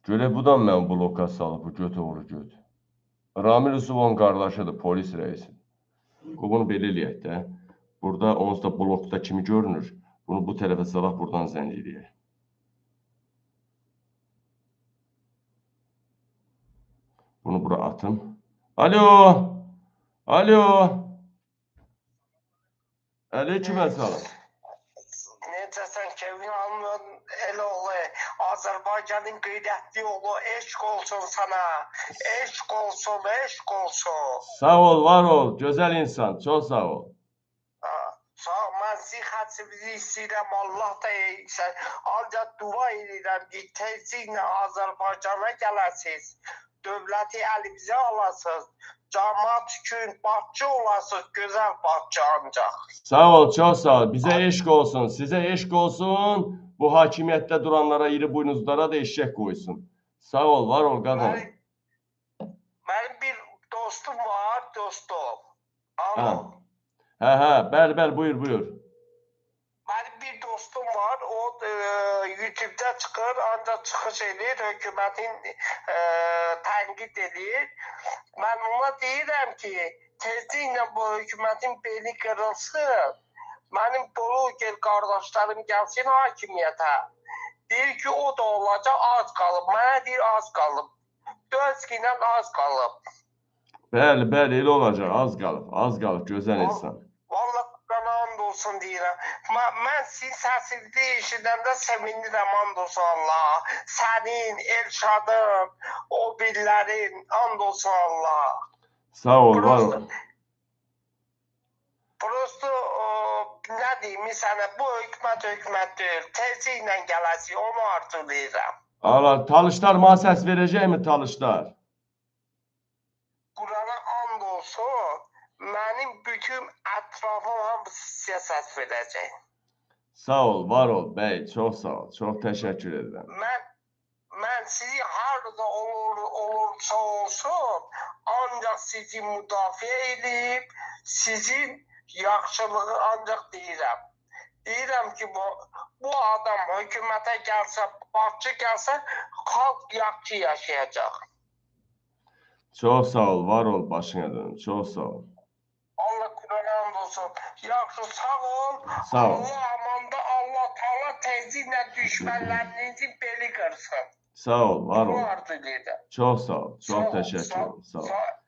Görə bu da mən bloka salıb, bu göt oğru göt. Ramil Usubovun qardaşıdır, polis reisi. Bunu belə eləyək də. Burada onsuz da blokda kimi görünür. Bunu bu tərəfə salaq, buradan zəng eləyək. Bunu bura atım. Alo! Alo! Aleyküm əssalam. Azərbaycanın qeyrətli oğlu, eşq olsun sana. Eşq olsun, eşq olsun. Sağ ol, var ol. Gözəl insan. Çox sağ ol. Sağ mən sizin xətrinizi istəyirəm, Allah da eyləsin. Ancaq dua edirəm ki, tezliklə Azərbaycana gələsiniz. Dövləti əlimizə alasınız. Cəmaət üçün başçı olasınız, gözəl başçı ancaq. Sağ ol, çox sağ ol. Bizə eşq olsun, sizə eşq olsun. Bu hakimiyyətdə duranlara, iri buynuzlara da eşək qoysun. Sağ ol, var ol qadın. Mənim, bir dostum var, dostum. Hə. Alo. Hə, hə, bəli, bəli, buyur, buyur. Mənim bir dostum var, o e, YouTube-da çıxır, ancaq çıxış edir, hökumətin e, tənqid edir. Mən ona deyirəm ki, tezliklə bu hökumətin beli qırılsın. Mənim bloger qardaşlarım gəlsin hakimiyyətə. Deyir ki, o da olacaq, az qalıb. Mənə deyir, az qalıb. Dörd ilə az qalıb. Bəli, bəli, elə olacaq. Az qalıb, az qalıb, gözəl insan. Vallahi Qurana and olsun deyirəm. Mən, mən sizin səsinizi eşidəndə sevinirəm and olsun Allah. Sənin, Elşadın, o birlərin and olsun Allah. Sağ ol, var ol. Prosto, nə deyim sənə, bu hökumət hökumət deyil. Tezliklə gələcək, onu arzulayıram. Allah, talışlar mənə səs verəcəkmi talışlar? Qurana and olsun, mənim bütün ətrafım hamısı sizə səs verəcək. Sağ ol, var ol bəy, çox sağ ol. Çox təşəkkür edirəm. Mən mən sizi harda olur olursa olsun, ancaq sizi müdafiə edib, sizin yaxşılığı ancaq deyirəm. Deyirəm ki, bu bu adam hökumətə gəlsə, başçı gəlsə, xalq yaxşı yaşayacaq. Çox sağ ol, var ol başına dönüm. Çox sağ ol. Allah Qurana and olsun. Yaxşı, sağ ol. Sağ ol. Allah amanda Allah Taala tezliklə düşmənlərinizi beli qırsın. Sağ ol, var ol. Çox sağ ol. Sağ Çox ol, təşəkkür sağ ol, ol. Sağ ol. sağ ol.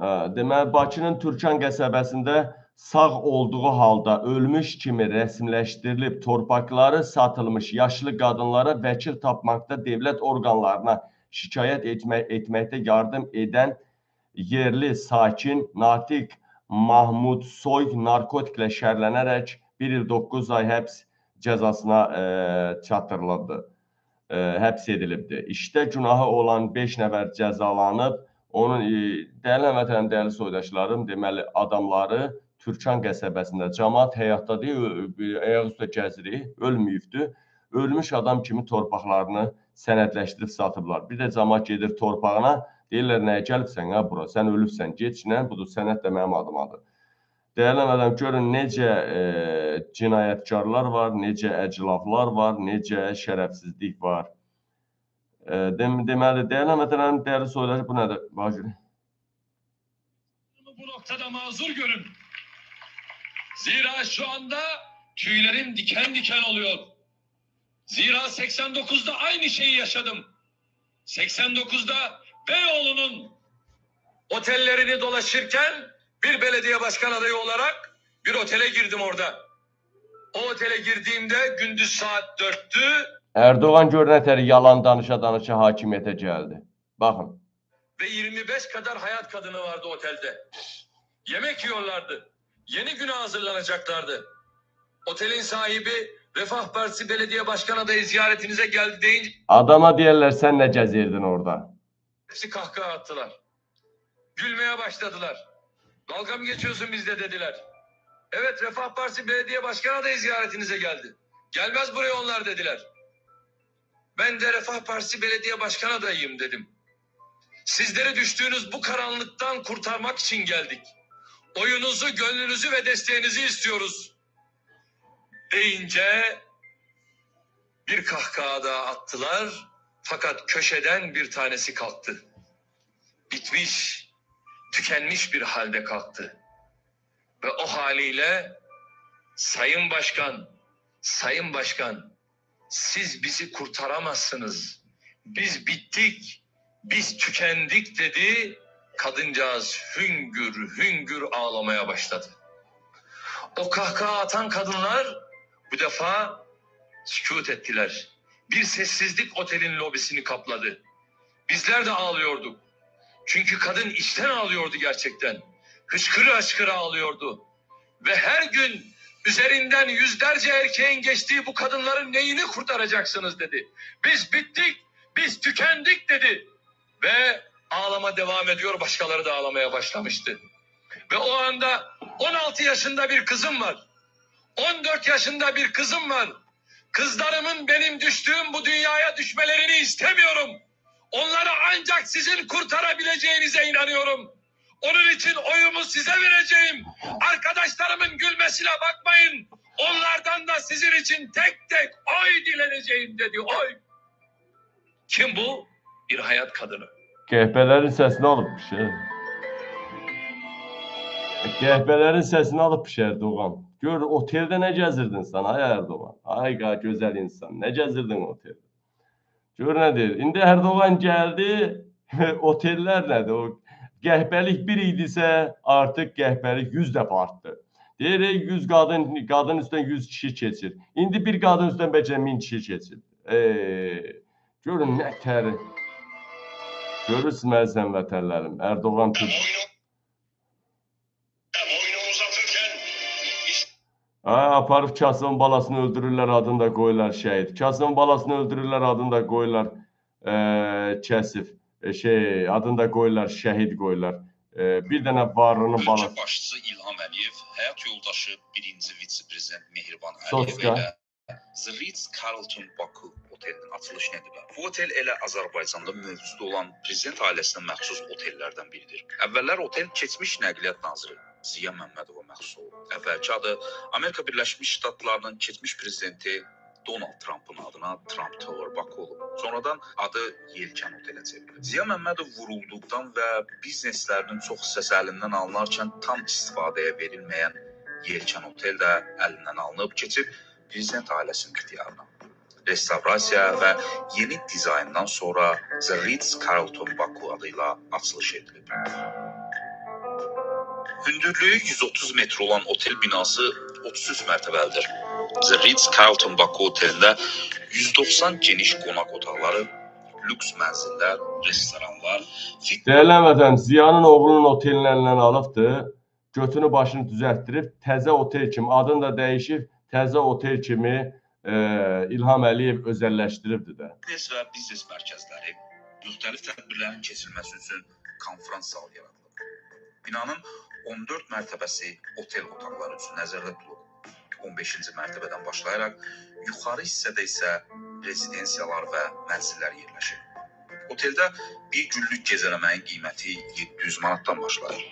Hə, deməli Bakının Türkan qəsəbəsində sağ olduğu halda ölmüş kimi rəsmiləşdirilib torpaqları satılmış yaşlı qadınlara vəkil tapmaqda dövlət orqanlarına şikayət etmək etməkdə yardım edən yerli sakin Natiq Mahmud Soy narkotiklə şərlənərək 1 il 9 ay həbs cəzasına e, çatdırılıb, e, həbs edilibdi. İşdə günahı olan 5 nəfər cəzalanıb. Onun e, dəyərli həmvətənim, dəyərli soydaşlarım, deməli adamları Türkan qəsəbəsində cəmaət həyatda deyil, ayaq üstə gəzirik, ölməyibdi. Ölmüş adam kimi torpaqlarını sənədləşdirib satıblar. Bir də cəmaət gedir torpağına, deyirlər nəyə gəlibsən ha bura? Sən ölübsən, keçinən, budur sənəd də mənim adımadır. Dəyərli həmvətənim, görün necə e, cinayətkarlar var, necə əclaflar var, necə şərəfsizlik var. E, dem deməli, dəyərli həmvətənim, dəyərli soydaşlar, bu nədir? Bacı. bu noktada mazur görün. Zira şu anda tüylerim diken diken oluyor. Zira 89'da aynı şeyi yaşadım. 89'da Beyoğlu'nun otellerini dolaşırken bir belediye başkan adayı olarak bir otele girdim orada. O otele girdiğimde gündüz saat 4'tü Erdoğan gör nətər yalan danışa-danışa hakimiyyətə gəldi. Baxın. ve 25 kadar hayat kadını vardı otelde. Yemek yiyorlardı. Yeni güne hazırlanacaklardı. Otelin sahibi Refah Partisi Belediye Başkan adayı ziyaretinize geldi deyince Adama deyirlər sən nə gəzirdin orada? hepsi kahkaha attılar. Gülmeye başladılar. Dalga mı geçiyorsun bizde dediler. Evet Refah Partisi Belediye Başkan adayı ziyaretinize geldi. Gelmez buraya onlar dediler. Ben de Refah Partisi Belediye Başkan adayıyım dedim. Sizleri düştüğünüz bu karanlıktan kurtarmak için geldik. Oyunuzu, gönlünüzü ve desteğinizi istiyoruz. Deyince bir kahkaha daha attılar. Fakat köşeden bir tanesi kalktı. Bitmiş, tükenmiş bir halde kalktı. Ve o haliyle Sayın Başkan, Sayın Başkan siz bizi kurtaramazsınız. Biz bittik, biz tükendik dedi. Kadıncağız hüngür hüngür ağlamaya başladı. O kahkaha atan kadınlar bu defa sükut ettiler. Bir sessizlik otelin lobisini kapladı. Bizler de ağlıyorduk. Çünkü kadın içten ağlıyordu gerçekten. Hıçkırı hıçkırı ağlıyordu. Ve her gün üzerinden yüzlerce erkeğin geçtiği bu kadınların neyini kurtaracaksınız dedi. Biz bittik, biz tükendik dedi. Ve ağlama devam ediyor, başkaları da ağlamaya başlamıştı. Ve o anda 16 yaşında bir kızım var. 14 yaşında bir kızım var. Kızlarımın benim düştüğüm bu dünyaya düşmelerini istemiyorum. Onları ancak sizin kurtarabileceğinize inanıyorum. Onun için oyumu size vereceğim. Arkadaşlarımın gülmesine bakmayın. Onlardan da sizin için tek tek oy dileneceğim dedi. Oy. Kim bu? Bir hayat kadını. Qəhbələrin səsini alıbmış. Hə. Qəhbələrin səsini alıbmış Erdoğan. Gör oteldə nə gəzirdin sən ay Erdoğan? Ay qa gözəl insan. Nə gəzirdin oteldə? Gör nə deyir. İndi Erdoğan gəldi. [laughs] Otellər nədir? O qəhbəlik bir idisə, artıq qəhbəlik 100 dəfə artdı. Deyir, ey, 100 qadın, qadın üstdən 100 kişi keçir. İndi bir qadın üstdən bəlkə 1000 kişi keçir. Ey, görün nə təri. Görürsünüz məzəm vətənlərim. Erdoğan Türk. Ha, aparıb Kasımın balasını öldürürlər, adını da qoyurlar şəhid. Kasımın balasını öldürürlər, adını da qoyurlar e, kəsif. E, şey, adını da qoyurlar şəhid qoyurlar. E, bir dənə varlının balası. Ölkə başçısı İlham Əliyev həyat yoldaşı birinci vitse-prezident Mehriban. Əliyev ilə The Ritz Carlton Baku otelinin açılışını ediblər. Bu otel elə Azərbaycanda mövcud olan prezident ailəsinə məxsus otellərdən biridir. Əvvəllər otel keçmiş nəqliyyat naziri Ziya Məmmədova məxsus olub. Əvvəlki adı Amerika Birləşmiş Ştatlarının keçmiş prezidenti Donald Trumpın adına Trump Tower Baku olub. Sonradan adı Yelkan Otelə çevrilib. Ziya Məmmədov vurulduqdan və bizneslərinin çox hissəsi əlindən alınarkən tam istifadəyə verilməyən Yelkan Otel də əlindən alınıb keçib prezident ailəsinin ixtiyarına. Restavrasiya və yeni dizayndan sonra The Ritz Carlton Baku adı ilə açılış edilib. Hündürlüyü 130 metr olan otel binası 33 mərtəbəlidir. The Ritz Carlton Baku otelində 190 geniş qonaq otaqları, lüks mənzillər, restoranlar, Dəyərli vətən, Ziyanın oğlunun otelini əlindən alıbdı. Götünü başını düzəltdirib təzə otel kimi, adını da dəyişib, təzə otel kimi e, İlham Əliyev özəlləşdiribdi də. fitness və biznes mərkəzləri, müxtəlif tədbirlərin keçirilməsi üçün konfrans zalı yaradılıb. Binanın 14 mərtəbəsi otel otaqları üçün nəzərdə tutulub. 15-ci mərtəbədən başlayaraq yuxarı hissədə isə rezidensiyalar və mənzillər yerləşir. Oteldə bir günlük gecələməyin qiyməti 700 manatdan başlayır.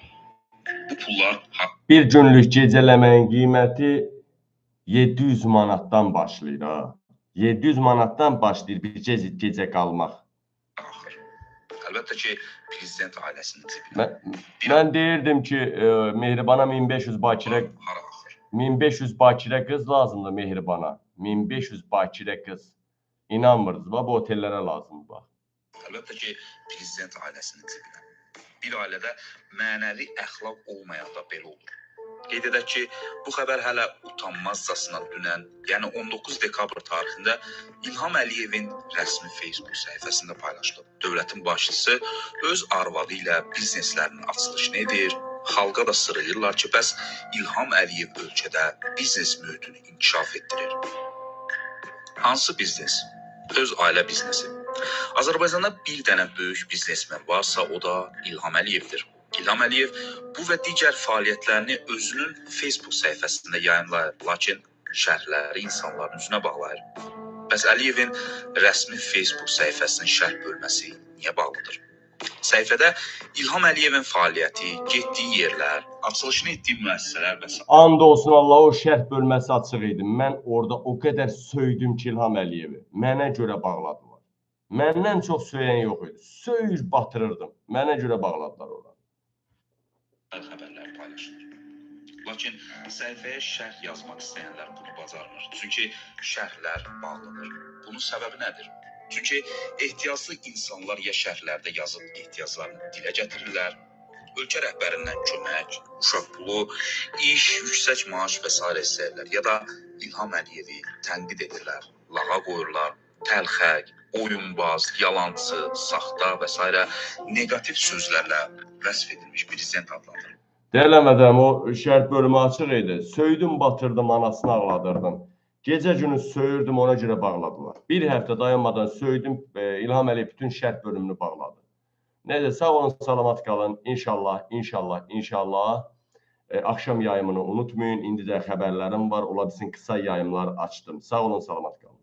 Bu pullar Bir günlük gecələməyin qiyməti 700 manatdan başlayır ha. 700 manatdan başlayır bir gecə, gecə qalmaq. Əlbəttə ki, prezident ailəsinin cibinə. Mən, mən deyirdim ki, e, Mehribana 1500 bakirə Hara? 1500 bakirə qız lazımdır Mehribana. 1500 bakirə qız. İnanmırdınız bax bu otellərə lazımdır bax. Əlbəttə ki, prezident ailəsinin cibinə. Bir ailədə mənəvi əxlaq olmayanda belə olur. Qeyd edək ki, bu xəbər hələ utanmazcasına dünən, yəni 19 dekabr tarixində İlham Əliyevin rəsmi Facebook səhifəsində paylaşılıb. Dövlətin başçısı öz arvadı ilə bizneslərinin açılışını edir, xalqa da sırayırlar ki, bəs İlham Əliyev ölkədə biznes mühitini inkişaf etdirir. Hansı biznes? Öz ailə biznesi. Azərbaycanda bir dənə böyük biznesmen varsa, o da İlham Əliyevdir. İlham Əliyev bu və digər fəaliyyətlərini özünün Facebook səhifəsində yayımlayır, lakin şərhləri insanların üzünə bağlayır. Bəs Əliyevin rəsmi Facebook səhifəsinin şərh bölməsi niyə bağlıdır? Səhifədə İlham Əliyevin fəaliyyəti, getdiyi yerlər, açılışını etdiyi müəssisələr və s. And olsun Allah o şərh bölməsi açıq idi. Mən orada o qədər söydüm ki İlham Əliyevi. Mənə görə bağladılar. Məndən çox söyən yox idi. Söyür batırırdım. Mənə görə bağladılar ora. xəbərlər paylaşılır. Lakin səhifəyə şərh yazmaq istəyənlər bunu bacarmır. Çünki şərhlər bağlıdır. Bunun səbəbi nədir? Çünki ehtiyaclı insanlar ya şərhlərdə yazıb ehtiyaclarını dilə gətirirlər, ölkə rəhbərindən kömək, uşaq pulu, iş, yüksək maaş və s. istəyirlər ya da İlham Əliyevi tənqid edirlər, lağa qoyurlar, təlxək, oyunbaz, yalançı, saxta və s. neqativ sözlərlə vəsf edilmiş prezident adlandırılır. Dələmədəm o şərh bölümü açıq idi. Söydüm, batırdım, anasını ağladırdım. Gecə günü söyürdüm, ona görə bağladılar. Bir həftə dayanmadan söydüm, e, İlham Əliyev bütün şərh bölümünü bağladı. Necə sağ olun, salamat qalın. İnşallah, inşallah, inşallah. E, axşam yayımını unutmayın. İndi də xəbərlərim var. Ola bilsin qısa yayımlar açdım. Sağ olun, salamat qalın.